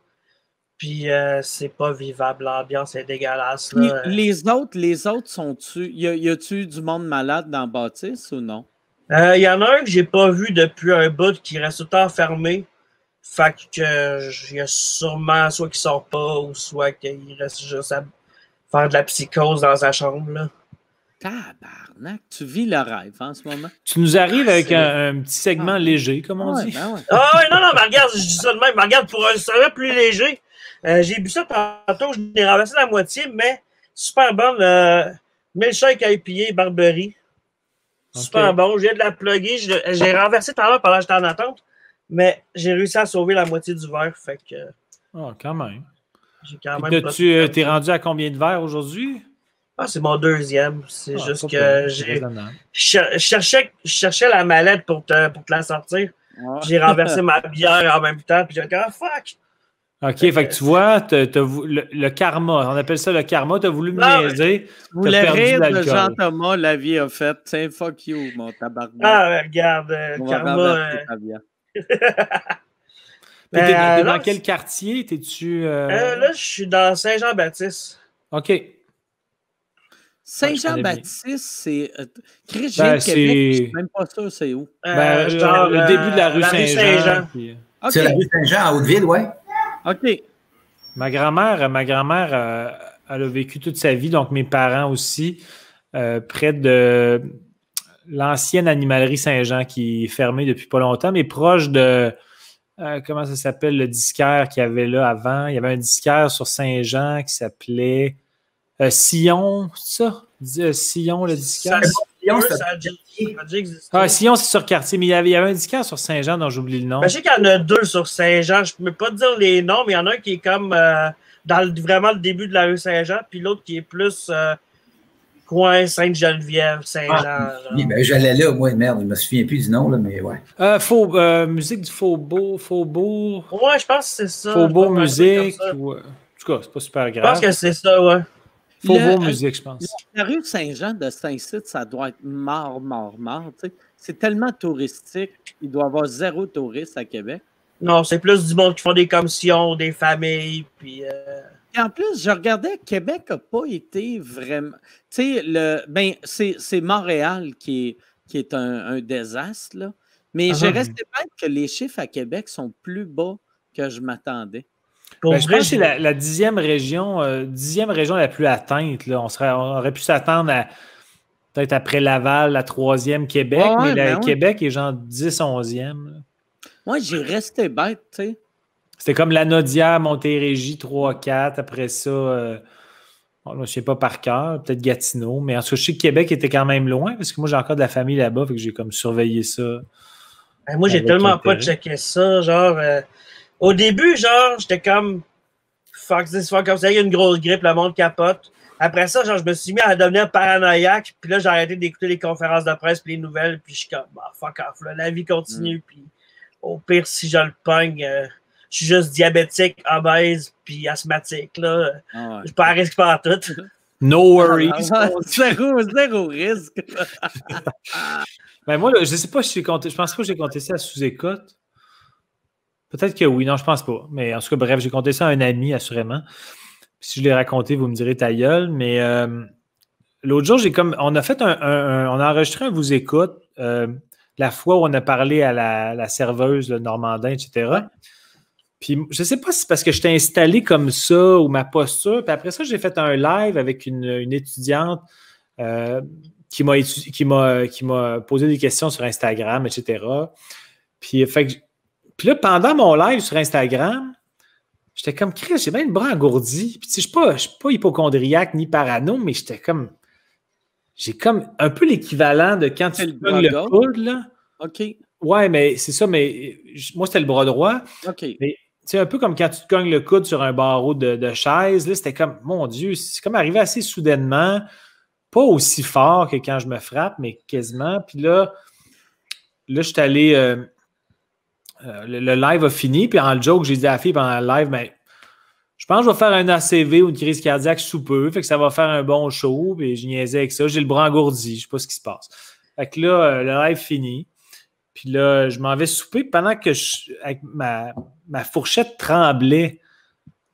puis euh, c'est pas vivable, l'ambiance est dégueulasse. Les autres, les autres sont-tu. Y a-tu du monde malade dans Bâtisse ou non? Euh, il y en a un que j'ai pas vu depuis un bout qui reste tout le temps fermé. Fait que y a sûrement soit qu'il sort pas ou soit qu'il reste juste à faire de la psychose dans sa chambre. Là. Tabarnak, tu vis le rêve en ce moment. Tu nous arrives avec un, petit segment ah. léger, comme on dit. Ben ah non, non, mais regarde, je dis ça de même. Mais regarde, pour un segment plus léger, euh, j'ai bu ça tantôt, je l'ai renversé la moitié, mais super bonne. Euh, milkshake IPA Barberie. Super bon. J'ai de la plugger. J'ai renversé tout à l'heure pendant que j'étais en attente, mais j'ai réussi à sauver la moitié du verre. Fait que. Oh, quand même. J'ai quand même. Tu euh, es rendu à combien de verres aujourd'hui? Ah, c'est mon deuxième. C'est ah, juste que j'ai. Je cherchais, cherchais la mallette pour te, pour te la sortir. J'ai renversé ma bière en même temps, puis j'ai dit, ah, fuck! OK, fait que tu vois, le, karma, on appelle ça le karma, tu as voulu me niaiser. Vous voulez rire de Jean-Thomas, la vie a fait. C'est fuck you, mon tabarnak. Ah, regarde, euh, karma. Euh... Euh, dans quel quartier? T'es-tu. Euh... euh là, je suis dans Saint-Jean-Baptiste. OK. Saint-Jean-Baptiste, c'est. Chris, ben, Québec, même pas sûr c'est où. Ben, genre, le début de la rue Saint-Jean. C'est la rue Saint-Jean à Hauteville, ouais. OK. Ma grand-mère, ma grand-mère, euh, elle a vécu toute sa vie, donc mes parents aussi, euh, près de l'ancienne animalerie Saint-Jean qui est fermée depuis pas longtemps, mais proche de euh, comment ça s'appelle le disquaire qu'il y avait là avant. Il y avait un disquaire sur Saint-Jean qui s'appelait Sillon, c'est ça? Sillon, le disquaire? Existé. Ah, c'est sur quartier, mais il y avait, il y avait un disquaire sur Saint-Jean dont j'oublie le nom. Ben, je sais qu'il y en a deux sur Saint-Jean. Je ne peux pas te dire les noms, mais il y en a un qui est comme euh, dans le, vraiment le début de la rue Saint-Jean, puis l'autre qui est plus euh, coin Sainte-Geneviève, Saint-Jean. Ah, oui, ben, j'allais là, moi, merde, je me souviens plus du nom, là, mais ouais. Euh, faux, euh, musique du Faubourg. Faubourg. Ouais, je pense que c'est ça. Faubourg musique. Ou, euh, en tout cas, c'est pas super grave. Je pense que c'est ça, ouais. Faubourg musique, je pense. La rue Saint-Jean de Saint-Cyr, ça doit être mort, mort, mort. C'est tellement touristique, il doit y avoir zéro touriste à Québec. Non, c'est plus du monde qui font des commissions, des familles, puis. Euh... Et en plus, je regardais, Québec n'a pas été vraiment. Tu sais, le... ben, c'est Montréal qui est, qui est un, un désastre, là. Mais j'ai resté bête que les chiffres à Québec sont plus bas que je m'attendais. Ben, je pense que c'est la, la, dixième région, euh, dixième région la plus atteinte. Là. On, serait, on aurait pu s'attendre à peut-être après Laval, la troisième Québec, Ouais, mais la- ben oui. Québec est genre 10, 11e. là. Moi, j'ai resté bête, tu sais. C'était comme la Nodière, Montérégie, 3, 4. Après ça, euh, bon, je ne sais pas par cœur, peut-être Gatineau. Mais en tout cas, je sais que Québec était quand même loin parce que moi, j'ai encore de la famille là-bas, fait que j'ai comme surveillé ça. Ben, moi, j'ai tellement pas checké ça. Genre, euh, au début, genre, j'étais comme fuck this, fuck comme ça, il y a une grosse grippe, le monde capote. Après ça, genre, je me suis mis à devenir paranoïaque, puis là, j'ai arrêté d'écouter les conférences de presse, puis les nouvelles, puis je suis comme, bah, fuck off, là, la vie continue, puis au pire, si je le pogne, euh, je suis juste diabétique, obèse, puis asthmatique, là. Ah. Je pas à risque pas tout. No worries. Ah, zéro, zéro risque. Ben moi, là, je sais pas si j'ai compté. Je pense pas que j'ai compté ça à sous-écoute. Peut-être que oui, non, je pense pas. Mais en tout cas, bref, j'ai compté ça à un ami, assurément. Puis si je l'ai raconté, vous me direz ta gueule. Mais euh, l'autre jour, j'ai comme. On a fait un, un- un- On a enregistré un vous écoute euh, la fois où on a parlé à la, la serveuse, le Normandin, etc. Puis je sais pas si c'est parce que j'étais installé comme ça ou ma posture. Puis après ça, j'ai fait un live avec une, une étudiante. euh, qui m'a posé des questions sur Instagram, etc. Puis, fait que- puis là, pendant mon live sur Instagram, j'étais comme Chris, j'ai bien le bras engourdi. Puis tu sais, je suis je suis pas hypochondriaque ni parano, mais j'étais comme. J'ai comme un peu l'équivalent de quand tu le le coude, là. OK, Ouais, mais c'est ça, mais moi, c'était le bras droit. OK. C'est un peu comme quand tu te cognes le coude sur un barreau de, de chaise. Là, c'était comme, mon Dieu, c'est comme arrivé assez soudainement. Pas aussi fort que quand je me frappe, mais quasiment. Puis là, là, je suis allé. euh, euh, le, live a fini. Puis en joke, j'ai dit à la fille pendant le live, ben, je pense que je vais faire un ACV ou une crise cardiaque sous peu. Fait que ça va faire un bon show. Puis je niaisais avec ça. J'ai le bras engourdi. Je sais pas ce qui se passe. Fait que là, euh, le live fini. Puis là, je m'en vais souper pendant que je, ma, ma fourchette tremblait.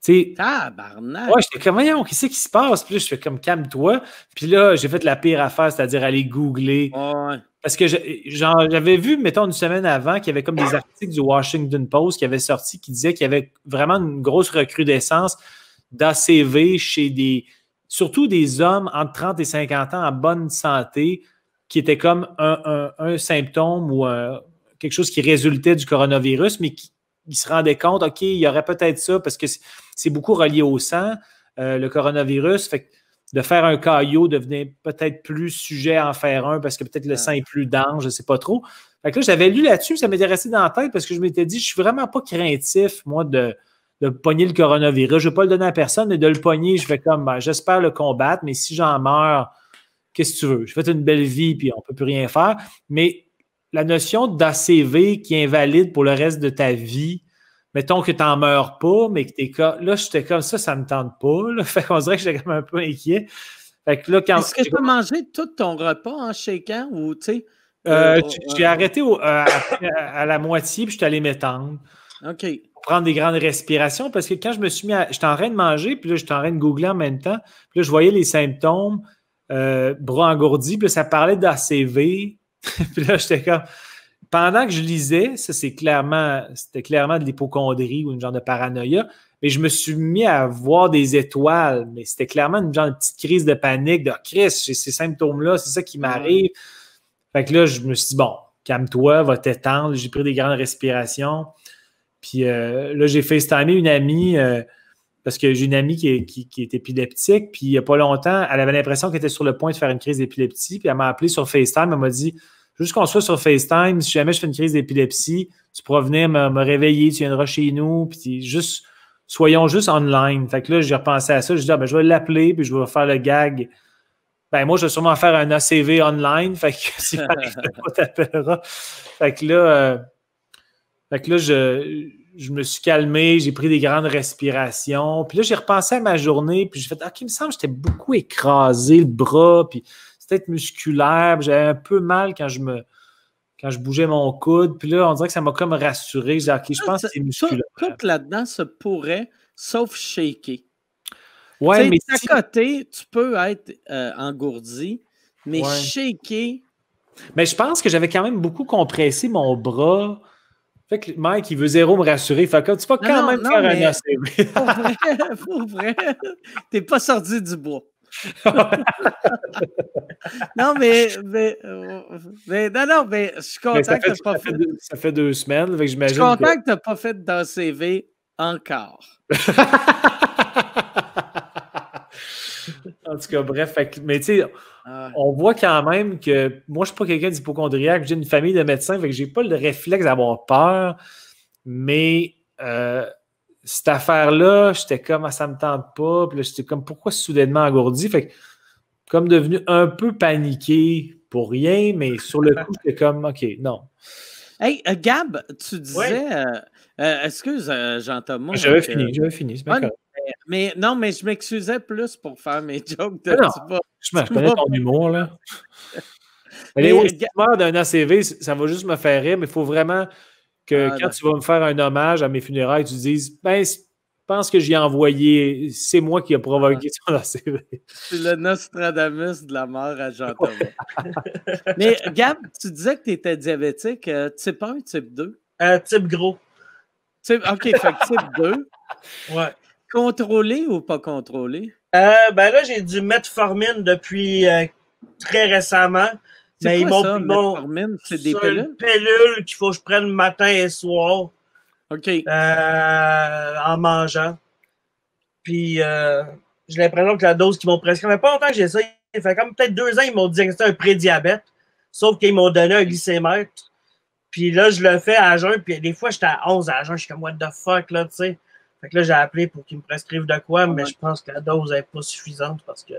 Sais, Tabarnak. Ouais, j'étais comme, voyons, qu'est-ce qui se passe? Puis là, je fais comme, calme-toi. Puis là, j'ai fait la pire affaire, c'est-à-dire aller googler. Ouais. Parce que j'avais vu, mettons, une semaine avant, qu'il y avait comme des articles du Washington Post qui avaient sorti qui disaient qu'il y avait vraiment une grosse recrudescence d'ACV chez des, surtout des hommes entre 30 et 50 ans en bonne santé, qui étaient comme un, un- un symptôme ou un- quelque chose qui résultait du coronavirus, mais qui ils se rendaient compte, OK, il y aurait peut-être ça parce que c'est- beaucoup relié au sang, euh, le coronavirus. Fait que de faire un caillot devenait peut-être plus sujet à en faire un parce que peut-être le sang est plus dense, je ne sais pas trop. Fait que là, j'avais lu là-dessus, ça m'était resté dans la tête parce que je m'étais dit, je suis vraiment pas craintif, moi, de, de pogner le coronavirus. Je ne vais pas le donner à personne, mais de le pogner, je fais comme, ben, j'espère le combattre, mais si j'en meurs, qu'est-ce que tu veux? Je fais une belle vie, puis on ne peut plus rien faire. Mais la notion d'ACV qui invalide pour le reste de ta vie, mettons que tu n'en meurs pas, mais que tu es là, j'étais comme ça, ça ne me tente pas. Là. Fait qu'on dirait que j'étais comme un peu inquiet. Fait que là, quand. Est-ce que tu as mangé tout ton repas en shakeant ou, tu sais? Euh, euh, j'ai arrêté au- euh, après, à, à la moitié, puis je suis allé m'étendre. OK. pour prendre des grandes respirations parce que quand je me suis mis à. J'étais en train de manger, puis là, j'étais en train de googler en même temps. Puis là, je voyais les symptômes, euh, bras engourdis, puis là, ça parlait d'ACV. puis là, j'étais comme. Pendant que je lisais, ça, c'est clairement. C'était clairement de l'hypochondrie ou une genre de paranoïa. Mais je me suis mis à voir des étoiles, mais c'était clairement une genre de petite crise de panique de Ah, Chris, j'ai ces symptômes-là, c'est ça qui m'arrive. Fait que là, je me suis dit, bon, calme-toi, va t'étendre. J'ai pris des grandes respirations. Puis euh, là, j'ai FaceTimé une amie euh, parce que j'ai une amie qui est, qui, est, épileptique, puis il n'y a pas longtemps, elle avait l'impression qu'elle était sur le point de faire une crise d'épilepsie, puis elle m'a appelé sur FaceTime, elle m'a dit juste qu'on soit sur FaceTime, si jamais je fais une crise d'épilepsie, tu pourras venir me, réveiller, tu viendras chez nous, puis juste, soyons juste online. Fait que là, j'ai repensé à ça, je dis, ah, ben, je vais l'appeler, puis je vais faire le gag. Ben, moi, je vais sûrement faire un ACV online, fait que si pas t'appellera. Fait que là, euh, fait que là, je, je me suis calmé, j'ai pris des grandes respirations. Puis là, j'ai repensé à ma journée, puis j'ai fait, OK, il me semble que j'étais beaucoup écrasé le bras, puis c'était musculaire, j'avais un peu mal quand je me quand je bougeais mon coude. Puis là, on dirait que ça m'a comme rassuré. Je OK, je pense que c'est musculaire. Tout, là-dedans se pourrait, sauf shaker. Ouais, mais à côté, tu peux être euh, engourdi, mais shaker. Mais je pense que j'avais quand même beaucoup compressé mon bras. Fait que Mike, il veut zéro me rassurer. Fait que tu vas quand même faire un ACV. Pour vrai, pour vrai. T'es pas sorti du bois. non, mais, mais, mais, non, non, mais je suis content que tu pas fait. ça fait deux semaines, fait que Je suis content que, tu n'as pas fait d'ACV encore. en tout cas, bref, mais tu sais, ah on voit quand même que moi, je ne suis pas quelqu'un d'hypochondriaque, j'ai une famille de médecins, fait que j'ai pas le réflexe d'avoir peur, mais euh, cette affaire-là, j'étais comme, ah, ça me tente pas, puis là, j'étais comme, pourquoi soudainement engourdi? Fait que, comme devenu un peu paniqué pour rien, mais sur le coup, j'étais comme, OK, non. Hey, euh, Gab, tu disais, euh, excuse Jean-Thomas. J'avais fini, j'avais fini, c'est mais non, mais je m'excusais plus pour faire mes jokes de non, je, me connais ton humour, là. mais, mais d'un ACV, ça va juste me faire rire, mais il faut vraiment que ah, quand tu vas me faire un hommage à mes funérailles, tu dises Ben, je pense que j'y ai envoyé, c'est moi qui ai provoqué ton ACV. C'est le Nostradamus de la mort à Jean-Thomas. mais Gab, tu disais que tu étais diabétique. Euh, type 1 type 2 euh, Type gros. OK, fait type 2. Ouais. Contrôlé ou pas contrôlé? Euh, ben là, j'ai du metformine depuis euh, très récemment. Mais ils m'ont metformine, c'est des pilules? Une qu'il faut que je prenne matin et soir. OK. Euh, en mangeant. Puis j'ai l'impression que la dose qu'ils m'ont prescrit, mais pas longtemps que j'ai ça. Il fait comme peut-être deux ans, ils m'ont dit que c'était un prédiabète. Sauf qu'ils m'ont donné un glycémètre. Puis là, je le fais à jeun. Puis des fois, j'étais à 11 à jeun. Je suis comme, what the fuck, là, tu sais. Fait que là, j'ai appelé pour qu'ils me prescrivent de quoi, mais je pense que la dose n'est pas suffisante parce que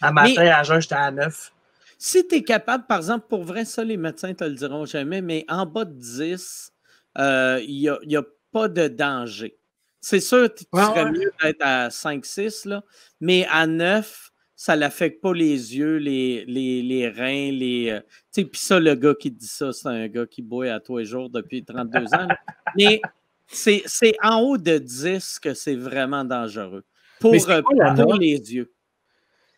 à matin, à jeun, j'étais à 9. Si tu es capable, par exemple, pour vrai, ça, les médecins ne te le diront jamais, mais en bas de 10, il euh, n'y a, pas de danger. C'est sûr, tu serais mieux d'être à 5-6, mais à 9, ça n'affecte pas les yeux, les, les, reins, les. Euh, tu sais, puis ça, le gars qui dit ça, c'est un gars qui boit à tous les jours depuis 32 ans. Mais c'est en haut de 10 que c'est vraiment dangereux pour, euh, les yeux.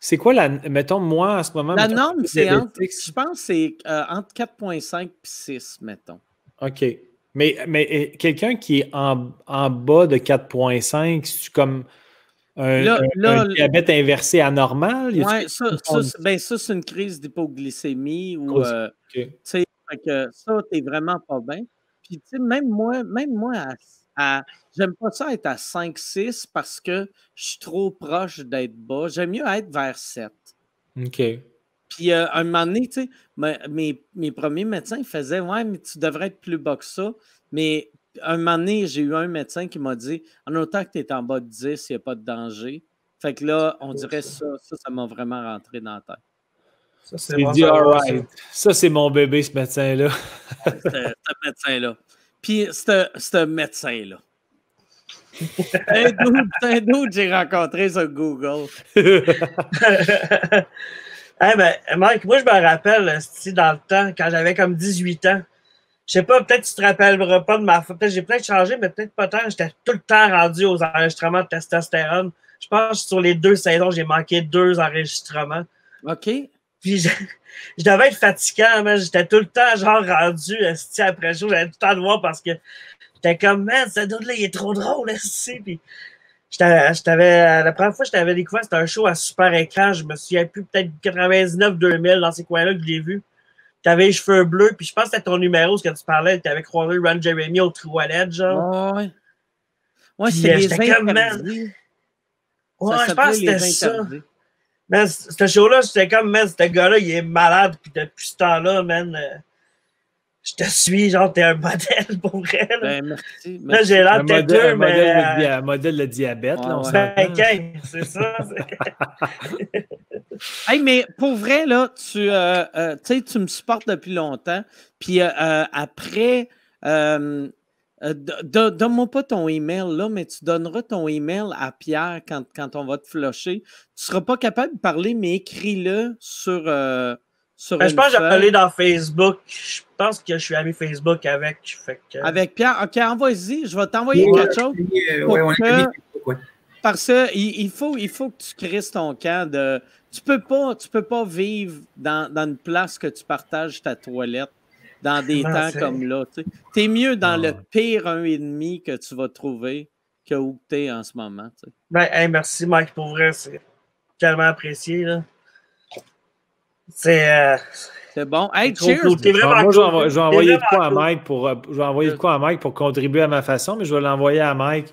C'est quoi la. Mettons, moi, en ce moment. La norme, c'est entre. Je pense c'est euh, entre 4,5 et 6, mettons. OK. Mais, mais quelqu'un qui est en, en bas de 4,5, c'est comme. Un, diabète inversé anormal? Oui, ça, ben, ça c'est une crise d'hypoglycémie ou. Euh, que ça, t'es vraiment pas bien. Puis, tu sais, même moi, même moi, à, j'aime pas ça être à 5-6 parce que je suis trop proche d'être bas. J'aime mieux être vers 7. OK. Puis, euh, un moment donné, tu sais, mes, mes, premiers médecins faisaient Ouais, mais tu devrais être plus bas que ça. Mais un moment donné, j'ai eu un médecin qui m'a dit En autant que tu es en bas de 10, il n'y a pas de danger. Fait que là, on dirait ça, ça, ça m'a vraiment rentré dans la tête. Ça, c'est dit, right. Ça, c'est mon bébé, ce médecin-là. ce médecin-là. Puis, ce médecin-là. un doute, un doute j'ai rencontré sur Google. hey, ben, Mike, moi, je me rappelle, dans le temps, quand j'avais comme 18 ans, je sais pas, peut-être que tu te rappelleras pas de ma Peut-être j'ai peut-être changé, mais peut-être pas tant. J'étais tout le temps rendu aux enregistrements de testostérone. Je pense que sur les deux saisons, j'ai manqué deux enregistrements. OK. Puis je, devais être fatiguant, mais j'étais tout le temps genre rendu après jour, j'avais tout le temps de voir parce que j'étais comme man, ce dude là il est trop drôle esti. Puis t'avais la première fois que je t'avais découvert, c'était un show à super écran, je me souviens plus peut-être 99-2000 dans ces coins-là que je l'ai vu. T'avais les cheveux bleus, puis je pense que c'était ton numéro, ce que tu parlais, tu avais croisé Ron Jeremy au toilette, genre. ouais. Ouais, c'est euh, les comme, Ouais, je pense que c'était ça. Mais ce show-là, c'était comme, man, ce gars-là, il est malade, puis depuis ce temps-là, man, euh, je te suis, genre, t'es un modèle pour vrai. Là, ben, merci, là j'ai l'air têteux, mais. Un modèle de diabète, là, on ben, c'est ça. hey, mais pour vrai, là, tu, euh, euh, tu me supportes depuis longtemps, puis après. Euh, donne-moi pas ton email là, mais tu donneras ton email à Pierre quand, quand on va te flusher. Tu seras pas capable de parler, mais écris-le sur. Euh, sur ben, je pense que aller dans Facebook. Je pense que je suis ami Facebook avec. Avec Pierre? Ok, envoie-y. Je vais t'envoyer quelque chose. Parce qu'il il faut, il faut que tu crées ton camp de. Tu peux pas, tu peux pas vivre dans, dans une place que tu partages ta toilette dans des temps comme là. Tu es mieux dans le pire 1,5 que tu vas trouver que où tu es en ce moment. Ben, merci Mike, pour vrai, c'est tellement apprécié. C'est. Euh, c'est bon. Hey, cheers! moi, je vais, envoyer de quoi à Mike pour, euh, je vais envoyer de quoi à Mike pour contribuer à ma façon, mais je vais l'envoyer à Mike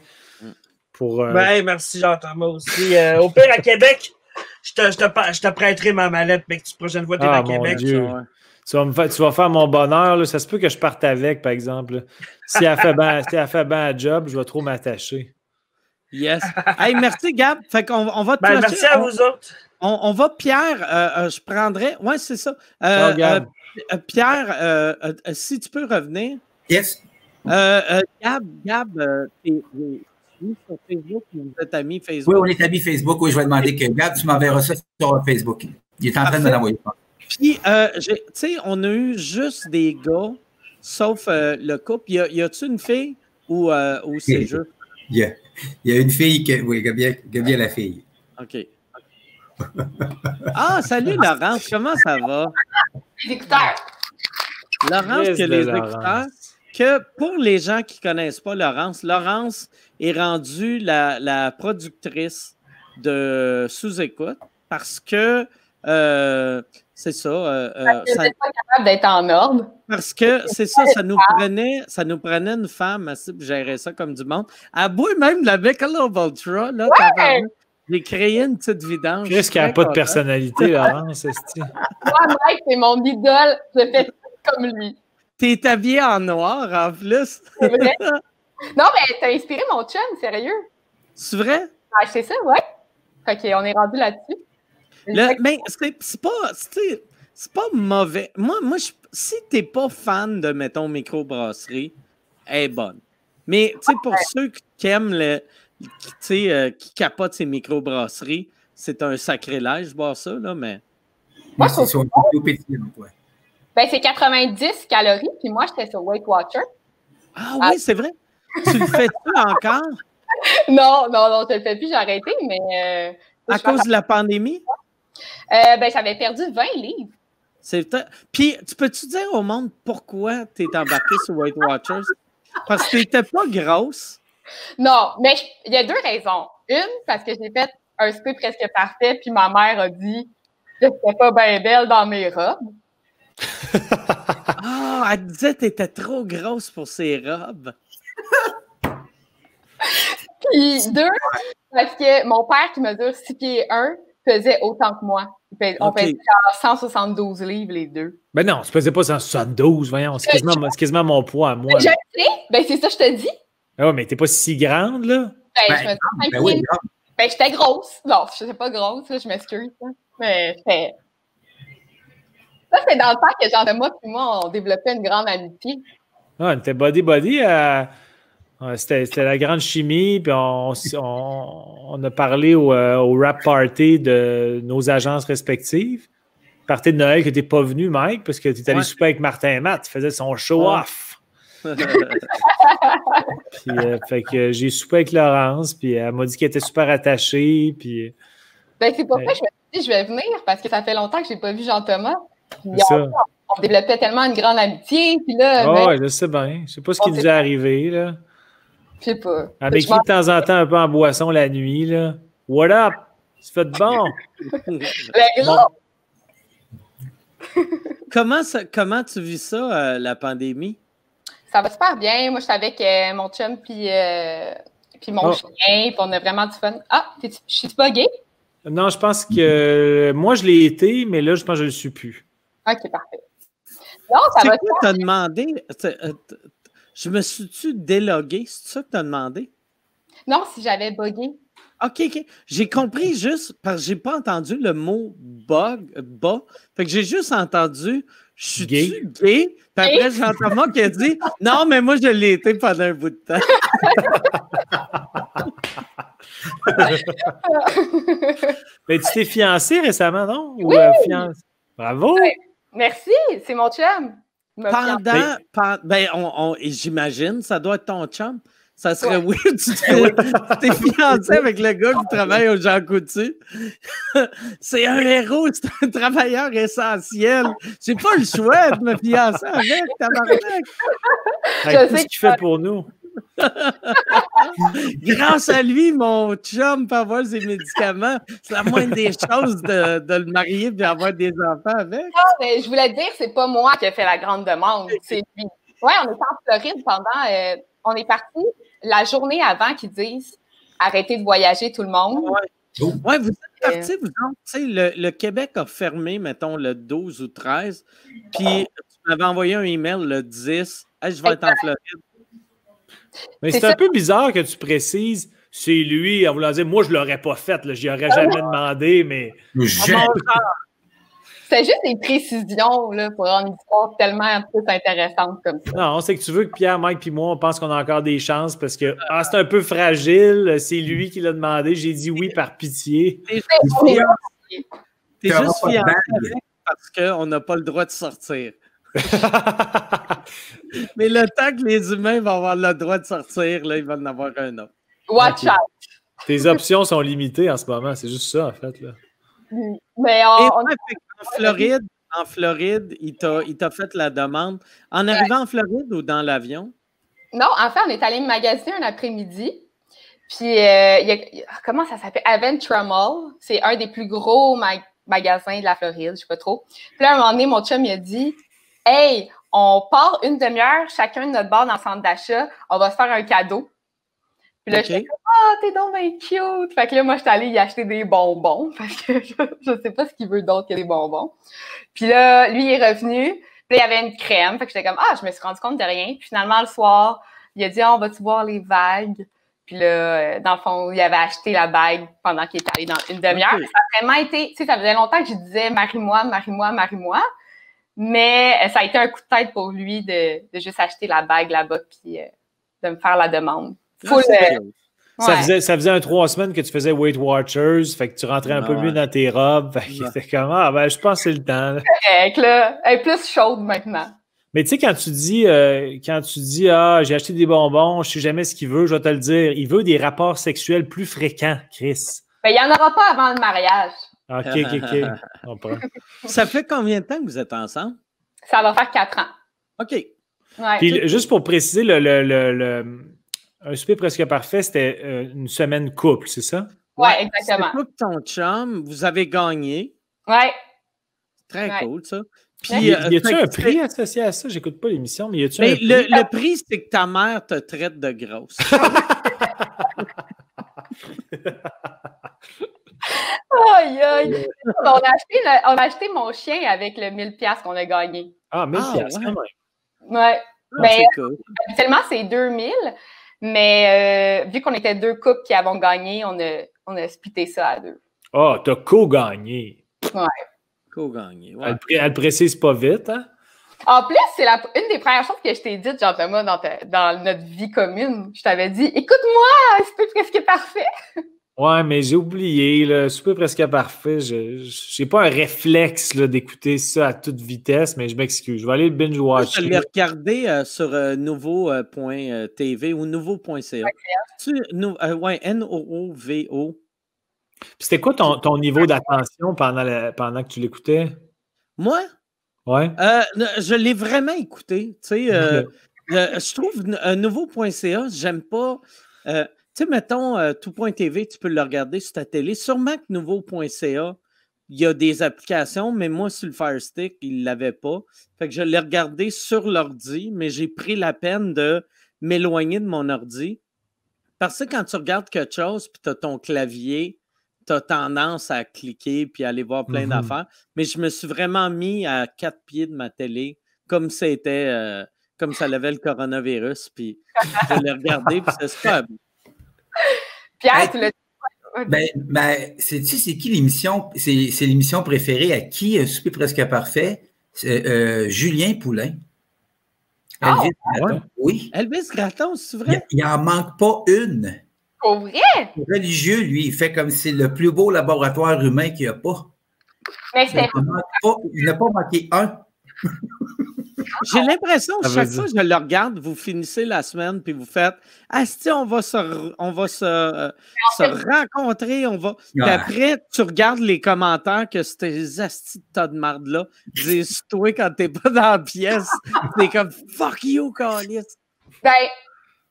pour. Euh, ben, merci Jean-Thomas aussi. au pire, à Québec, je te, je, te, je te prêterai ma mallette, mais que tu prochaine fois, tu es ah, à Québec. Dieu. Tu vas, faire, mon bonheur. Là. Ça se peut que je parte avec, par exemple. Si elle fait bien si job, je vais trop m'attacher. Yes. Hey, merci, Gab. Fait qu'on on va te ben, Merci à vous autres. On, va, Pierre, euh, euh, je prendrais. Ouais, c'est ça. Euh, Pierre, si tu peux revenir. Yes. Gab, Gab, tu sur Facebook? Vous êtes amis Facebook? Oui, on est amis Facebook. Oui, je vais demander que Gab, tu m'enverras ça sur Facebook. Il est en train de me l'envoyer. Puis, euh, tu sais, on a eu juste des gars, sauf euh, le couple. Y, a, y a-tu une fille ou, euh, ou c'est juste? Il y, a, il y a une fille, que, oui, Gabriel, Gabriel la fille. OK. ah, salut Laurence, comment ça va? Les écouteurs. Laurence, que les écouteurs. Que pour les gens qui ne connaissent pas Laurence, Laurence est rendue la, la productrice de Sous-Écoute parce que euh, c'est ça. Euh, euh ça pas capable d'être en ordre. Parce que c'est ça, ça nous prenait, ça nous prenait une femme assez pour gérer ça comme du monde. À bout même la Michelob Ultra, là, j'ai créé une petite vidange. Qu'est-ce qui n'a pas de personnalité, Laurence? Moi, Mike, c'est mon idole. Je fais comme lui. T'es habillé en noir, en plus. C'est vrai? Non, mais t'as inspiré mon chum, sérieux. C'est vrai? Ah, c'est ça, ouais. Fait qu'on est rendu là-dessus mais c'est pas, c'est pas mauvais. Moi, moi je, si t'es pas fan de, mettons, microbrasserie, elle est bonne. Mais, tu sais, pour ceux qui aiment le, qui, euh, qui capotent ces microbrasseries, c'est un sacrilège de boire ça, là, mais. Moi, c'est sur Ben, c'est 90 calories, puis moi, j'étais sur Weight Watcher. Ah oui, c'est vrai? tu le fais-tu encore? Non, non, non, je le fais plus, j'ai arrêté, mais. Euh, à cause de la pandémie? Euh, ben, j'avais perdu 20 livres. Puis, tu peux-tu dire au monde pourquoi tu es embarqué sur Weight Watchers? Parce que tu n'étais pas grosse. Non, mais il y a deux raisons. Une, parce que j'ai fait un souper presque parfait, puis ma mère a dit que c'était pas bien belle dans mes robes. ah, elle disait que tu étais trop grosse pour ses robes. puis deux, parce que mon père qui mesure 6 pieds 1 faisait autant que moi. On okay. 172 livres, les deux. Ben non, tu faisais pas 172, voyons. C'est quasiment, mon poids à moi. Je sais, ben c'est ça que je te dis. Ah, mais t'es pas si grande, là. Ben, je me ben, oui, ben, j'étais grosse. Non, je suis pas grosse, je m'excuse. Mais Ça, c'est dans le temps que Jean-Thomas et moi, on développait une grande amitié. Ah, on était body-body. Euh, c'était la grande chimie, puis on, on, a parlé au, euh, au, rap party de nos agences respectives. Party de Noël que tu n'es pas venu, Mike, parce que tu es allé souper avec Martin et Matt. Tu faisais son show-off. puis, euh, fait que j'ai soupé avec Laurence, puis elle m'a dit qu'elle était super attachée. Puis, ben, c'est pour ça que je me suis dit je vais venir, parce que ça fait longtemps que je n'ai pas vu Jean-Thomas. On, on, développait tellement une grande amitié. Puis là, oh, ben, je sais bien. Je sais pas ce qui nous est arrivé. Là. Je sais pas. Elle m'écrit de temps en temps un peu en boisson la nuit, là? What up? Tu fais de bon? comment, comment tu vis ça, euh, la pandémie? Ça va super bien. Moi, je suis avec euh, mon chum puis euh, puis mon oh. chien, puis on a vraiment du fun. Ah, je suis pas gay? Non, je pense que moi, je l'ai été, mais là, je pense que je ne le suis plus. OK, parfait. Non, ça va quoi, t'as demandé? Je me suis-tu délogué? C'est ça que tu as demandé? Non, si j'avais bugué. OK, OK. J'ai compris juste parce que j'ai pas entendu le mot bug, bas. Fait que j'ai juste entendu je suis gay? gay? Puis après, j'entends moi qui a dit Non, mais moi, je l'ai été pendant un bout de temps. mais tu t'es fiancé récemment, non? Ou, euh, Bravo! Merci, c'est mon chum. Pendant, ben, on, j'imagine, ça doit être ton chum. Ça serait oui, weird tu t'es fiancé avec le gars qui travaille au Jean Coutu. c'est un héros, c'est un travailleur essentiel. J'ai pas le choix de me fiancer avec, tabarnak. Qu'est-ce qu'il fait pour nous? Grâce à lui, mon chum peut avoir ses médicaments. C'est la moindre des choses de, de le marier et avoir des enfants avec. Non, mais je voulais dire, c'est pas moi qui ai fait la grande demande, c'est lui. Oui, on est en Floride pendant. Euh, on est parti la journée avant qu'ils disent arrêtez de voyager tout le monde. Oui, ouais, vous êtes parti, vous le, le, Québec a fermé, mettons, le 12 ou 13, puis tu m'avais envoyé un email le 10, je vais être en Floride. Mais c'est un peu bizarre que tu précises c'est lui, en voulant dire, moi, je ne l'aurais pas fait, je n'y aurais jamais demandé, mais. C'est juste des précisions là, pour rendre une histoire tellement plus intéressante comme ça. Non, c'est que tu veux que Pierre, Mike et moi, on pense qu'on a encore des chances parce que ah, c'est un peu fragile, c'est lui qui l'a demandé, j'ai dit oui par pitié. T'es juste fier parce qu'on n'a pas le droit de sortir. Mais le temps que les humains vont avoir le droit de sortir, là, ils vont en avoir un autre. Watch out! Tes options sont limitées en ce moment, c'est juste ça, en fait. Là. Mais on, en Floride, en Floride, il t'a fait la demande. En arrivant en Floride ou dans l'avion? Non, en fait, on est allé magasiner un après-midi. Puis, euh, il y a, comment ça s'appelle? Aventura Mall. C'est un des plus gros magasins de la Floride, je sais pas trop. Puis là, à un moment donné, mon chum, il a dit Hey, on part une demi-heure, chacun de notre bar dans le centre d'achat, on va se faire un cadeau. Puis là, je suis comme, ah, t'es donc bien cute. Fait que là, moi, je suis allée y acheter des bonbons. Parce que je, je sais pas ce qu'il veut d'autre que des bonbons. Puis là, lui, il est revenu. Puis là, il y avait une crème. Fait que j'étais comme, ah, je me suis rendu compte de rien. Puis finalement, le soir, il a dit, ah, on va-tu voir les vagues? Puis là, euh, dans le fond, il avait acheté la bague pendant qu'il était allé dans une demi-heure. Ça a vraiment été, tu sais, ça faisait longtemps que je disais marie-moi, marie-moi, marie-moi. Mais euh, ça a été un coup de tête pour lui de, de juste acheter la bague là-bas puis euh, de me faire la demande. Ça, faisait, ça faisait un trois semaines que tu faisais Weight Watchers, fait que tu rentrais un peu mieux dans tes robes. Fait que c'était comme, ah, ben, je pense que c'est le temps. Correct, là. Elle est plus chaude maintenant. Mais tu sais, quand tu dis, euh, quand tu dis, ah, j'ai acheté des bonbons, je sais jamais ce qu'il veut, je vais te le dire. Il veut des rapports sexuels plus fréquents, Chris. Ben, il n'y en aura pas avant le mariage. OK, OK, OK. ça fait combien de temps que vous êtes ensemble? Ça va faire quatre ans. OK. Ouais, Puis, juste pour préciser, le, le, le un souper presque parfait, c'était euh, une semaine couple, c'est ça? Oui, ouais, exactement. C'est ton chum, vous avez gagné. Oui. Très cool, ça. Puis, y, euh, a-tu un prix associé à ça? J'écoute pas l'émission, mais y a-tu un prix? Le, le prix, c'est que ta mère te traite de grosse. aïe, aïe. On a, acheté on a acheté mon chien avec le 1000$ qu'on a gagné. Ah, 1000$ ah, quand même. Ouais. Ah, ben, cool. Habituellement, c'est 2000, mais euh, vu qu'on était deux couples qui avons gagné, on a, on a splitté ça à deux. Ah, oh, t'as co-gagné. Ouais. Co-gagné. Ouais. Elle, précise pas vite, hein? En plus, c'est une des premières choses que je t'ai dites, Jean-Thomas, dans, dans notre vie commune. Je t'avais dit écoute-moi, c'est presque parfait. Ouais, mais j'ai oublié, le souper presque parfait. Je n'ai pas un réflexe d'écouter ça à toute vitesse, mais je m'excuse. Je vais aller le binge-watcher. Je l'ai regardé euh, sur euh, nouveau.tv euh, ou nouveau.ca. Oui, N-O-O-V-O. C'était quoi ton, ton niveau d'attention pendant, pendant que tu l'écoutais? Moi? Ouais. je l'ai vraiment écouté. Tu sais, je trouve nouveau.ca, j'aime pas. Sais, mettons, euh, tout.tv, tu peux le regarder sur ta télé. Sur MacNouveau.ca, il y a des applications, mais moi, sur le Fire Stick, il ne l'avait pas. Fait que je l'ai regardé sur l'ordi, mais j'ai pris la peine de m'éloigner de mon ordi Parce que quand tu regardes quelque chose, puis tu as ton clavier, tu as tendance à cliquer puis aller voir plein Mhm. d'affaires. Mais je me suis vraiment mis à quatre pieds de ma télé, comme c'était, euh, comme ça avait le coronavirus, puis je l'ai regardé, puis c'est super. Pierre, Hey. tu l'as Ben, ben sais-tu, c'est qui l'émission? C'est l'émission préférée à qui? euh, Souper presque parfait? C'est, euh, Julien Poulain. Ah, Elvis Gratton. Oui. Elvis Gratton, c'est Il, vrai? il en manque pas une. pour vrai? Religieux, lui, il fait comme c'est le plus beau laboratoire humain qu'il n'y a pas. Mais Il c'était n'en manque pas- il n'a pas manqué un. J'ai l'impression, veut chaque fois que je le regarde, vous finissez la semaine, puis vous faites Asti, on va se, on va se, euh, se rencontrer, on va. Puis Ouais. après, tu regardes les commentaires que ces astis de tas de marde-là disent toi quand t'es pas dans la pièce. T'es comme fuck you, Calis. Ben,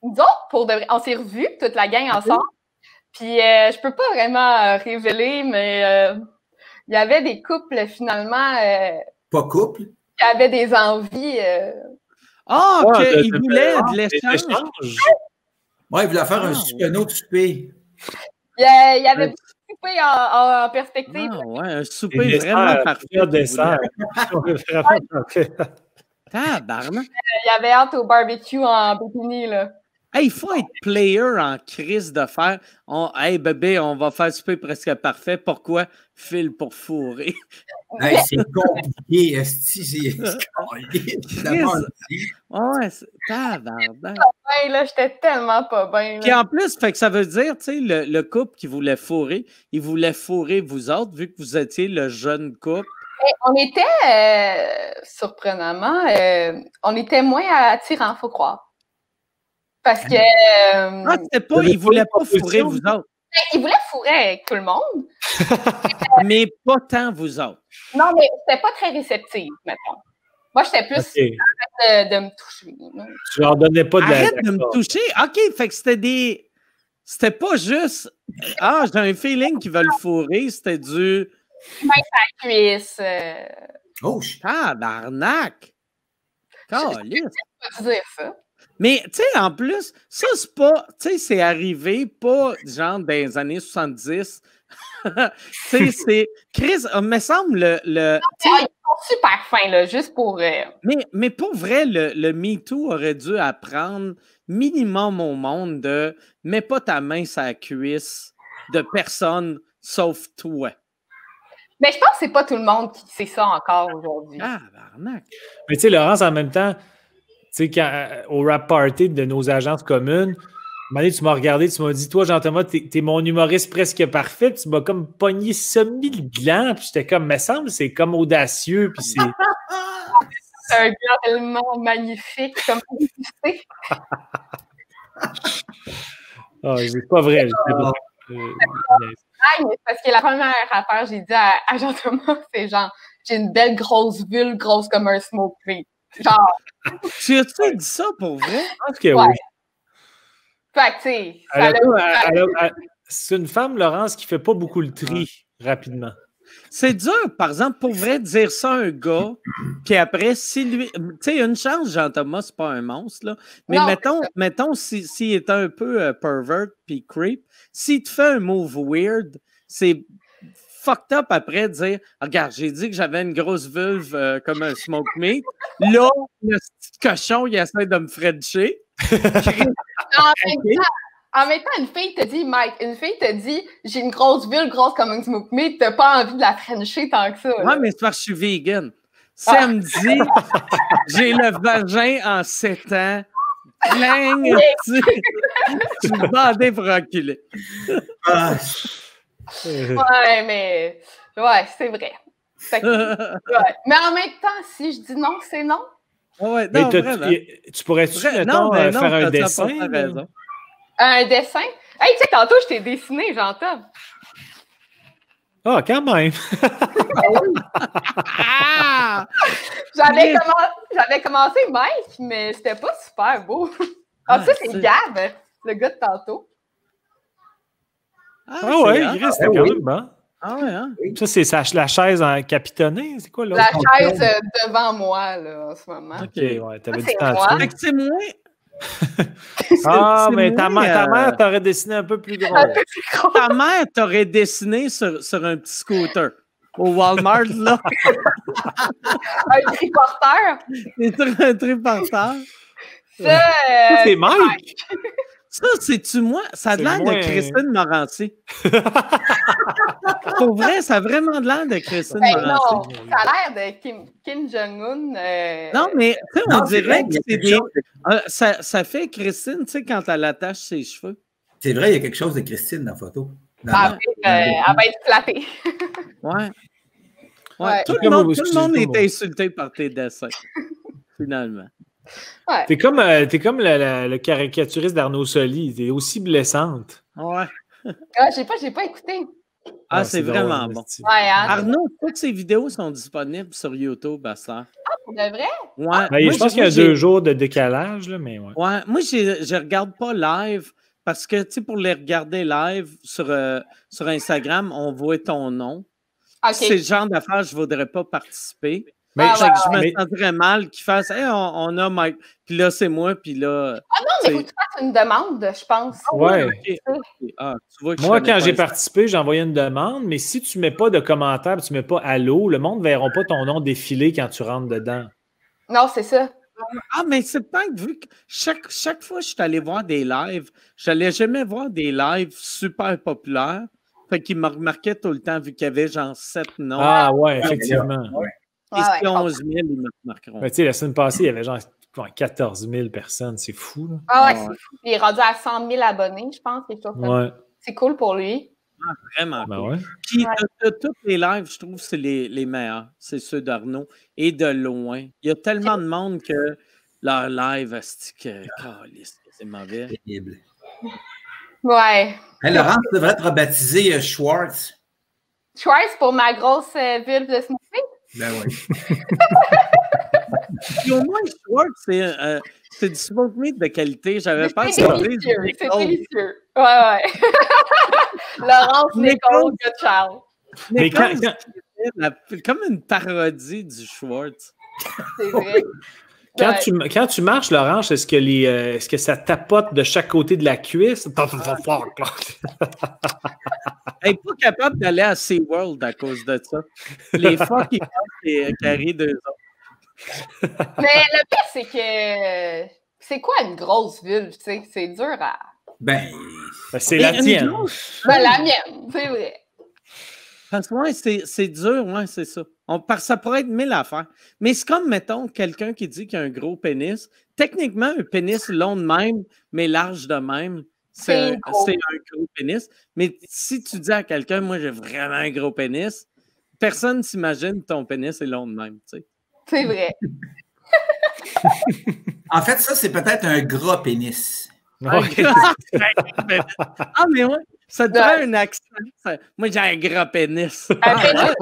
nous autres, pour de vrai, on s'est revus, toute la gang ensemble. Puis, euh, je peux pas vraiment euh, révéler, mais euh, il y avait des couples, finalement, euh, Pas couple? Qui avaient des envies. euh, Ah, Ouais, qu'il de- de- voulait de l'échange. Ouais, il voulait faire un, Ah, souper- ouais. un autre souper. Il y, avait Ouais. beaucoup de coupés en, en perspective. Ah, ouais, un souper desserts, vraiment parfait. Vraiment parfait. Tabarnak. Il y avait hâte au barbecue en bikini, là. Hey, il faut être player en crise de faire. On, hey, bébé, on va faire souper presque parfait. Pourquoi? File pour fourrer. Hey, c'est compliqué. esti, c'est- c'est compliqué. D'abord, Chris. Ouais, c'est là, j'étais tellement pas bien. Puis en plus, fait que ça veut dire, tu sais, le, le couple qui voulait fourrer, il voulait fourrer vous autres, vu que vous étiez le jeune couple. Et on était, euh, surprenamment, euh, on était moins attirants, faut croire. Parce que euh, Ah, c'était pas, il voulait pas fourrer vous autres, ils voulaient fourrer avec tout le monde. mais pas tant vous autres. Non, mais c'était pas très réceptif, mettons. Moi, j'étais plus Ok. de, de me toucher. Tu leur donnais pas de la. Arrête de me toucher. OK, fait que c'était des. C'était pas juste. Ah, j'ai un feeling qu'ils veulent fourrer. C'était du. Cuisse. Euh, Oh, je- Tabarnak! Calisse. je peux dire ça. Mais, tu sais, en plus, ça, c'est pas. Tu sais, c'est arrivé pas, genre, dans les années 70. tu sais, c'est. Chris, il me semble, le. le tu sais, Ah, ils sont super fins, là, juste pour. euh, mais, mais pour vrai, le, le MeToo aurait dû apprendre minimum au monde de mets pas ta main sur la cuisse de personne sauf toi. Mais je pense que c'est pas tout le monde qui sait ça encore aujourd'hui. Tabarnak! Mais tu sais, Laurence, en même temps, sais, quand, euh, au rap party de nos agences communes, donné, tu m'as regardé, tu m'as dit, toi, Jean-Thomas, t'es, t'es mon humoriste presque parfait. Tu m'as comme pogné semi le gland. Puis j'étais comme, me semble, c'est comme audacieux. Puis c'est. C'est un gars tellement magnifique, comme tu sais. Ah, c'est pas vrai. sais pas. Euh, parce que la première affaire, j'ai dit à, à Jean-Thomas, c'est genre, j'ai une belle grosse bulle, grosse comme un smoke. Genre, Tu as-tu dit ça pour vrai? je pense que Ouais. oui. fait que, tu sais, c'est une femme, Laurence, qui fait pas beaucoup le tri rapidement. C'est dur, par exemple, pour vrai, dire ça à un gars, puis après, si lui. Tu sais, une chance, Jean-Thomas, c'est pas un monstre, là. Mais Non, mettons, mettons s'il si, est un peu euh, pervert puis creep, s'il te fait un move weird, c'est fucked up après de dire Regarde, j'ai dit que j'avais une grosse vulve euh, comme un smoke meat. Là, le petit cochon, il essaie de me frencher. En même, temps, en même temps, une fille te dit, Mike, une fille te dit, j'ai une grosse bulle, grosse comme un smoke meat, t'as pas envie de la frencher tant que ça. là. Ouais, mais c'est parce que je suis vegan. Ah. dit j'ai le vagin en 7 ans, cling, tu, tu me pour reculer. Ah, Ouais, mais ouais, c'est vrai. Fait que- ouais. Mais en même temps, si je dis non, c'est non. ouais, Mais non, t'as- vraiment. tu, tu pourrais-tu, mais euh, faire un dessin? 100% là? raison. Un dessin? Hey, tu sais, tantôt, je t'ai dessiné, j'entends. Ah, quand même. Ah! J'avais commencé, Mike, mais c'était pas super beau. Ah, ça, Ah, c'est c'est- Gab, le gars de tantôt. Ah, Ah ouais, il reste Ah quand oui. même bon. Ah ouais, hein? Ça, c'est la chaise en capitonnée. C'est quoi, là? La chaise euh, devant moi, là, en ce moment. Ok, ouais, t'avais c'est moi. dessus. Fait que c'est moins. ah, mais ta, ta mère t'aurait dessiné un peu plus gros. ta mère t'aurait dessiné sur, sur un petit scooter au Walmart, là. un triporteur. C'est un triporteur. Ça, c'est Mike. Ça, c'est-tu moi? Ça a l'air de Christine Morancy. Pour vrai, ça a vraiment de l'air de Christine ben Morancy. Non, ça a l'air de Kim, Kim Jong-un. Euh... Non, mais on dirait que c'est des. Euh, ça, ça, fait Christine, tu sais, quand elle attache ses cheveux. C'est vrai, il y a quelque chose de Christine dans la photo. Ah, euh, elle va être flattée. ouais. Ouais, tout, le monde, tout le monde est insulté par tes dessins, finalement. Ouais. T'es comme, euh, es comme le caricaturiste d'Arnaud Soli. T'es aussi blessante. Ouais. Ah, j'ai pas, pas écouté. Ah, ah c'est vraiment bon. Hein. Arnaud, toutes ces vidéos sont disponibles sur YouTube à ça. Ah, pour de vrai? Ouais. Ben, je pense qu'il y a deux jours de décalage, là, mais ouais. Ouais, moi, je regarde pas live parce que, tu sais, pour les regarder live sur, euh, sur Instagram, on voit ton nom. C'est le genre d'affaires, je ne voudrais pas participer. Mais ah, je me sentirais mal qu'ils fassent hey, on, a Mike. Puis là, c'est moi. Puis là. Ah non, mais il faut que tu fasses une demande, je pense. Ah ouais. Ah, moi, quand j'ai participé, j'ai envoyé une demande, mais si tu ne mets pas de commentaire, tu ne mets pas allô, le monde ne verra pas ton nom défiler quand tu rentres dedans. Non, c'est ça. Ah, mais c'est peut-être vu que chaque, chaque fois que je suis allé voir des lives, je n'allais jamais voir des lives super populaires. Fait qu'il me remarquait tout le temps, vu qu'il y avait genre 7 noms. Ah ouais, effectivement. Et si 11 000, ils me. Mais tu sais, la semaine passée, il y avait genre 14 000 personnes. C'est fou. Là. Ah ouais, c'est fou. Il est rendu à 100 000 abonnés, je pense. Ouais. C'est cool pour lui. Ah, vraiment. Ben ouais. Puis de, tous les lives, je trouve que c'est les, les, meilleurs. C'est ceux d'Arnaud. Et de loin. Il y a tellement de monde que leur live, c'est mauvais. Terrible. Ouais. Hey, Laurence, tu devrais te rebaptiser euh, Schwartz. Schwartz pour ma grosse euh, vulve de smoothie? Ben oui. Puis au moins, Schwartz, c'est euh, du smoke meat de qualité. J'avais pas C'est délicieux. C'est délicieux. Ouais, ouais. Laurence Nicole Goodchild. Mais quand, comme une parodie du Schwartz. C'est vrai. Quand, tu, quand tu marches, Laurence, est-ce que, les, euh, est-ce que ça tapote de chaque côté de la cuisse? Elle n'est pas capable d'aller à SeaWorld à cause de ça. Les fois qui passent carré deux ans. Mais le pire, c'est que c'est quoi une grosse vulve? C'est dur à. Ben, ben c'est la tienne. Ben, la mienne, c'est vrai. Parce que c'est dur, ouais, c'est ça. On, ça pourrait être mille affaires. Mais c'est comme, mettons, quelqu'un qui dit qu'il a un gros pénis. Techniquement, un pénis long de même, mais large de même, c'est un gros pénis. Mais si tu dis à quelqu'un, moi, j'ai vraiment un gros pénis, personne ne s'imagine que ton pénis est long de même, tu sais. C'est vrai. en fait, ça, c'est peut-être un gros pénis. ah, mais ouais. Ça te fait un accent. Moi, j'ai un gros pénis. Ah,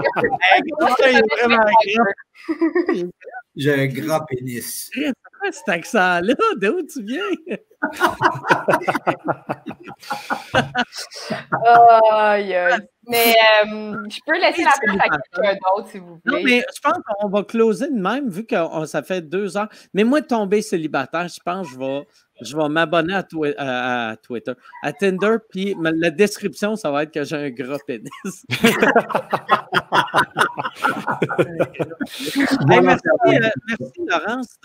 j'ai un grand pénis. C'est quoi cet accent-là? D'où tu viens? aïe, aïe. Mais euh, je peux laisser la place à quelqu'un d'autre, si vous voulez. Non, mais je pense qu'on va closer de même, vu que ça fait deux heures. Mais moi, tomber célibataire, je pense que je vais je vais m'abonner à, Twitter, à Tinder, puis la description, ça va être que j'ai un gros pénis. merci, euh, merci, Laurence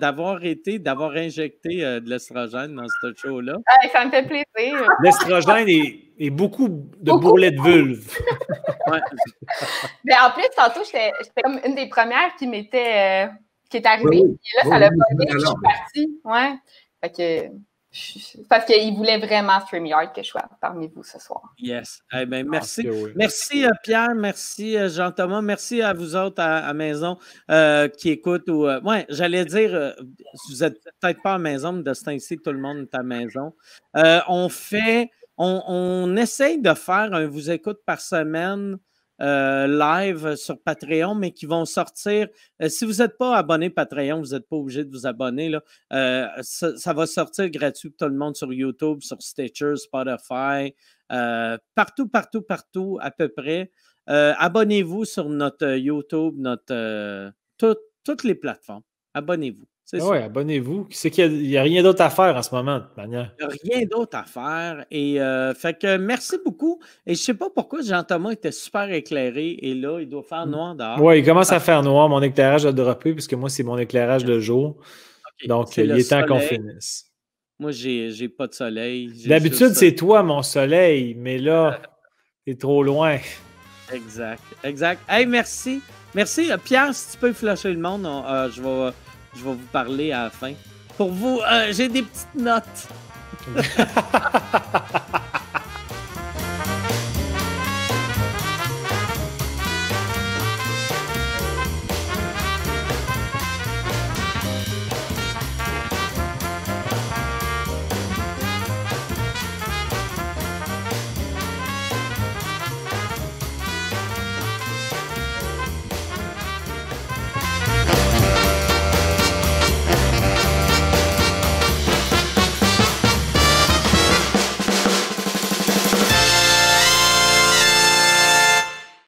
d'avoir été, d'avoir injecté euh, de l'estrogène dans ce show-là. ça me fait plaisir. L'estrogène est, beaucoup de bourrelets de vulve. Mais en plus, tantôt, j'étais comme une des premières qui m'était. Euh, qui est arrivé. Et là, ça l'a pas je suis partie. Ouais. Fait que, parce qu'il voulait vraiment StreamYard que je sois parmi vous ce soir. Yes. Eh ben, merci. Merci euh, Pierre, merci euh, Jean-Thomas, merci à vous autres à, la maison euh, qui écoutent. Ou, ouais, j'allais dire, vous n'êtes peut-être pas à maison, mais de ce temps-ci, tout le monde est à la maison. on fait, on, on, essaye de faire un vous écoute par semaine euh, live sur Patreon, mais qui vont sortir. Euh, si vous n'êtes pas abonné Patreon, vous n'êtes pas obligé de vous abonner. Là. Euh, ça, va sortir gratuit pour tout le monde sur YouTube, sur Stitcher, Spotify, partout, partout, partout, à peu près. Abonnez-vous sur notre YouTube, notre toutes les plateformes. Abonnez-vous. Ah oui, abonnez-vous. C'est qu'il n'y a, rien d'autre à faire en ce moment, de toute manière. Il n'y a rien d'autre à faire. Et euh, fait que merci beaucoup. Et je ne sais pas pourquoi Jean-Thomas était super éclairé et là, il doit faire mm. noir dehors. Oui, il commence à faire noir. Mon éclairage a droppé puisque moi, c'est mon éclairage de jour. Donc, il est temps qu'on finisse. Moi, j'ai n'ai pas de soleil. D'habitude, c'est toi, mon soleil, mais là, es trop loin. Exact, exact. Hey, merci. Merci. Euh, Pierre, si tu peux flasher le monde, euh, je, vais, je vais vous parler à la fin. Pour vous, euh, j'ai des petites notes.